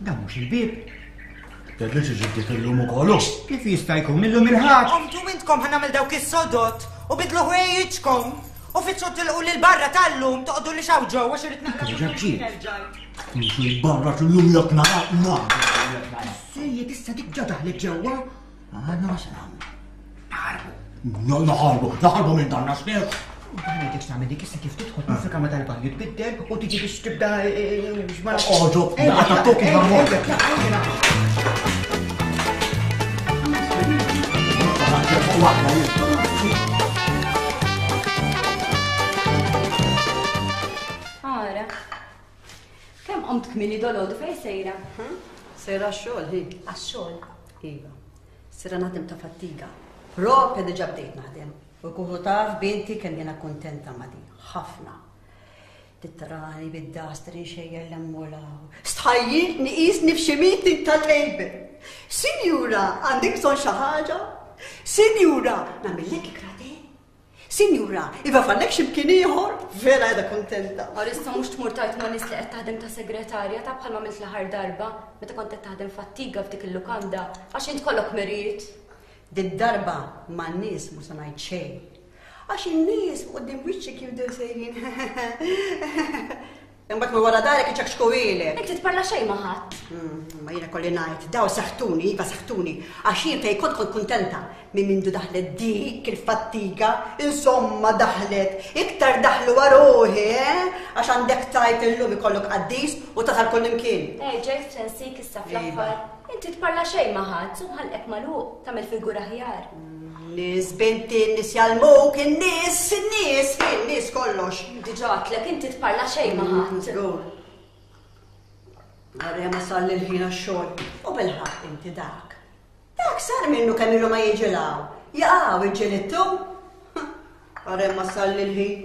Dan mhux
il-bieb. Tedlix iġibdik illum ukoll hu.
Kif jista' jkun illum il-ħadd?
Omtu intkom ħa nagħmel dawk is-sodot u bidlu ħwejjiġkom u fitxu tilqu lil barra tal-lum toqgħodu li xaw ġew għax irid
naqra.
Mhux il-barra tal-lum jekk nara.
Sejjed issa dik ġa daħlet ġewwa. Għadna x'naħmu.
Naħarbu. Naħarbu, naħarbu minn dan
nasbiex. Għamiltek x'tagħmel dik issa kif tidħol nofs il-kamra tal-banju tbiddel u tiġi biex tibda x'ma.
Oġob, għadna tokki
Għara, kem qomt kmini dolodu fej sejra?
Sejra xol, hi.
Għax xol.
Iva. Sirna naħdem ta' fattiga. Proprja diġà bdejt naħdem. U kieku taf binti kemm jiena kuntenta ma' din. Ħafna. Tittarani bid-duster inxejjer l-hemm u l-hawn. Stħajjirt niqisni f'xi meeting tal-label. Sinjura, għandek bżonn xi ħaġa? Sinjura, nagħmillek ikra te? Sinjura, iva fallek ximkien ieħor, vera qiegħda kuntenta.
Arista mhux tmur tajt ma' nies li qed taħdem ta' segretarja ta' bħalma mill l-aħħar darba meta kont qed taħdem fattiga f'dik il-lukanda għax int kollok merijiet.
Din darba ma' nies mhux se ngħid xejn. Għax in-nies fuq qudiem wiċċi kif dew sejrin. Imbagħad mur wara darek iċekxku ilek.
Inti tparla xejn ma ħadd.
Mm, ma jiena kolli ngħid, daw saħtuni, iva saħtuni, għax jien fejn kont kont kuntenta minn mindu daħlet dik il-fattiga, insomma daħlet, iktar daħlu għaruħi, eh? għax għandek tajt illum ikollok qaddis u taħal kull imkien.
Ej, ġejt ċensik issa fl-aħħar. Iva. Inti tparla xejn ma ħadd, sumħalqek magħluq, tagħmel figura ħjar.
Nies binti, nies jallmuk, in-nies, in-nies, in-nies kollox.
Diġà għatlek inti tparla xejn ma' ħadd.
Mm, żgur. Għarja ma sal l-ħin għax-xogħol u bil-ħadd inti dak. Dak sar minnu kemm ilu ma jiġilaw. Jaqaw iġġilittu. Għarja ma sal l-ħin.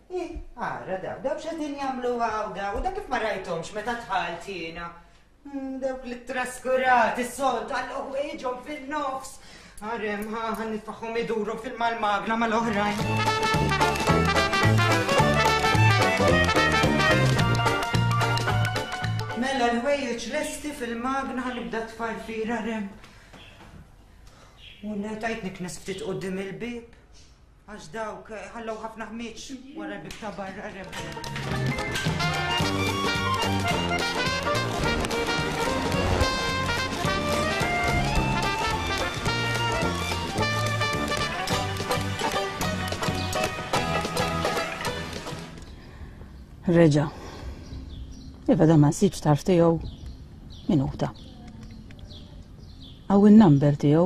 Ih, ara daw, daw x'qegħdin jagħmlu hawn daw, u dak kif ma rajthomx meta dħalt jiena. Hmm, dawk li traskurat, is-sol tal-oħu iġhom fin-nofs. Arem, ha, ħan nifaħħom iduru fil-mal-magna mal-oħrajn. Mela l-wejjeċ lesti fil-magna ħan nibda tfarfir, arem. U netajt niknes ftit qoddim il-bib. Għax dawk ħallew ħafna ħmieġ wara bib ta' barra
Reġa. Iva da ma nsibx tarf tiegħu minuta. Aw in-number tiegħu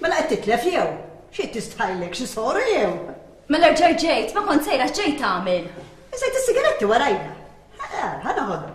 Mela qed titlef jew? Xi tistħajlek xi sogħra jew?
Mela rġajt ġejt, ma kont sejra x'ġejt tagħmel?
Isejt is-sigaretti warajna.
Ħa naħodhom.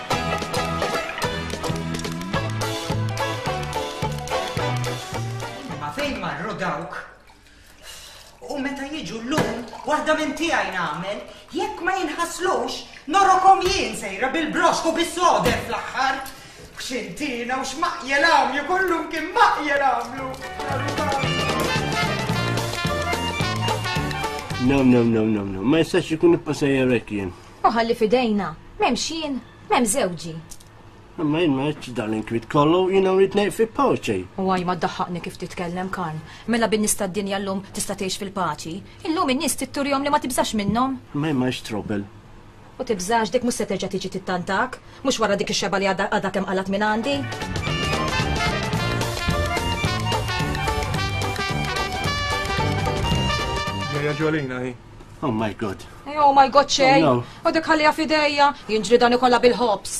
Imma fejn marru dawk? U meta jiġu llum, waħda minn tiegħi nagħmel, jekk ma jinħaslux, norokom jien sejra bil-broxk u bis-soder fl-aħħar. Xintina u x'maqjel għamlu, kollum kien maqjel għamlu.
No, no, no, no, no. Ma jistax ikun ippa sejjerek jien.
U ħalli fidejna, m'hemmx jien, m'hemm żewġi.
Imma jien ma rridx dan l-inkwit kollu, jiena rrid ngħid fi paċi.
U għaj ma ddaħħaqni kif titkellem, Karl. Mela bin-nies tad-dinja llum tista' tgħix fil-paċi? Illum in-nies trid turihom li ma tibżax minnhom.
Imma jien ma rridx trouble.
U tibżax, dik mhux se terġa' tiġi tittantak, mhux wara dik ix-xebgħa li għadha għadha kemm qalgħet minn għandi.
Ġolina hi.
Oh my god.
Oh my god xej.
Oh,
U dik ħallija fidejja, jinġri dan ikolla bil-ħobs.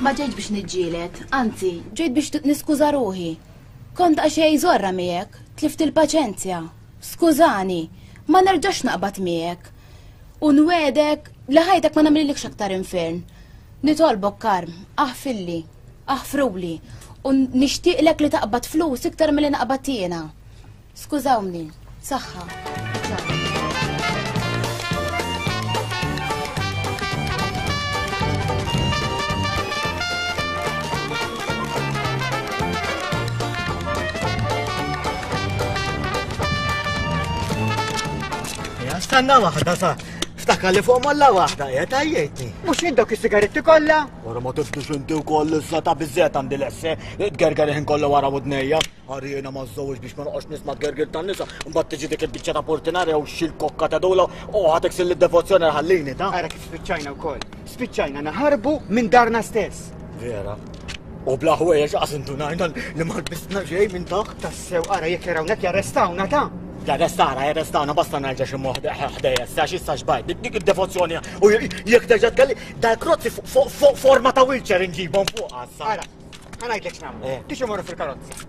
Ma ġejt biex nġilet, anzi, ġejt biex niskuża ruħi. Kont għaxej zorra miegħek, tlift il-paċenzja. Skużani, ma nerġax naqbad miegħek, u nwegħdek li ħajtek ma nagħmlilekx aktar infern. Nitolbok, Karm, aħfilli, aħfruli, u nixtieqlek li taqbad flus iktar milli naqbad jiena. Skużawni, saħħa.
Stanna waħda sa. Ftakar li fuq molla waħda, ja tajjejtni.
Mux jiddok il-sigaretti kolla?
Wara ma tifdux inti u koll issa ta' bizzet għandi l-esse, tgerger iħin kolla wara u d-nejja. Għarjena ma zzawix biex ma noqox nisma tgerger ta' nisa, mbatt tiġi dik il-bicċa ta' portinarja u xil kokka ta' dola u għatek sil devozzjoni ħallini ta'
Għara kif spiċċajna u koll. Spiċċajna naħarbu minn darna stess.
Vera. U bla ħwejjeġ qas indunajna li ma lbisna xejn minn dak
tassew ara jekk jaraw nek jarrestawna ta'
Ja restana, ja restana, basta nalġa xi moħda ħdejja, sa xi sax bajt, dik id-devozzjoni u jekk terġa' tkelli dal-krozzi fuq forma ta' wheelchair inġibhom fuq għassa.
Ara, ħanajdlek x'nagħmlu. Tixi
eh.
morru fil-karozza.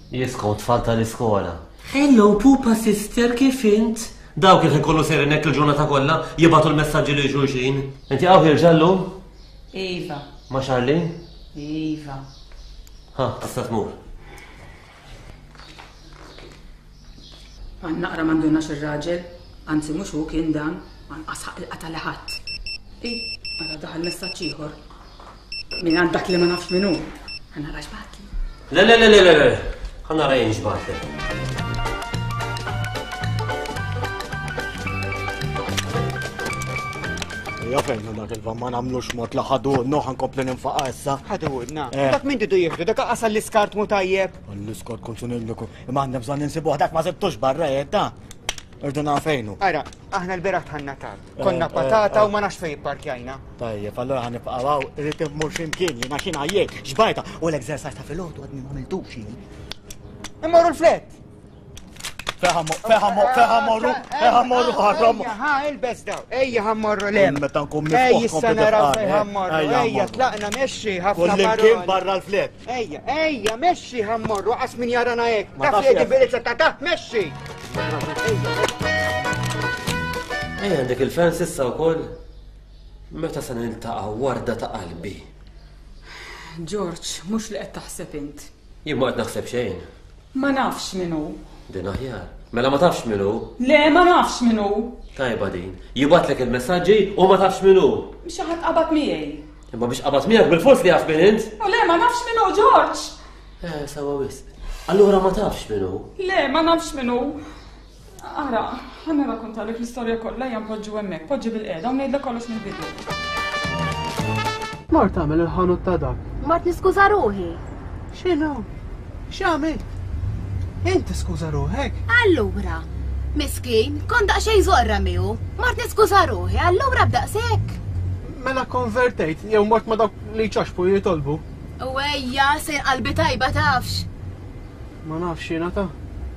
Iskha
u t-tfal tal-iskola. Hello pupa sister kif int? Daw kif inkunu sejrin hekk il-ġurnata kollha, jibgħatu l-messaġġi lil xulxin. Inti hawn ħierġa llum?
Iva.
Ma' Xarlin?
Iva.
Ħa, issa tmur.
Għan naqra mandunax il-raġel, għanzi mux u kien dan, għan asħaq il-qata liħat. Ej, għara daħal messaċ ieħor. Min għand dak li ma nafx min hu. Għanna rax batli.
Le, le, le, le, le, le. Għanna rajn ġbatli.
Ja fejn dak il-vam ma nagħmlux mod la ħadu noħ nkompli ninfaqa issa.
Ħadu na.
Eh.
Dak min didu jieħdu dak qasal l-iskart mu tajjeb.
L-iskart kun sunilluku. Imma għandna bżonn insibuh dak ma sebtux barra jetta. Eh, Irdu nafejnu.
Ara, aħna l-beraħ tħanna tal. Konna
eh,
patata
eh,
u ma nafx fejn parkjajna.
Tajjeb, allora ħan nibqgħu irrid immur x'imkien jiena xi ngħajjej, xbajta u l-exercise ta' filgħodu għadni ma miltux jien.
Immorru l-flet.
Feħamorru, feħamorru, feħamorru ħarrom.
Ha, il-bes daw. Ejja ħammorru le.
Meta nkun miftuħ
kompli.
Ejja,
tlaqna meċċi, ħafna barra.
barra l-flet.
Ejja, ejja, mexxi ħammorru qas min jarana
hekk.
Taf li ġibilitza ta' taħt mexxi.
Ejja dik il-fans issa wkoll meta se niltaqgħu warda ta' qalbi.
George, mhux li qed taħseb int.
Jien ma qed naħseb xejn.
Ma nafx min hu.
Din aħjar. Mela ma tafx min hu?
Le, ma nafx min hu.
Tajba din. Jibgħatlek il-messaġġi u ma tafx min
hu. Xi ħadd qabad miegħi.
Imma biex qabad miegħek bil-fors li jaf min int.
U le, ma nafx min hu Ġorġ.
Eh, sawa wisq. Allura ma tafx min hu?
Le, ma nafx min hu. Ara, ħa nirrakkontalek l-istorja kollha hija npoġġu hemmhekk, poġġi bil-qiegħda u ngħidlek kollox mill-bidu.
Mort tagħmel il-ħanut ta' dak.
Mort niskuża ruħi.
X'inhu? X'għamil? Inti skuża ruħek?
Allura, miskin, kont daqsxejn żorra miegħu. Mort niskuża ruħi, allura b'daqshekk.
Mela konvertejt jew mort ma' dawk li ċaxpu jitolbu.
U ejja, se qalbi tajba tafx.
Ma nafx jiena ta'.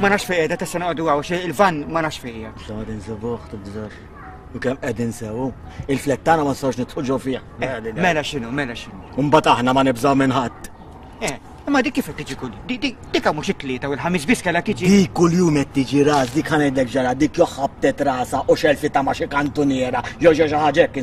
Ma nafx fejja, da tessa noqdu għaw, xe il-van ma nafx fejja.
Xaħdin sebuħ, t-bżar. U kem edin sewu, il-flettana ma sarx nitħuġu fija.
Eh, mela xinu, mela xinu.
Umbat aħna ma nibżaw minnħat.
Eh, ma dik kif tiġi kull, dik mux it-tlieta u l-ħamis bis kalla tiġi.
Dik kull jum qed tiġi ras, dik ħanajdlek ġara, dik joħabtet rasa u xelfita ma xi kantuniera, jew xi ħaġa hekk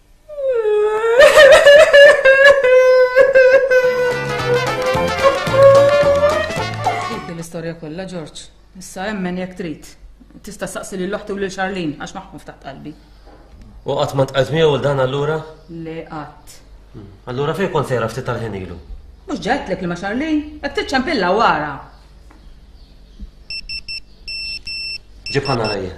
l-istorja kollha, Ġorġ. Issa emmen jekk trid. Tista' saqsi lil oħti u lil Charlene għax maħkuf taħt qalbi.
U qatt ma tqajt miegħu dan allura?
Le qatt. Hmm.
Allura fejn kont sejra ftit tal-ħin ilu?
Mhux ġajtlek li ma Charlene, qed tiċċempilla wara.
Ġibħa narajja.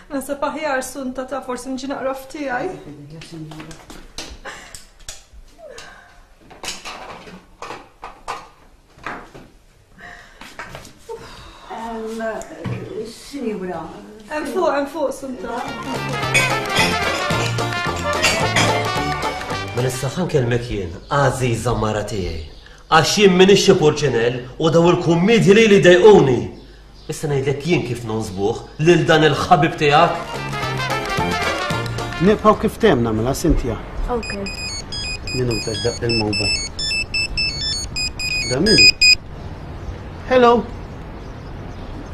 Nasab aħjar sunta ta' forsi nġi naqra ftijaj.
Sinjura.
Hemm fuq, hemm fuq sunta.
Mela issa ħan kelmek jien, għażiża mara tiegħi. Għax jien minix xi purċinell u daw il-kummedji li li dejquni. Issa ngħidlek jien kif nonsbuh lil dan il-ħabib tiegħek.
Nibqgħu kif tem nagħmilha Sintja.
Ok.
Minuta x'daq il-mowba. Da min? Hello.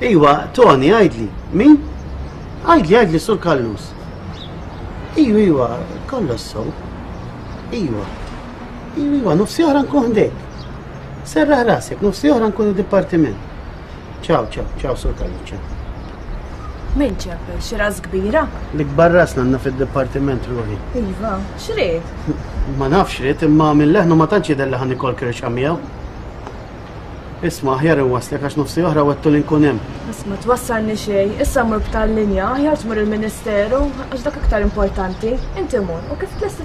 Iwa, Tony, għajdli. Min? Għajdli, għajdli, sur Kallus. Iwa, iwa, kollox so. Iwa. Iwa, iwa, nofsi oħra nkun dek. Serra rasek, nofsi oħra nkun dipartiment. Ciao, ciao, ciao, Sur Kalluccia.
Min ċempel, xi ras kbira?
L-ikbar ras nanna fil-dipartiment ruħi.
Iva, xrid?
Ma nafx xrid, imma minn leħnu ma tantx jidher li ħan ikol kirxa miegħu. Isma' aħjar inwaslek għax nofsi oħra wettu li nkun hemm.
Isma' twassalni xejn, issa mur b'tal-linja, aħjar tmur il-Ministeru għax dak iktar importanti. Inti mur u kif tlesti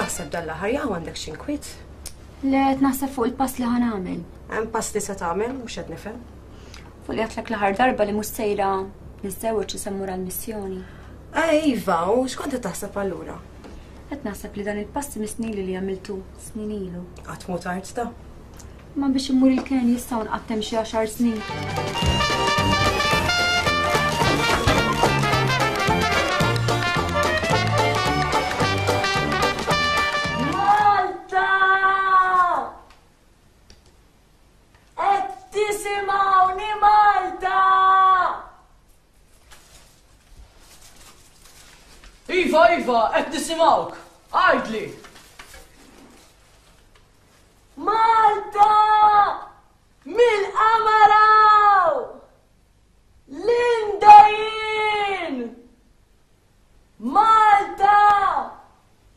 Taħseb dan l-aħħar
jaqgħu għandek
xi nkwiet? Le,
qed naħseb fuq il-pass li ħa nagħmel.
Hemm pass li se tagħmel, mhux qed nifhem.
Fuq li għatlek l-aħħar darba li mhux sejra niżżewweġ u semmur għall-missjoni.
Ah, iva, u x'kont qed taħseb allura?
Qed naħseb li dan il-passi misnili li għamiltu snin ilu.
Qatt mhu tard ta'
ma biex immur il-kien jistaw nqattem xi għaxar snin.
Iva, Iva, qed nisimgħuk. Għajdli.
Malta! Mil amaraw Lindajin! Malta!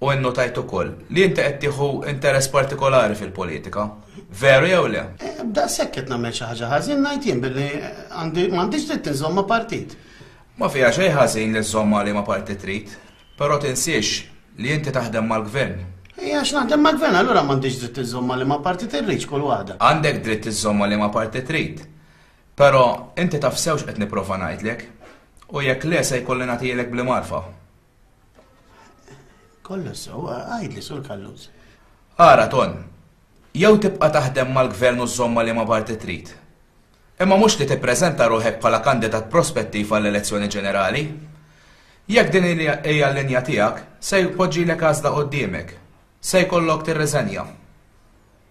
U
innotajt ukoll li inti qed tieħu interess partikolari fil-politika. Veru jew le?
Eh, b'daqshekk qed nagħmel xi ħaġa ħażin ngħid jien billi m'għandix dritt inżomm ma' partit.
Ma fiha xejn ħażin li żomm li ma' partit trid, però tinsiex li inti taħdem mal-gvern.
Ejja x'naħdem mal-gvern, allura m'għandix dritt iżomm li ma' partit irrid kull waħda.
Għandek dritt iżomm li ma' partit trid. Però inti taf sewx qed nipprova ngħidlek u jekk le se jkolli nagħtijilek bl-marfa.
Kollu so, għajdli sur Kallus.
Ara, Ton, jew tibqa' taħdem mal-gvern u żomma li ma parti trid. Imma mhux li tippreżenta ruħek bħala kandidat prospettiv għall-elezzjoni ġenerali. Jekk din hija l-linja tiegħek, se jpoġġilek għażla quddiemek. Se jkollok
tirriżenja.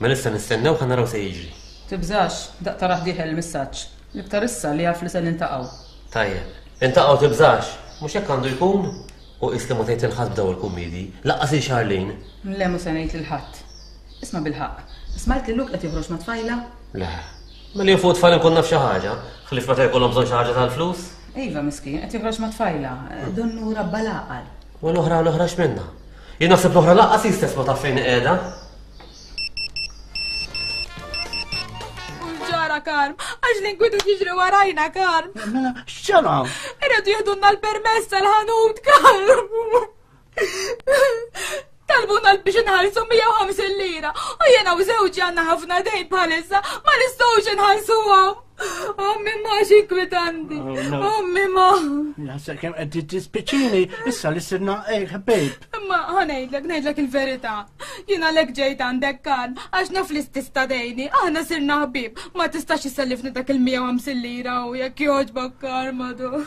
Mela issa nistennew ħa naraw se jiġri.
Tibżax, daqq taraħ dieħel il-missaġġ. L-iktar issa li jaf li se niltaqgħu.
Tajjeb. Intaqgħu tibżax! Mhux hekk għandu jkun? U qis li ma tgħid lil ħadd b'dawn il-kummidi. Laqqas lil Charlene.
Le mhux se ngħid lil ħadd. Isma' bilħaqq. Smajt li Luke qed joħroġ ma' tfajla?
Le. Mela jien fuq tfal inkun naf xi ħaġa. Ħlief meta jkollhom bżonn xi ħaġa tal-flus.
Iva miskin, qed joħroġ ma' tfajla. Donnura b'għal għaqal.
U l-oħra u l-oħra x'minna? Jien naħseb l-oħra laqqas istess ma taf fejn qiegħda.
Ġara
karm, għax l-inkwitu jiġri warajna karm.
Mela, x'ġara?
Irridu jieħdunna l-permess tal-ħanut karm. Talbuna biex inħallsu 150 lira u jena u żewġi għandna ħafna dejn bħalissa ma nistgħux inħallsuhom. Ommi ma xinkwitanti.
Oh,
Ommi ma.
Nasa kem għeddi tispiċini, issa li sirna eħ, eh, bejb.
Ma ħanejdlek, nejdlek il-verita. Jina lek ġejt għandek kan, għax naf li stista dejni, aħna sirna ħbib, ma tistax jisallifni dak il-150 lira u jek joġbok karmadu.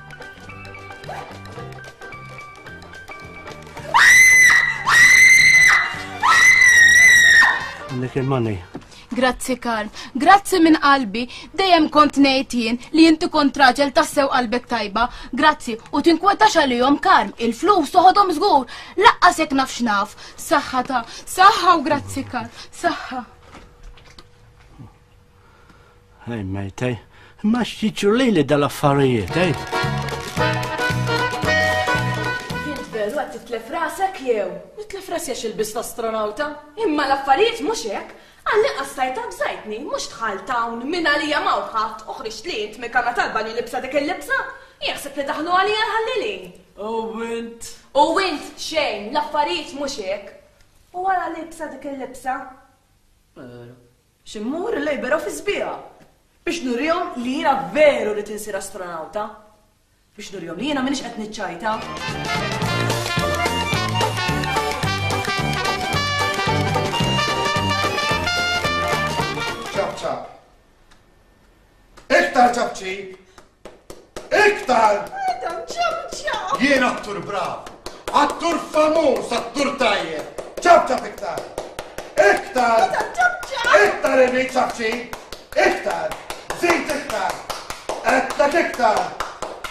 Għandek il-money.
Grazzi Karl, grazzi minn qalbi, dejjem kont ngħid jien li inti kont raġel tassew qalbek tajba, grazzi u tinkwetax għalihom Karl, il-flus toħodhom żgur, laqqas jekk nafx naf. Saħħa ta' saħħa u grazzi Karl, saħħa.
Hej, mejtej. Ma xċiċu li li dal-affarijiet, ej.
Jint veru għat titlef rasek jew? Nitlef rasi għax il-bis astronauta? Imma l-affarijiet mux hekk. Għalli qassajta bżajtni, mux tħal tawn minn għalija mawħat, uħriġ li jint me kama talba li libsa dik il-libsa. Jaxseb li daħlu għalija ħallili. U wint. U wint xejn, l-affarijiet mux hekk. U għala libsa dik il-libsa? Xi mmur il-Labour Office biha biex nurihom li jiena veru rrid insir astronawta. Biex nurihom li jiena m'iniex qed niċċajta.
Iktar ċapċip! Iktar!
Adam ċapċa!
Jien attur brav! Attur famuż, attur tajjeb! ċapċa iktar! Iktar! Adam ċapċa! Iktar irrid ċapċi! Iktar! Zid iktar! Qedlek iktar!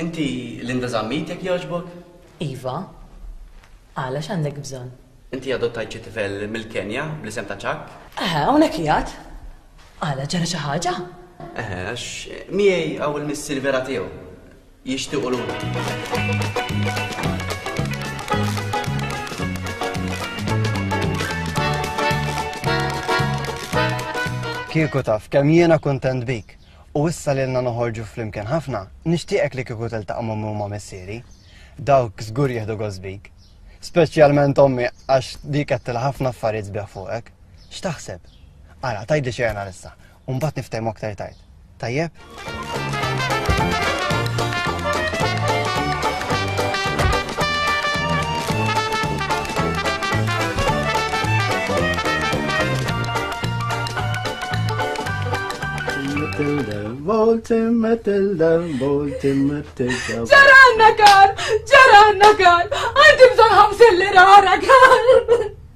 Inti Linda Zammit jekk jogħġbok?
Iva. Għala x'għandek bżonn?
Inti adottajt xi tifel mill-Kenja bl-isem ta' ċak?
Eħe, hawnhekk jgħat. Għala ġara xi ħaġa?
Eħe, għax miegħi hawn il-missier vera tiegħu. jixtiequ l-huma.
Kieku taf kemm jiena kuntent bik u issa li lna noħorġu flimkien ħafna, nixtieqek li kieku tiltaqa' ma' mumma missieri. Dawk żgur jieħdu gost bik. Speċjalment ommi għax dik qed ħafna affarijiet sbieħ fuqek. X'taħseb? Ara, tgħidli xejn għalissa. u mbagħad niftehmu aktar tard. Tajjeb?
Ġaranna kar! Ġaranna kar! Għandi bżonn ħamsin
lira ragal!